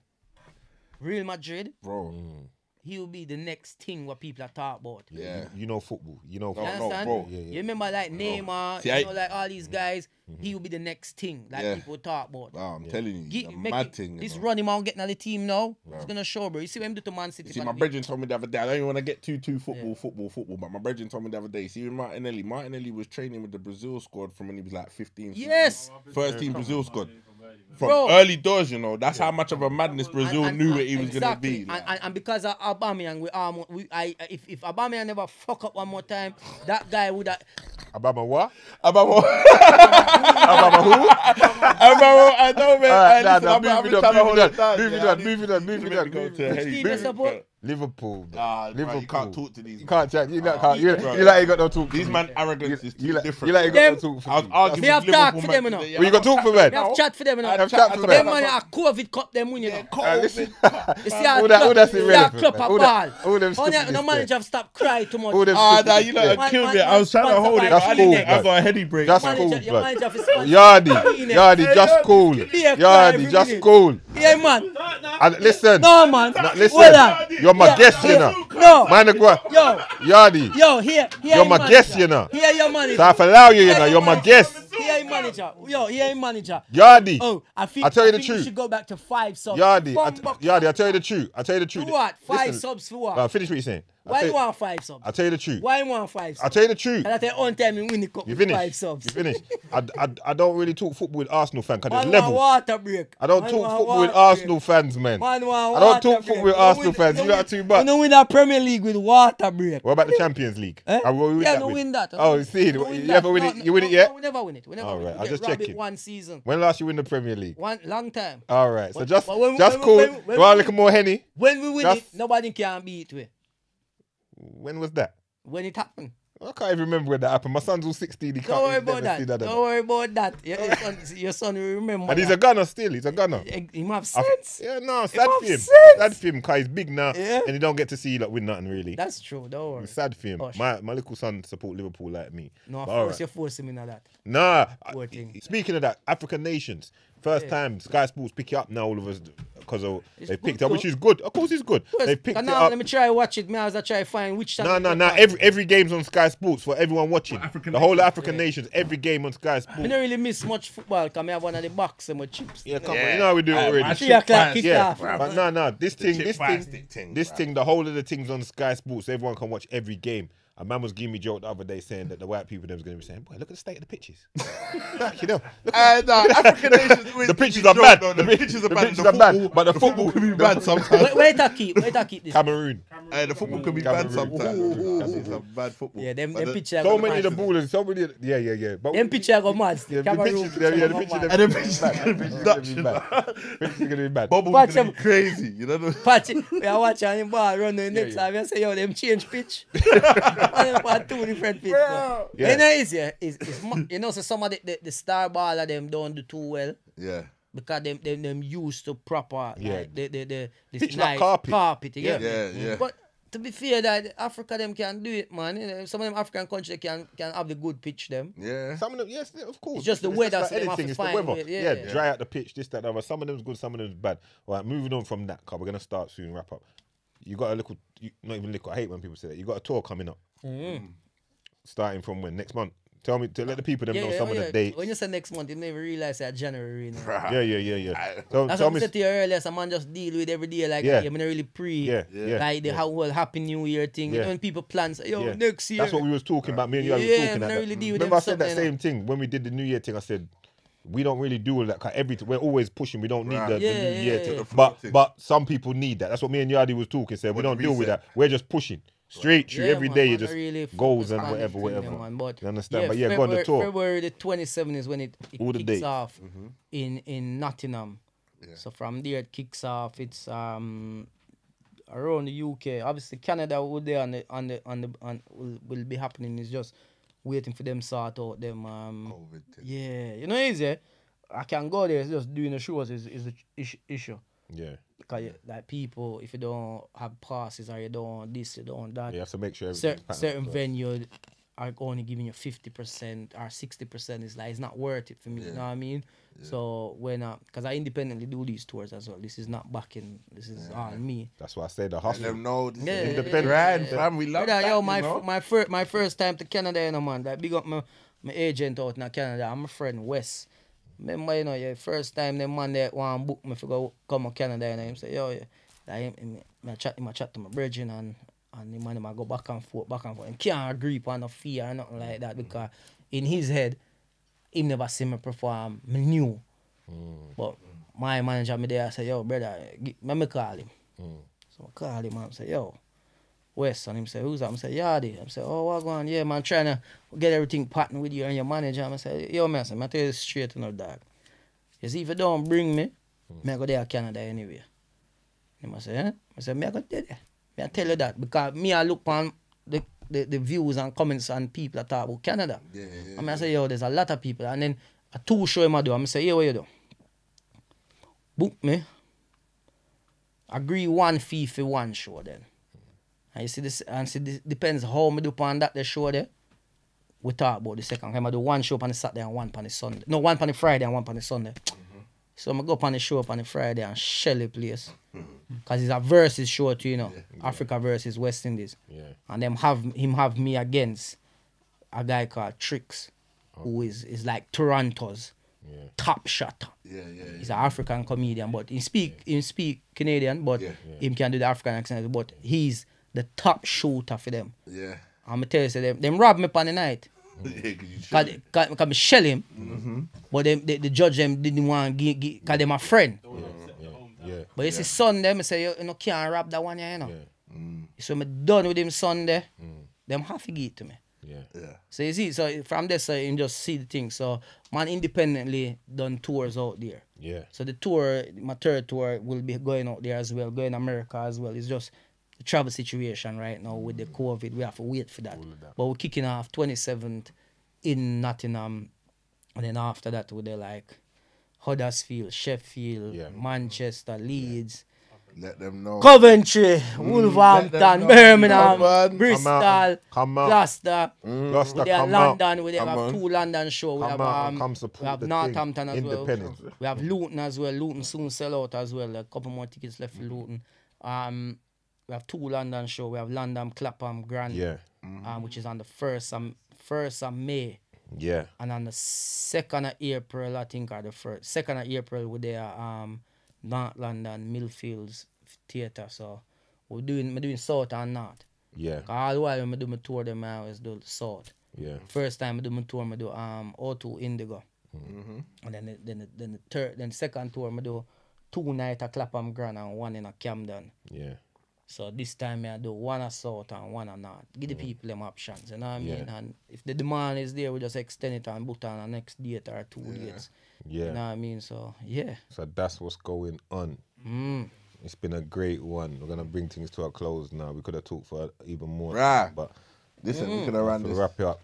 Real Madrid, bro. he will be the next thing what people are talking about. Yeah. You know football. You know You No, football. no, understand? bro. Yeah, yeah. You remember like Neymar, See, you know, like all these mm-hmm. guys, he mm-hmm. will be the next thing, like Yeah. people talk about. Wow, I'm telling you, Gi- he's a make mad it- thing. you This know. run getting on the team now. It's gonna show, bro. You see what him do to Man City? You see, my the- brethren told me the other day. I don't even want to get too too football, football, football. But my brethren told me the other day. See, with Martinelli, Martinelli was training with the Brazil squad from when he was like 15. Yes. first team Brazil squad. From Bro. early doors, you know, that's how much of a madness Brazil And- and- knew and- what he was exactly. gonna be. And, and, and because of Aubameyang, we, um, we, I, if if Aubameyang never fuck up one more time, that guy would have. Obama what? Abamo, Obama who? Abamo, I know, man. Alright, I nah, nah, listen, I'm- move it I'm on, trying to move hold it it on, down, move it yeah. on, move it on, move You it better on, go move to it on. Haiti, Team bro. You support? Liverpool. bro. Right, Liverpool. you can't talk to these. You can't chat. You like, can't, you, Bro. you like ain't got no talk. These me. man You, arrogance is too you like, different. you like ain't got Them- no talk. for I was me. arguing Me have with talk for them, you know. today. Well, you got talk for man. We have chat for them, you know. Have chat chat for told Them man. man are COVID cup them win, you know. Ah, listen. You see how All that, all that's see how irrelevant. club All ball. that, all them Oh, yeah, no manager have stopped crying too much. All them Ah, stupid nah, you there. know, Man- kill man- me. I was trying to hold it. man- but I That's cool, I got a heady break. That's cool, Manager, your manager have sponsor- Yardie, Yardie, just cool. Be Yardie, just cool. Yeah, man. And listen, No, man. listen, Hold on. You're my Yeah, guest, you know. No. Mind the go, Yo, Yardie. yo, here, here. You're my manager. guest, you know. Here, your manager. So I allow you, you know. You're my guest. Here, your manager. Yo, here, your manager. Yardie, Oh, I think I tell you the truth. should go back to five subs. Yardie, I t- Yardie. I tell you the truth. I tell you the truth. What? Five Listen, subs for what? No, finish what you're saying. Why you you- want five subs? I'll tell you the truth. Why you want five subs? I'll tell you the truth. And I tell on time you win the cup You with five subs. You finished. I, I, I don't really talk football with Arsenal fans because there's want levels. water break. I don't Man talk football with water Arsenal break. fans, man. Man I don't talk break. football with You Arsenal win- fans. You you know too much. You don't win the Premier League with water break. What about the Champions League? Eh? Are we win yeah, that no win that. Oh, see, No you win ever that. win it? You win it yet? We never win it. We never All win it. I'll just rabbit checking. One season. When last you win the Premier League? One long time. All right, so just just when- cool. when- you when- want a little more henny? When we win it, nobody can beat we. When was that? When it happened. I can't even remember when that happened. My son's all 16. He can't Don't worry about that. seen Don't worry about that. Your, your son, your son will remember. And he's a gunner still. He's a gunner. He he have I- sense. Yeah, no, sad for him. sense. Sad for him because he's big now Yeah. and he don't get to see like win nothing really. That's true. Don't worry. It's sad for him. My my little son support Liverpool like me. No, of course right. you force him into that. Nah. I-. Speaking of that, African nations. First Yeah. time Sky Sports pick it up now all of us because they picked it up, which is good. Of course, it's good. Yes, They picked can it now up. Let me try watch it. Me as I try find which No, no, no. Every every game's on Sky Sports for everyone watching. African the whole of nations? African nations, every game on Sky Sports. I Sports. don't really miss much football because I have one of the box and my chips. Yeah, come Yeah. on. You know how we do it Aye, already. man, Three chip o'clock kick Yeah, off. but no, no. This thing, this thing, thing, this bruv. thing, the whole of the things on Sky Sports, everyone can watch every game. A man was giving me joke the other day saying that the white people them was going to be saying, "Boy, look at the state of the pitches." you know, look at And uh, African nations. the pitches are bad. No, The the pitches pitches are the bad. pitches The are bad, football- but the the football football- can be bad sometimes. Wait, wait a keep. Wait a keep this. Cameroon. Uh, the football can be bad sometimes. Ooh. That's some bad football. Yeah, them, But them the- picture. So many of the ballers, so many. Yeah, yeah, yeah. But Them picture go mad. the Cameroon pitches, yeah, yeah, the pitches. And the the pitches pitches, are gonna be the Dutch, pitches you are know. bad. Pitches are gonna be bad. Bubble's Watch gonna be crazy. You know. Patch. We are watching him ball run the next yeah. time. You say, yo, them change pitch. and two different pitch. bro. Yeah. You know, it's, yeah, it's, it's, you know, so some of the, the, the star baller them don't do too well Yeah. because them them, them used to proper Yeah. like, the the the this Pitch like nice carpet. carpet. You Yeah. Yeah, yeah. But to be fair, that Africa them can do it, man. You know, some of them African countries can can have the good pitch them. Yeah. Some of them, yes, of course. It's just the weather, like so anything, to it's the weather. it, yeah. Yeah, Yeah. dry out the pitch, this, that, that. But some of them's good, some of them's bad. All right, moving on from that, car. We're gonna start soon. Wrap up. You got a little, you, not even little. I hate when people say that. You got a tour coming up. Mm-hmm. Starting from when next month. Tell me to let the people them Yeah, know yeah, some of the dates. When you say next month, you never realize that January. You know? Yeah, yeah, yeah, yeah. Tell, That's tell what I me. said to you earlier. Some man just deal with every day like Yeah. yeah. I'm not really pre. Yeah, yeah, Like the yeah. whole Happy New Year thing. You Yeah. know, when people plan, say, yo, Yeah. next year. That's what we was talking about. Me and you Yeah, was I'm talking not about. really deal with Remember, I them said that something, same thing when we did the New Year thing. I said we don't really do all that. Cause every we're always pushing. We don't need Right. the, the Yeah, New yeah, Year yeah. thing. The But floating. but some people need that. That's what me and Yardie was talking. Said we What don't the deal with reset. that. We're just pushing straight through Yeah, every man, day. man, You just really goals and whatever, whatever. man, but You understand? But yeah, go on the February, tour. February the 27th is when it, it All kicks off Mm-hmm. in in Nottingham. So from there it kicks off. It's um around the UK. Obviously Canada will there on the on the on the on will, will be happening. It's just waiting for them sort out them um COVID yeah you know easy. I can go there. It's just doing the shows is is the issue. Yeah, Because you- like people, if you don't have passes or you don't this, you don't that, you have to make sure cer- certain first. venue are only giving you fifty percent or sixty percent. It's like it's not worth it for me. You know what I mean? So when because I independently do these tours as well. This is not backing. This is on me. That's why I say the Let hustle. them know this Yeah, is yeah, Independent. grand, fam. We love Brother, that, yo, you my know? f- my first my first time to Canada, you know, man. Like big up my my agent out in Canada. I'm a friend Wes. Remember, you know, yeah, first time the man that want book me for go come to Canada, and him say, yo, yeah. Like him, him, him, I chat, him, I chat to my brethren and and the man him I go back and forth, back and forth. Him can't agree on no fee or nothing like that because in his head, him never see me perform. Me knew. Mm. But my manager me there, I say, yo, brother, let me call him. Mm. So I call him and say, yo, Wes, and him say, who's that? I say, Yardy. I'm say, oh, what going on? Yeah, man, trying to get everything patterned with you and your manager. I'm say, yo, man, I say, I tell you straight, know, dog. You see, if you don't bring me, me I go there to Canada anyway. Him I say, eh? I say, me I go there. Me I tell you that because me I look on the, the, the views and comments and people that talk about Canada. Yeah, yeah, I mean, I say, yo, there's a lot of people. And then a two show him I do. I'm say, yeah, what you do? Book me. Agree one fee for one show then. And you see this, and see this depends how me do on that the show there. We talk about the second time I do one show on the Saturday and one on the Sunday. No, one on the Friday and one on the Sunday. Mm-hmm. So I'm go on the show up on the Friday and Shelly place. Mm-hmm. Cause it's a versus show too, you know. Africa versus West Indies. Yeah. And them have him have me against a guy called Tricks, who oh. is, is like Toronto's Yeah. top shot. Yeah, yeah, He's an African comedian, but he speak he speak Canadian, but Yeah. him can do the African accent. But he's the top shooter for them. Yeah. I'm gonna tell you, say them, them robbed me on the night. yeah, 'cause you Cause, should. cause, cause me shell him, Mm-hmm. but them, the, the judge them didn't want to give, give, cause them a friend. Yeah. But you see son them, me say you, you know can't rob that one, here, you know. Yeah. So I'm done with him son there. Mm. Them have to give it to me. Yeah. Yeah. So you see, so from this, so you just see the thing. So man, independently done tours out there. Yeah. So the tour, my third tour, will be going out there as well, going America as well. It's just the travel situation right now with the COVID. We have to wait for that. But we're kicking off 27th in Nottingham, and then after that we're there like Huddersfield, Sheffield, Yeah. Manchester, Leeds, Let them know. Coventry, them Wolverhampton, know. Birmingham, Come. Bristol, Come out. Come out. Gloucester. Gloucester, We there come out. London, we have on. two London shows. We have out and um, come we have. Northampton as well. We have Luton as well. Luton soon sell out as well. A couple more tickets left for Luton. Um, we have two London show. We have London Clapham Grand, Yeah. um, which is on the first um first of May, Yeah. and on the second of April, I think, or the first second of April, we there um North London Millfields Theatre. So we're doing we're doing South and North. Yeah. All the while when I do my tour, them I always do South. Yeah. First time I do my tour, I do um O2 Indigo. And then the, then the, then the third then the second tour I do two night at Clapham Grand and one in a Camden. Yeah. So this time I do one at South and one at North. Give the people them options, you know what I mean? Yeah. And if the demand is there, we just extend it and book on the next date or two dates. You know Yeah. what I mean? So yeah. So that's what's going on. Mm. It's been a great one. We're gonna bring things to a close now. We could have talked for even more, Right. but Listen, Mm. we could have ran to this wrap it up.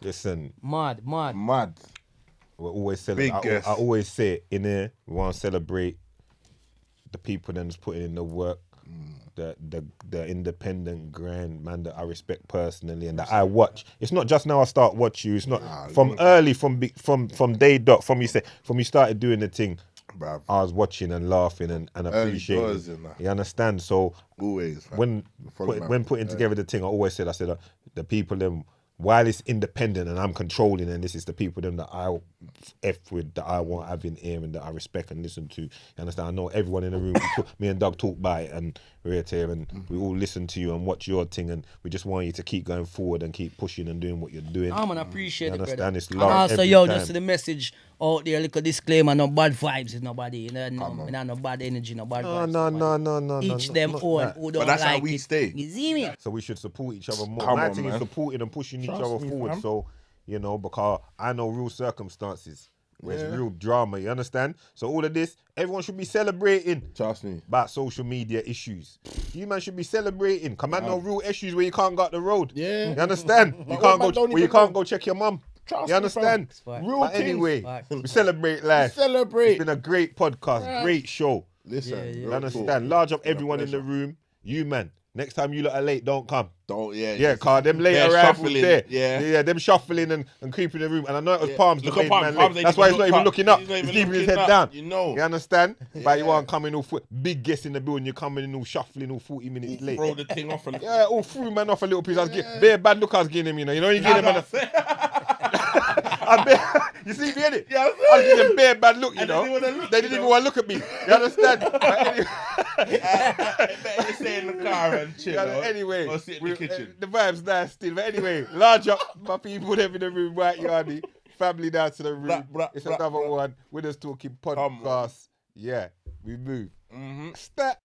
Listen, Mad, mad. mad. we're always Big celebrating. I, guest. I always say it in here. We want to celebrate the people that's putting in the work, Mm. The the the independent grand man that I respect personally and that I watch. It's not just now I start watch you. It's not from early from from from day dot from you say from you started doing the thing. Bruv. I was watching and laughing and, and appreciating. You understand? So Always. fam. when put, when putting together the thing, I always said, I said, uh, the people them while it's independent and I'm controlling, and this is the people them that I f with, that I want having here and that I respect and listen to. You understand? I know everyone in the room. talk- me and Doug talk by it, and we're here, and mm. we all listen to you and watch your thing, and we just want you to keep going forward and keep pushing and doing what you're doing. I'm gonna appreciate You it, brother. understand? It's And love also, every yo, time. just the message out there, little disclaimer, no bad vibes with nobody. You know, no, no, no bad energy, no bad vibes. no, no, no, no, no. Each not- them not own who don't that's how we it. stay. You see me? So we should support each other more. Come My on, thing is supporting and pushing each other me, forward. fam. So, you know, because I know real circumstances where Yeah. it's real drama, you understand? So all of this, everyone should be celebrating Trust me. about social media issues. You man should be celebrating. Come on, no real issues where you can't go up the road. Yeah. You understand? you can't man go where you even can't know? go check your mum. Trust you understand? fam. Real But things. anyway, Facts. we celebrate life. Celebrate. It's been a great podcast, great show. Listen. Yeah, yeah. You understand? Large up everyone in the room. You man, next time you lot are late, don't come. Don't, yeah. Yeah, car them late arrivals there. yeah. yeah, them shuffling and, and creeping in the room. And I know it was Yeah. Palms. Look at Palms. man Palms That's why he's not look even up. looking up. He's He's, keeping his head up, down. you know. You understand? But you Yeah. want coming all fo- big guests in the building. You're coming in all shuffling all 40 minutes late. Throw the thing off a little. Yeah, all threw man off a little piece. I was getting bare bad look. I was getting him. You know, you know, you get him. That's Man, what I'm saying. I you see me in it? Yeah, I was getting bare bad look. You And they know, didn't look, they didn't even want to look at me. You understand? But anyway- Better you stay in the car and chill. Yeah, anyway, Or sit in we- the kitchen. uh, the vibes nice still. But anyway, large up my people them in the room, White Yardie, family down to the room. Bra- bra- it's bra- another one. We're just talking podcast. Yeah, we move. Mhm. Stat.